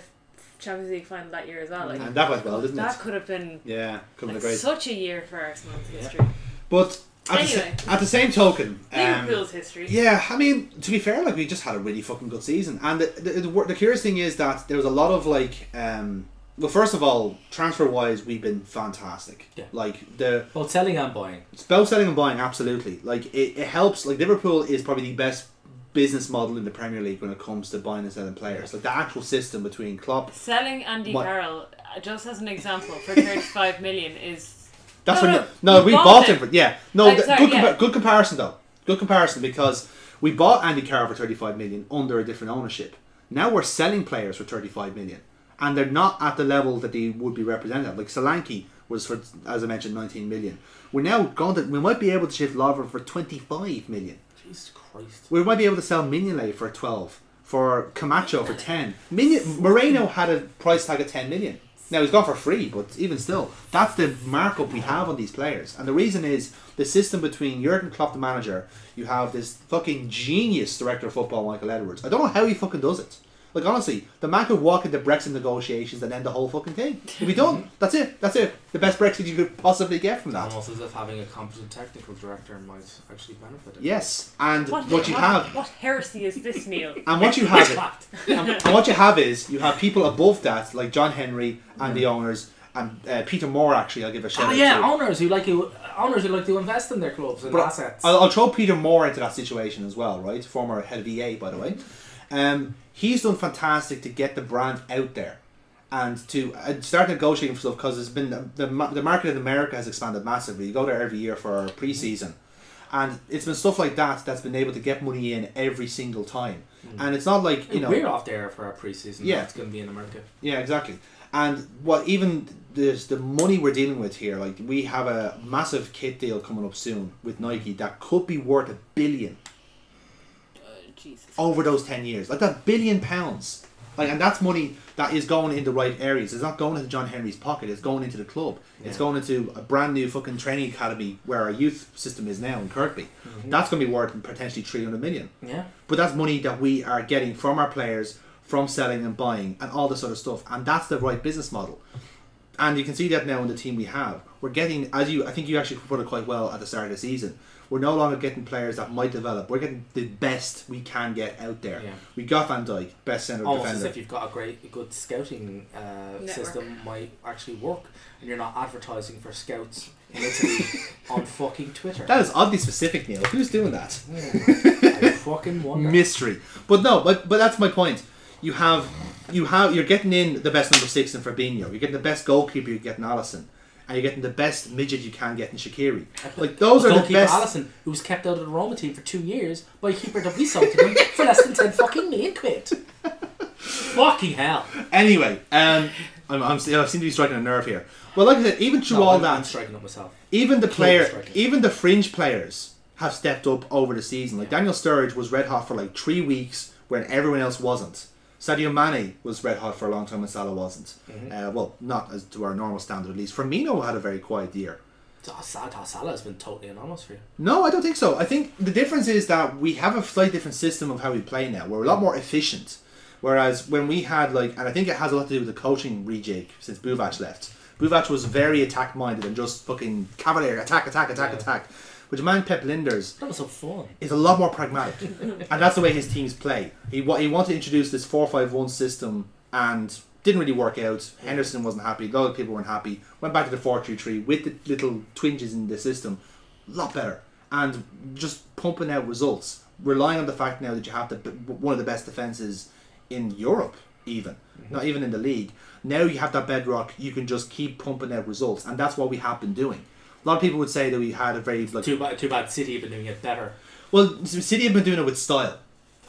Champions League final that year as well. Like, And that went well, didn't that it? That could have been Yeah, coming like, been great. such a year for Arsenal's Yeah. history. But at, Anyway. the, at the same token, um, Liverpool's history. yeah, I mean, to be fair, like we just had a really fucking good season, and the the, the, wor- the curious thing is that there was a lot of like, um, well, first of all, transfer wise, we've been fantastic. Yeah. Like the both selling and buying. both selling and buying, absolutely. Like it, it helps. Like Liverpool is probably the best business model in the Premier League when it comes to buying and selling players. Like the actual system between Klopp. Selling Andy What? Carroll, uh, just as an example, for 35 million is. [laughs] That's No, when no, no, we we bought bought him. him. For, yeah, no, Like, sorry, good, yeah. compa- good comparison though. Good comparison because We bought Andy Carroll for 35 million under a different ownership. Now we're selling players for 35 million, and they're not at the level that they would be represented. at. Like Solanke was for, as I mentioned, 19 million. We're now going to. We might be able to shift Lovren for 25 million. Jesus Christ. We might be able to sell Mignolet for 12, for Camacho for 10. Mign- Moreno had a price tag of 10 million. Now he's gone for free, but even still, that's the markup we have on these players. And the reason is the system between Jurgen Klopp, the manager, you have this fucking genius director of football, Michael Edwards. I don't know how he fucking does it. Like honestly, the man could walk into Brexit negotiations and end the whole fucking thing. He'd be done. That's it. That's it. The best Brexit you could possibly get from that. Almost as if having a competent technical director might actually benefit it. Yes, and What, what you what, have What heresy is this, Neil? [laughs] And what you have, [laughs] and, [laughs] and what you have is you have people above that, like John Henry and the mm-hmm. owners, and uh, Peter Moore. Actually, I'll give a shout Oh out yeah, to. owners who like to owners who like to invest in their clubs and But assets. I'll, I'll throw Peter Moore into that situation as well, right? Former head of EA, by the way. Mm-hmm. Um, he's done fantastic to get the brand out there and to uh, start negotiating for stuff because it's been the, the the market in America has expanded massively. You go there every year for our preseason, and it's been stuff like that that's been able to get money in every single time. And it's not like you know we're off there for our preseason. Yeah. It's going to be in America. Yeah, exactly. And what even there's the money we're dealing with here, like we have a massive kit deal coming up soon with Nike that could be worth a billion Jesus. over those ten years. Like that billion pounds. Like and that's money that is going in the right areas. It's not going into John Henry's pocket, it's going into the club. It's going into a brand new fucking training academy where our youth system is now in Kirkby. Mm-hmm. That's gonna be worth potentially three hundred million. Yeah. But that's money that we are getting from our players, from selling and buying, and all this sort of stuff. And that's the right business model. And you can see that now in the team we have. We're getting, as you, I think you actually put it quite well at the start of the season. We're no longer getting players that might develop. We're getting the best we can get out there. Yeah. We got Van Dijk, best centre Almost as if you've got a great, a good scouting uh, system might actually work, and you're not advertising for scouts in Italy [laughs] on fucking Twitter. That is oddly specific, Neil. Who's doing that? I fucking [laughs] wonder. mystery. But no, but but that's my point. You have you have you're getting in the best number six in Fabinho. You're getting the best goalkeeper You're getting Alisson. And you're getting the best midget you can get in Shaqiri. Like those are the best Alisson, who was kept out of the Roma team for two years by a keeper that we sold to them for less than ten fucking million quid. fucking hell! Anyway, um I'm, I'm, I seem to be striking a nerve here. Well, like I said, even through No, all I'm, I'm that, striking up myself. even the player, even the fringe players have stepped up over the season. Like Daniel Sturridge was red hot for like three weeks when everyone else wasn't. Sadio Mane was red hot for a long time and Salah wasn't. Mm-hmm. Uh, well, not as to our normal standard at least. Firmino had a very quiet year. Salah has been totally anonymous for you. No, I don't think so. I think the difference is that we have a slightly different system of how we play now. We're a lot more efficient. Whereas when we had like, and I think it has a lot to do with the coaching rejig since Buvac left. Buvac was very attack minded and just fucking cavalier attack, attack, attack, Yeah. attack. Which man Pep Lijnders That was so fun. is a lot more pragmatic, and that's the way his teams play. He wa- he wanted to introduce this four five one system and didn't really work out. Henderson wasn't happy. A lot of people weren't happy. Went back to the four three three with the little twinges in the system, a lot better, and just pumping out results. Relying on the fact now that you have the one of the best defenses in Europe, even mm-hmm. not even in the league. Now you have that bedrock. You can just keep pumping out results, and that's what we have been doing. A lot of people would say that we had a very like Too bad. Too bad. City have been doing it better. well, City have been doing it with style,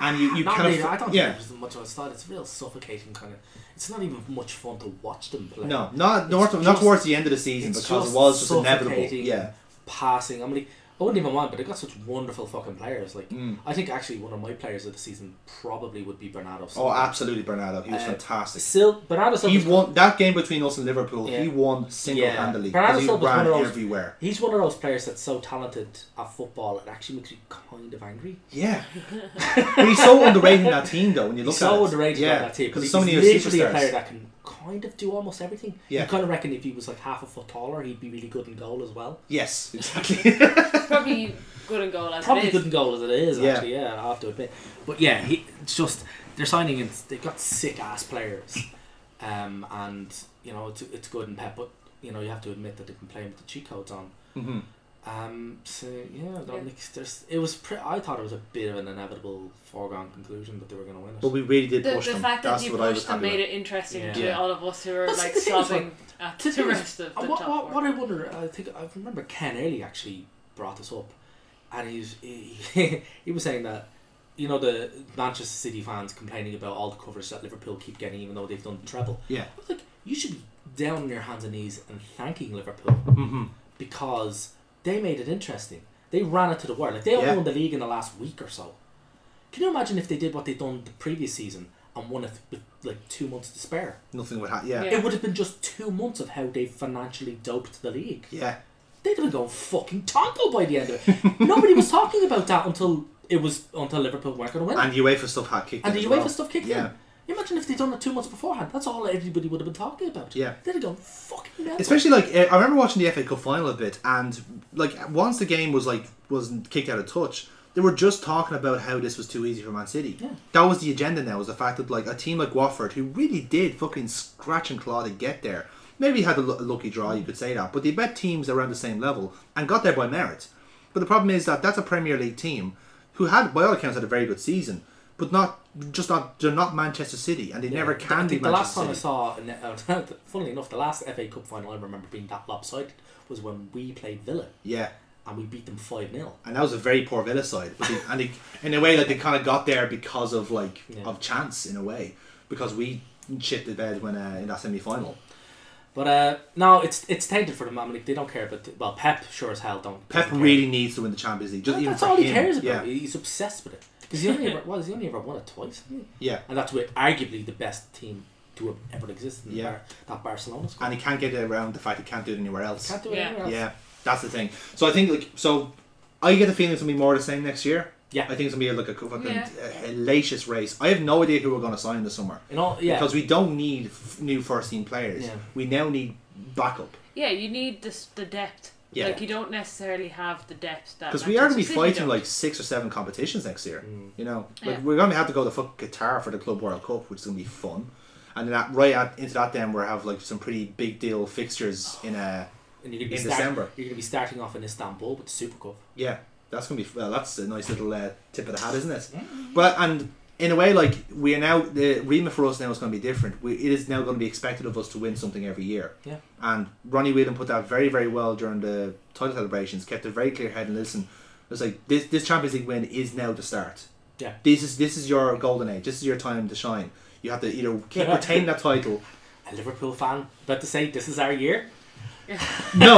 and you, you Not kind really, of I don't yeah. think it's much of a style. It's real suffocating kind of. It's not even much fun to watch them play. No, not It's not, not towards the end of the season because it was just inevitable. Yeah, Passing. I mean, I wouldn't even mind, but they got such wonderful fucking players. Like, Mm. I think actually one of my players of the season probably would be Bernardo. oh, absolutely, Bernardo. He was Uh, fantastic. Sil- Bernardo He Silva. won that game between us and Liverpool. Yeah. He won single handedly Yeah. Bernardo he ran those- everywhere. He's one of those players that's so talented at football, it actually makes me kind of angry. Yeah, [laughs] but he's so underrated in that team though. When you look He's at so it. underrated yeah, that team because he's so many literally superstars. a player that can kind of do almost everything. Yeah. You kind of reckon if he was like half a foot taller, he'd be really good in goal as well. Yes, exactly. [laughs] Probably good and goal as Probably it good in goal as it is, Yeah. actually. Yeah, I have to admit. But yeah, he, it's just they're signing in. They've got sick ass players, [laughs] um, and you know it's it's good in Pep, but you know you have to admit that they've been playing with the cheat codes on. hmm Um, so yeah, I Yeah. think there's. It was. Pre- I thought it was a bit of an inevitable foregone conclusion that they were going to win it. But we really did The, push the them. fact that That's you what I was pushed them made it interesting Yeah. to Yeah. all of us who were But like the thing sobbing at the the rest of the And what, top what, what I wonder, I think I remember Ken Early actually brought this up, and he's he, [laughs] he was saying that you know the Manchester City fans complaining about all the covers that Liverpool keep getting, even though they've done the treble. Yeah. I was like, you should be down on your hands and knees and thanking Liverpool Mm-hmm. because they made it interesting. They ran it to the wire. Like they only Yeah. won the league in the last week or so. Can you imagine if they did what they'd done the previous season and won it with like two months to spare? Nothing would happen. Yeah. Yeah. yeah. It would have been just two months of how they financially doped the league. Yeah. They'd have gone fucking tonto by the end of it. [laughs] Nobody was talking about that until it was until Liverpool weren't going to win. And UEFA stuff had kicked in. And in the as UEFA well. stuff kicked Yeah. in. You Imagine if they'd done it two months beforehand. That's all everybody would have been talking about. Yeah. They'd have gone fucking mental. Especially like eh, I remember watching the FA Cup final a bit, and like once the game was like wasn't kicked out of touch, they were just talking about how this was too easy for Man City. Yeah. That was the agenda now, was the fact that like a team like Watford, who really did fucking scratch and claw to get there, maybe had a, lucky draw, you could say that, but they bet teams around the same level and got there by merit. But the problem is that that's a Premier League team who had, by all accounts, had a very good season, but not just not they're not Manchester City, and they never I can be the last Manchester time City. I saw, [laughs] funnily enough, the last FA Cup final I remember being that lopsided was when we played Villa yeah. and we beat them 5 0. and that was a very poor Villa side. But they, and they, in a way, like they kind of got there because of like Yeah. of chance in a way, because we shit the bed when uh, in that semi final. But uh, no, it's it's tainted for them. I mean, they don't care about. Well, Pep sure as hell don't. Pep care. really needs to win the Champions League. Just Well, even that's all he cares about. Yeah, He's obsessed with it because he only ever well, he's only ever won it twice, yeah. and that's with arguably the best team to have ever existed. In Yeah. Bar- that Barcelona squad. And he can't get around the fact he can't do it anywhere else. Can't do it Yeah. anywhere else. Yeah, that's the thing. So I think like so, I get the feeling it's gonna be more the same next year. Yeah. I think it's gonna be like a fucking Yeah. hellacious race. I have no idea who we're gonna sign this summer. You know, yeah. Because we don't need f- new first team players. Yeah. We now need backup. Yeah, you need this the depth. Yeah. Like you don't necessarily have the depth that. Because we are going to be fighting like six or seven competitions next year. Mm. You know, like Yeah. we're going to have to go to fucking Qatar for the Club World Cup, which is going to be fun. And then that, right at, into that, then we'll have like some pretty big deal fixtures in a. and you're gonna be in start- December. You're gonna be starting off in Istanbul with the Super Cup. Yeah, that's going to be well. That's a nice little uh, tip of the hat, isn't it? But and in a way, like we are now the remit for us now is going to be different. We, it is now going to be expected of us to win something every year. Yeah. And Ronnie Whelan put that very very well during the title celebrations. Kept a very clear head and listen. It was like this this Champions League win is now the start. Yeah. This is this is your golden age. This is your time to shine. You have to either keep retain that title. [laughs] A Liverpool fan about to say this is our year. [laughs] No,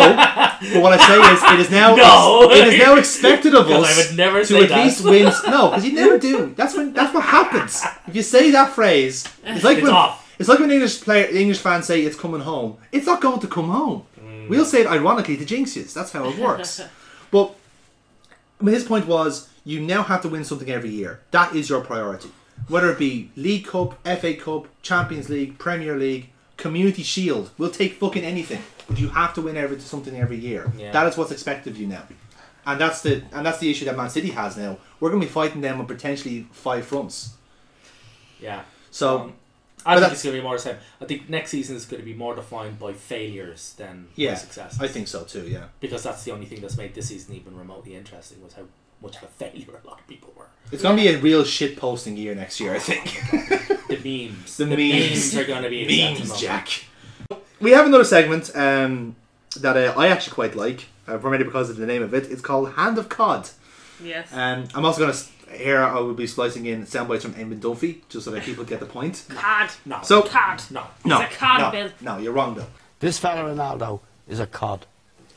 but what I say is it is now [laughs] No. it is now expected of us I would never to say at that. least win. No, because you never do. That's when that's what happens. If you say that phrase, it's like It's when off. it's like when English player English fans say it's coming home. It's not going to come home. Mm. We'll say it ironically to jinx you. That's how it works. but I mean, his point was you now have to win something every year. That is your priority. Whether it be League Cup, FA Cup, Champions League, Premier League, Community Shield, we'll take fucking anything. But you have to win every something every year. Yeah. That is what's expected of you now. And that's the and that's the issue that Man City has now. We're going to be fighting them on potentially five fronts. Yeah. So Um, I think it's going to be more the same. I think next season is going to be more defined by failures than yeah, by success. I think so too. Yeah. because that's the only thing that's made this season even remotely interesting was how much of a failure a lot of people were. It's going to be a real shit posting year next year, I think. The memes, The memes. memes are going to be Memes. Jack. We have another segment um, that uh, I actually quite like, uh, primarily because of the name of it. It's called Hand of Cod. Yes. Um, I'm also going to here I will be splicing in sound bites from Eamon Dunphy, just so that people get the point. [laughs] Cod. No, So- Card. no. No, It's a cod, no, Bill. no, you're wrong, Bill. This fella Ronaldo is a cod.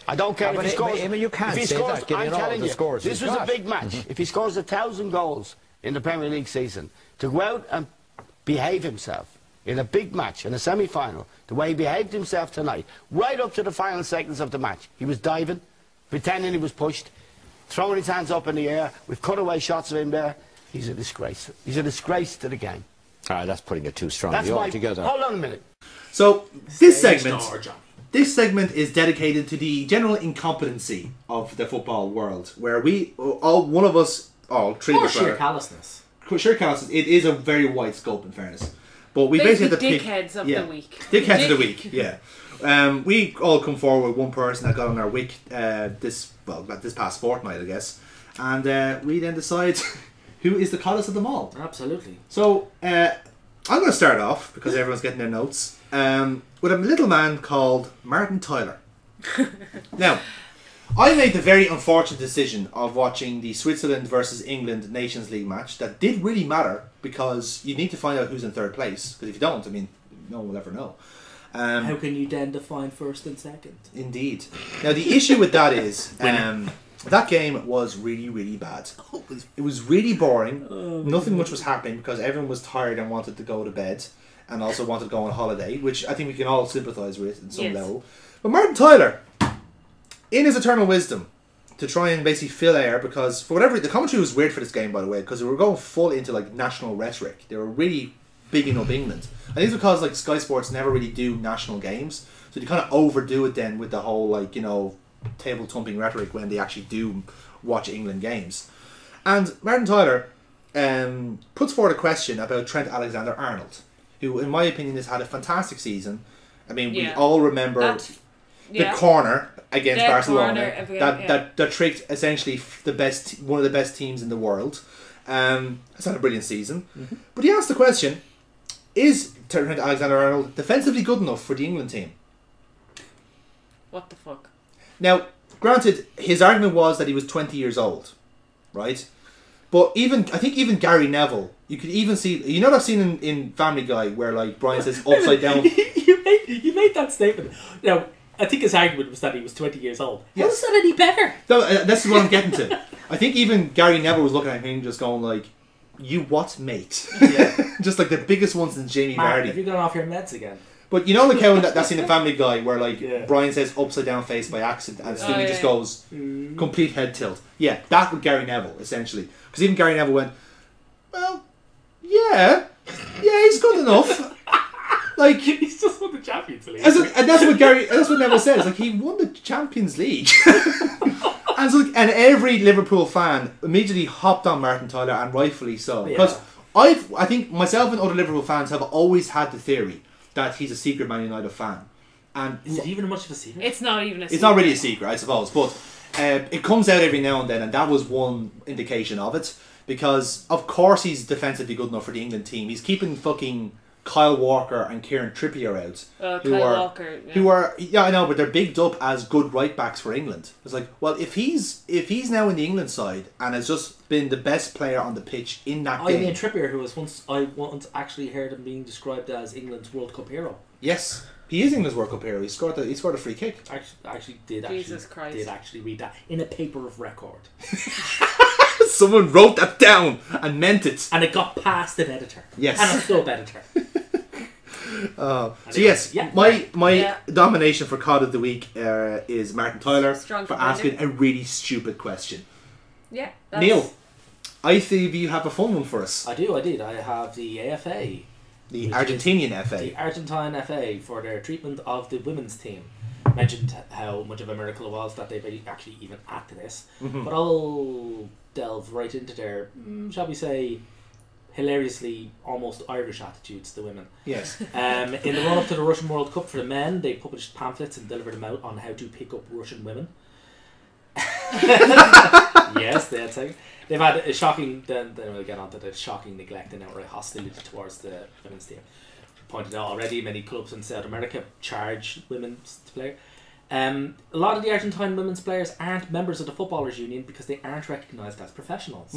I don't care Ah, if but he it- scores. but- but you can't if he scores, that, I'm all telling you, scores this was got. a big match. If he scores a thousand goals in the Premier League season, to go out and behave himself in a big match, in a semi-final, the way he behaved himself tonight, right up to the final seconds of the match, he was diving, pretending he was pushed, throwing his hands up in the air with cutaway shots of him there. He's a disgrace. He's a disgrace to the game. Ah, that's putting it too That's strongly my. altogether. Hold on a minute. So this Stage segment, door, John. This segment is dedicated to the general incompetency of the football world, where we, all one of us, all three of us, sheer callousness. sure counts. It is a very wide scope, in fairness. But we basically, Basically, have to pick, dickheads of yeah, the week. Dickheads of the week, yeah. Um, we all come forward with one person that got on our week uh, this well this past fortnight, I guess, and uh, we then decide [laughs] who is the coddest of them all. Absolutely. So uh, I'm going to start off because everyone's getting their notes um, with a little man called Martin Tyler. [laughs] now, I made the very unfortunate decision of watching the Switzerland versus England Nations League match that did really matter because you need to find out who's in third place. Because if you don't, I mean, no one will ever know. Um, How can you then define first and second? Indeed. Now the issue with that is [laughs] um, that game was really really bad. It was really boring. Nothing much was happening because everyone was tired and wanted to go to bed, and also wanted to go on holiday, which I think we can all sympathise with in some Yes. level. But Martin Tyler, in his eternal wisdom, to try and basically fill air because for whatever the commentary was weird for this game by the way because they were going full into like national rhetoric. They were really bigging up England. I think it's because like Sky Sports never really do national games, so they kind of overdo it then with the whole like you know table thumping rhetoric when they actually do watch England games. And Martin Tyler um, puts forward a question about Trent Alexander Arnold, who in my opinion has had a fantastic season. I mean, we Yeah. all remember That's the yeah. corner against The Barcelona corner against- that, yeah. that that tricked essentially f- the best one of the best teams in the world. Um, has had a brilliant season, Mm-hmm. but he asked the question: Is Trent Alexander-Arnold defensively good enough for the England team? What the fuck? Now, granted, his argument was that he was 20 years old, right? But even I think even Gary Neville, you could even see you know that scene in, in Family Guy where like Brian says upside [laughs] down. you made you made that statement. Now, I think his argument was that he was twenty years old. How Yes. is that any better? No, uh, this is what I'm getting to. I think even Gary Neville was looking at him just going like, "You what, mate?" Yeah. [laughs] just like the biggest one since Jamie Mark, Vardy. have you gone off your meds again? But you know like how in that, that scene in Family Guy where like Yeah. Brian says upside down face by accident and Oh, Stewie just goes complete head tilt. Yeah, that with Gary Neville essentially. Because even Gary Neville went, well, yeah, yeah, he's good enough. like. [laughs] He's just won the Champions League. As a, and that's what Gary. That's what Neville says. Like he won the Champions League, [laughs] and so, like, and every Liverpool fan immediately hopped on Martin Tyler, and rightfully so. Because Yeah. I've, I think myself and other Liverpool fans have always had the theory that he's a secret Man United fan, and Is it even much of a secret? It's not even a. it's not really a secret, I suppose, but uh, it comes out every now and then, and that was one indication of it. Because of course he's defensively good enough for the England team. He's keeping fucking Kyle Walker and Kieran Trippier out, Uh, who Kyle are Walker, yeah. who are yeah I know, but they're bigged up as good right backs for England. It's like, well, if he's if he's now in the England side and has just been the best player on the pitch in that I game, mean Trippier, who was once I once actually heard him being described as England's World Cup hero. yes, he is England's World Cup hero. He scored the, he scored a free kick. Actually, actually did Jesus actually Christ. did actually read that in a paper of record, [laughs] Someone wrote that down and meant it. and it got past an editor. Yes. and a sub editor. [laughs] Uh, so yes, yeah. my my Yeah. domination for cod of the week uh, is Martin Tyler Strong for contender. asking a really stupid question. Yeah. that's- Neil, I think you have a fun one for us. I do, I did. I have the AFA, The Argentinian FA. the Argentine FA, for their treatment of the women's team. Mentioned how much of a miracle it was that they actually even acted this, Mm-hmm. but I'll delve right into their, mm, shall we say, hilariously almost Irish attitudes to women. Yes. Um, in the run up to the Russian World Cup for the men, they published pamphlets and delivered them out on how to pick up Russian women. [laughs] yes, they had taken. They've had a shocking. Then, then we'll get on to the shocking neglect and outright hostility towards the women's team. Pointed out already, many clubs in South America charge women to play. Um, a lot of the Argentine women's players aren't members of the footballers' union because they aren't recognised as professionals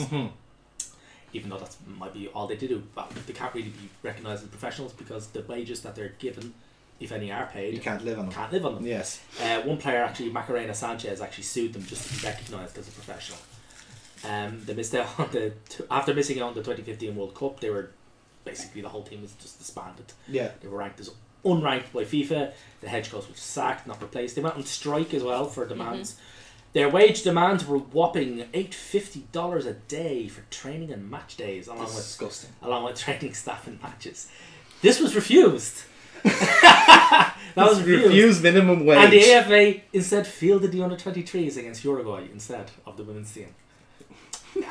even though that might be all they do. Well, they can't really be recognised as professionals because the wages that they're given, if any are paid, You can't live on them. can't live on them. Yes. Uh, one player actually, Macarena Sanchez, actually sued them just to be recognised as a professional. Um, they missed out on the after missing out on the 2015 World Cup. They were basically the whole team was just disbanded. Yeah. They were ranked as unranked by FIFA. The head coach was sacked, not replaced. They went on strike as well for mm-hmm. demands. Their wage demands were whopping eight fifty dollars a day for training and match days, along with Disgusting. along with [laughs] training staff and matches. This was refused. [laughs] that was refused. Refuse minimum wage. And the AFA instead fielded the under 23s against Uruguay instead of the women's team. [laughs]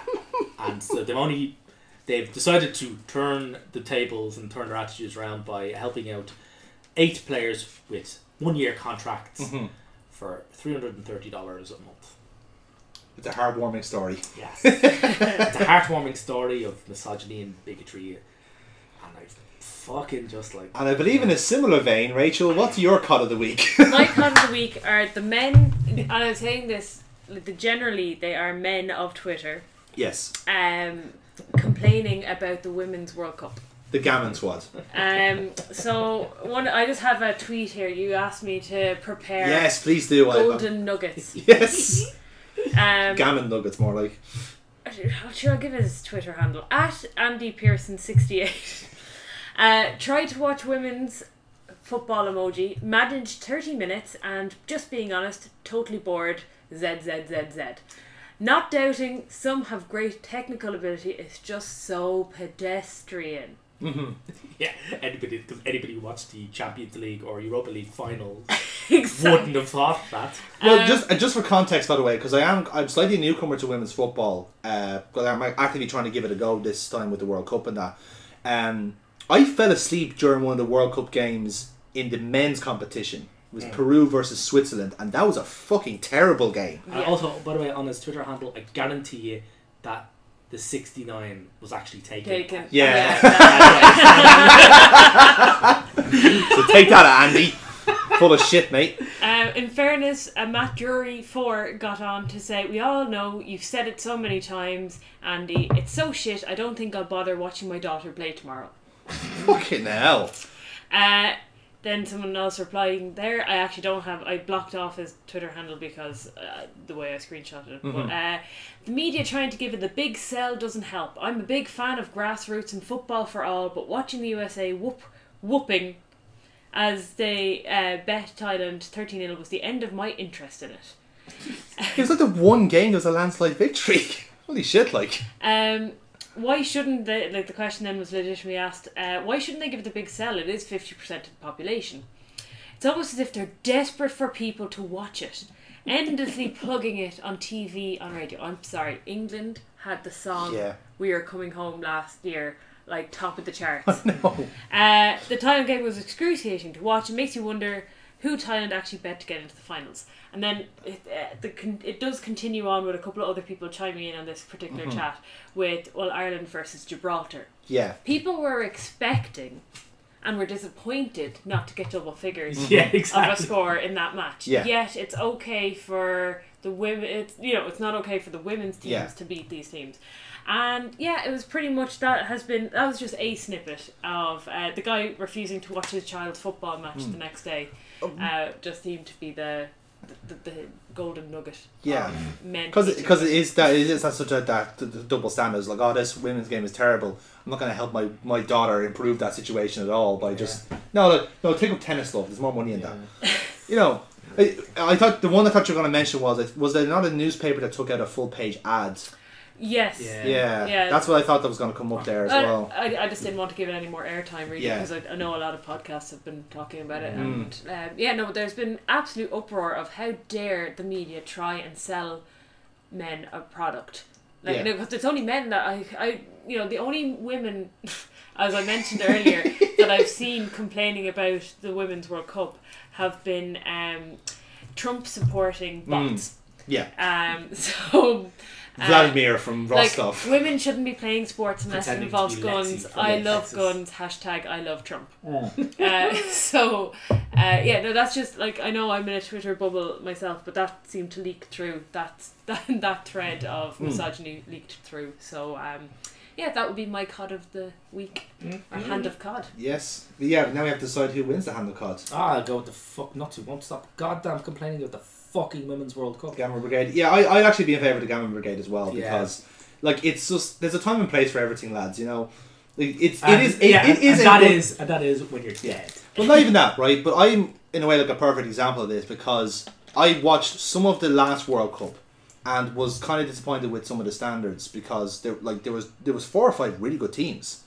and so they've only they've decided to turn the tables and turn their attitudes around by helping out eight players with one year contracts Mm-hmm. for three hundred and thirty dollars a month. It's a heartwarming story. Yes, [laughs] it's a heartwarming story of misogyny and bigotry, and I fucking just like And I believe in a similar vein, Rachel, what's your cod of the week? [laughs] My [laughs] con of the week are the men and I'm saying this. Generally, they are men of Twitter, Yes, um, complaining about the Women's World Cup. The Gammon squad. Um, so one, I just have a tweet here. You asked me to prepare Yes, please do. I- I- golden nuggets. [laughs] Yes, Um, gammon nuggets more like. Sure, I'll give his Twitter handle at Andy Pearson sixty eight. [laughs] Uh, try to watch women's football emoji. Managed thirty minutes and just being honest, totally bored. Z Z Z Z. Not doubting some have great technical ability. It's just so pedestrian. [laughs] Yeah, anybody because anybody who watched the Champions League or Europa League finals [laughs] exactly. wouldn't have thought that. Well, Um, just uh, just for context, by the way, because I am I'm slightly a newcomer to women's football. Uh, I'm actively trying to give it a go this time with the World Cup and that. Um, I fell asleep during one of the World Cup games in the men's competition. It was Peru versus Switzerland, and that was a fucking terrible game. And also, by the way, on his Twitter handle, I guarantee you that the 69 was actually taken. Taken. Yeah. that- [laughs] So take that, Andy. Full of shit, mate. Um, in fairness, uh, Matt Drury 4 got on to say, We all know you've said it so many times, Andy. It's so shit, I don't think I'll bother watching my daughter play tomorrow. Fucking hell. Uh, then someone else replying there, I actually don't have, I blocked off his Twitter handle because uh, the way I screenshotted it. But uh, the media trying to give it the big sell doesn't help. I'm a big fan of grassroots and football for all, but watching the USA whoop, whooping as they uh, bet Thailand 13 0 was the end of my interest in it. [laughs] It was like the one game that was a landslide victory. [laughs] Holy shit, like. Um, why shouldn't they? Like the question then was legitimately asked. Uh, why shouldn't they give it a big sell? It is fifty percent of the population. It's almost as if they're desperate for people to watch it, endlessly [laughs] plugging it on TV, on radio. I'm sorry, England had the song Yeah. "We Are Coming Home" last year, like top of the charts. [laughs] No. Uh, the Thailand game was excruciating to watch. It makes you wonder who Thailand actually bet to get into the finals. And then it, uh, the it does continue on with a couple of other people chiming in on this particular chat with well Ireland versus Gibraltar. Yeah. People were expecting and were disappointed not to get double figures [laughs] Yeah, of a score in that match. Yeah. Yet it's okay for the women. It's you know it's not okay for the women's teams Yeah. to beat these teams. And yeah, it was pretty much that has been that was just a snippet of uh, the guy refusing to watch his child's football match Hmm. the next day. Uh, just seemed to be the the, the, the golden nugget. Yeah. Because because it women. that it is that such a that the, the double standard. It's like, oh, this women's game is terrible. I'm not going to help my, my daughter improve that situation at all by just no no no take up tennis love. There's more money in that. [laughs] You know, I, I thought the one I thought you were going to mention was was there not a newspaper that took out a full page ad? Yes. Yeah. Yeah, Yeah. that's what I thought that was going to come up there as Uh, well. I, I just didn't want to give it any more airtime really Yeah. because I, I know a lot of podcasts have been talking about it Mm. and um, yeah no there's been absolute uproar of how dare the media try and sell men a product like Yeah. you know because it's only men that I, I you know the only women [laughs] as I mentioned earlier [laughs] that I've seen complaining about the women's World Cup have been um, Trump supporting bots Yeah, um, [laughs] so uh, Vladimir from like women shouldn't be playing sports unless it Pretending to involves guns. I love Texas. guns. Hashtag I love Trump. Uh, so uh, yeah, no, that's just like I know I'm in a Twitter bubble myself, but that seemed to leak through. That [laughs] that that thread of Hmm. misogyny leaked through. So um, yeah, that would be my cod of the week or hand of cod. Yes, but yeah. Now we have to decide who wins the hand of cod. Ah, I'll go with the fuck. Not to won't stop. Goddamn complaining about the fucking women's World Cup. Gammon Brigade. Yeah, I, I'd actually be in favour of the Gammon Brigade as well Yeah. because, like, it's just there's a time and place for everything, lads. You know, like, it's And- it is it, yeah, it is and a that good- is- and that is when you're dead. Well, not even that, right? But I'm in a way like a perfect example of this because I watched some of the last World Cup and was kind of disappointed with some of the standards because there like there was there was four or five really good teams.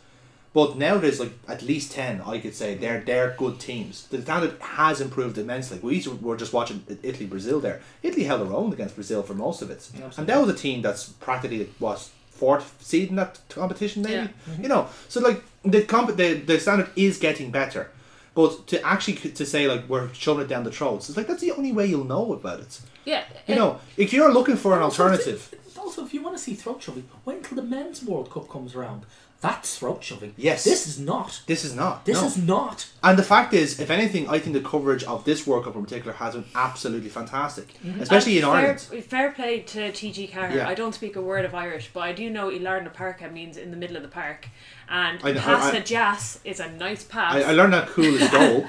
But now there's like at least ten, I could say they're they're good teams. The standard has improved immensely. We were just watching Italy Brazil there. Italy held their own against Brazil for most of it, and that was a team that's practically what fourth seed in that competition, maybe. Yeah. Mm-hmm. You know, so like the comp the the standard is getting better. But to actually to say like we're shoving it down the throats, it's like that's the only way you'll know about it. Yeah, You know, if you're looking for an alternative, Also, if you want to see throat shoving, wait until the men's World Cup comes around. That's throat shoving. Yes. This is not. This is not. This no. is not. And the fact is, if anything, I think the coverage of this World Cup in particular has been absolutely fantastic, Mm-hmm. especially in fair, Ireland. Fair play to TG4. Yeah. I don't speak a word of Irish, but I do know Ilarna Parka means in the middle of the park. And I- I- Pasta I- Jas is a nice pass. I, I learned that cool as goal.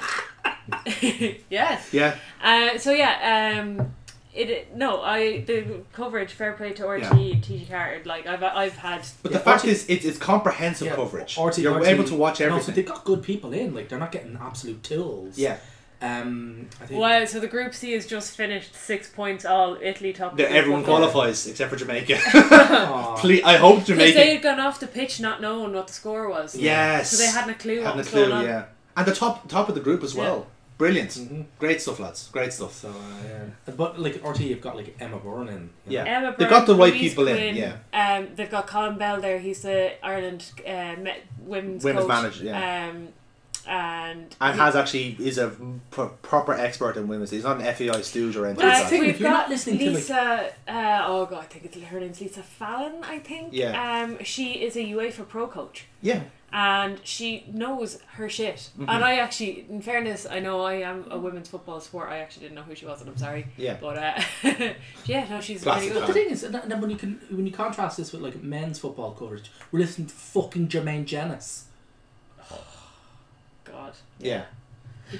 [laughs] yes. Yeah, Uh, so yeah, um, it, it no, I the coverage. Fair play to RT Yeah. TG4. Like I've I've had. but Yeah, the fact RT is, it's, it's comprehensive Yeah, coverage. RT You're RT able to watch and also everything. they've got good people in. Like they're not getting absolute tools. yeah, Um. I think. Wow, so the Group C has just finished six points all. Italy top. The- the everyone football. qualifies except for Jamaica. [laughs] Please, I hope Jamaica Because They had gone off the pitch not knowing what the score was. Yes, So they hadn't a clue what hadn't a was clue. going on. Yeah, and the top top of the group as well. Brilliant, Mhm. great stuff, lads. Great stuff. So uh, yeah. But like RT, you've got like Emma Byrne in. you Yeah. know. Emma They've got the right Louise people in, yeah. Um, they've got Colin Bell there. He's the Ireland uh, me- women's Women's coach. manager, yeah. Um, and And he- has actually is a pro- proper expert in women's. He's not an FAI stooge or anything. Well, like that's that. the thing, we've if you're not got listening to, like- Lisa. uh, oh god, I think it's her name's Lisa Fallon. I think. Yeah. Um, she is a UEFA Pro coach. Yeah, and she knows her shit. Mm-hmm. And I actually, in fairness, I know I am a women's football sport. I actually didn't know who she was, and I'm sorry. Yeah. But uh, [laughs] yeah, no, she's Classic really good. the thing is, and then when you can when you contrast this with like men's football coverage, we're listening to fucking Jermaine Jenas. [sighs] God. yeah.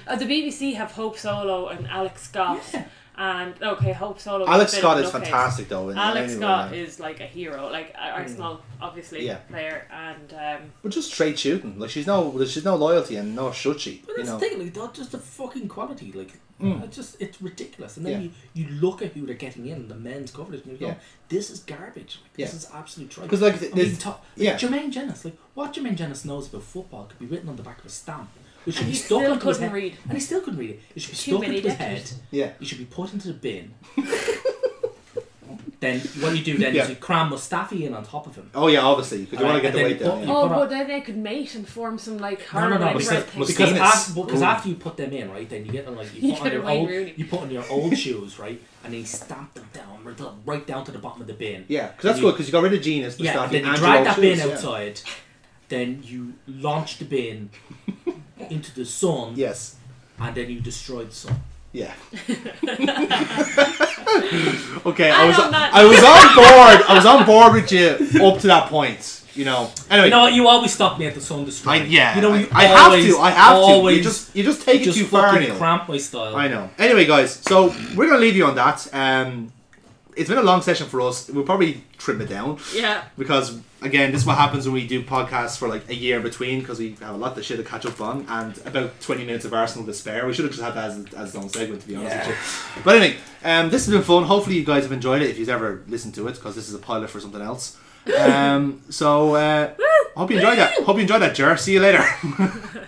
Uh, the BBC have Hope Solo and Alex Scott. Yeah. And okay, Hope Solo. Alex Scott is enough fantastic though. Alex anyway, Scott yeah. is like a hero, like uh, Arsenal, obviously Yeah. player, and um, But just straight shooting. Like she's no, she's no loyalty and no should she? But You that's know. the thing, like that's just the fucking quality, like Mm. it's just it's ridiculous. And then Yeah. you, you look at who they're getting in the men's coverage, and you go, Yeah. "This is garbage. Like, this Yeah. is absolute trash." 'Cause, like, I mean, there's- to- like, yeah. Jermaine Jenas, like what Jermaine Jenas knows about football could be written on the back of a stamp, which should And be he stuck still into his couldn't head, read. and he still couldn't read it. It should be Too stuck many into his decades. head. Yeah. He should be put into the bin. [laughs] then what you do then Yeah. is you cram Mustafi in on top of him. Oh yeah, obviously because you want to Alright, get the weight then down. you Yeah. oh, put but up- then they could mate and form some like No, no, no, harmonic Must- thing. because Martinez. af- because after you put them in, right, then you get them like you [laughs] You put on your old Rooney. you put on your old shoes, right, and then you stamp them down right, right down to the bottom of the bin. Yeah, because that's you- good because you got rid of Genius, Yeah, and then you and drag that old bin shoes, yeah. outside, then you launch the bin [laughs] into the sun, Yes. and then you destroy the sun. Yeah. [laughs] okay, I I was. I was on board. I was on board with you up to that point. You know. Anyway. You know what? You always stop me at the sun I, yeah, You know I, you I have always, to. I have to. always You just you just take it just too far, fucking Neil. cramp my style. I know. Anyway, guys, so we're gonna leave you on that. Um, it's been a long session for us. We'll probably trim it down Yeah. because again, this is what happens when we do podcasts for like a year between because we have a lot of shit to catch up on and about twenty minutes of Arsenal to spare. We should have just had that as, as its own segment, to be honest with you. But anyway, um, this has been fun. Hopefully, you guys have enjoyed it if you've ever listened to it because this is a pilot for something else. [laughs] Um, so uh, hope you enjoyed that. Hope you enjoyed that, Jer. See you later. [laughs]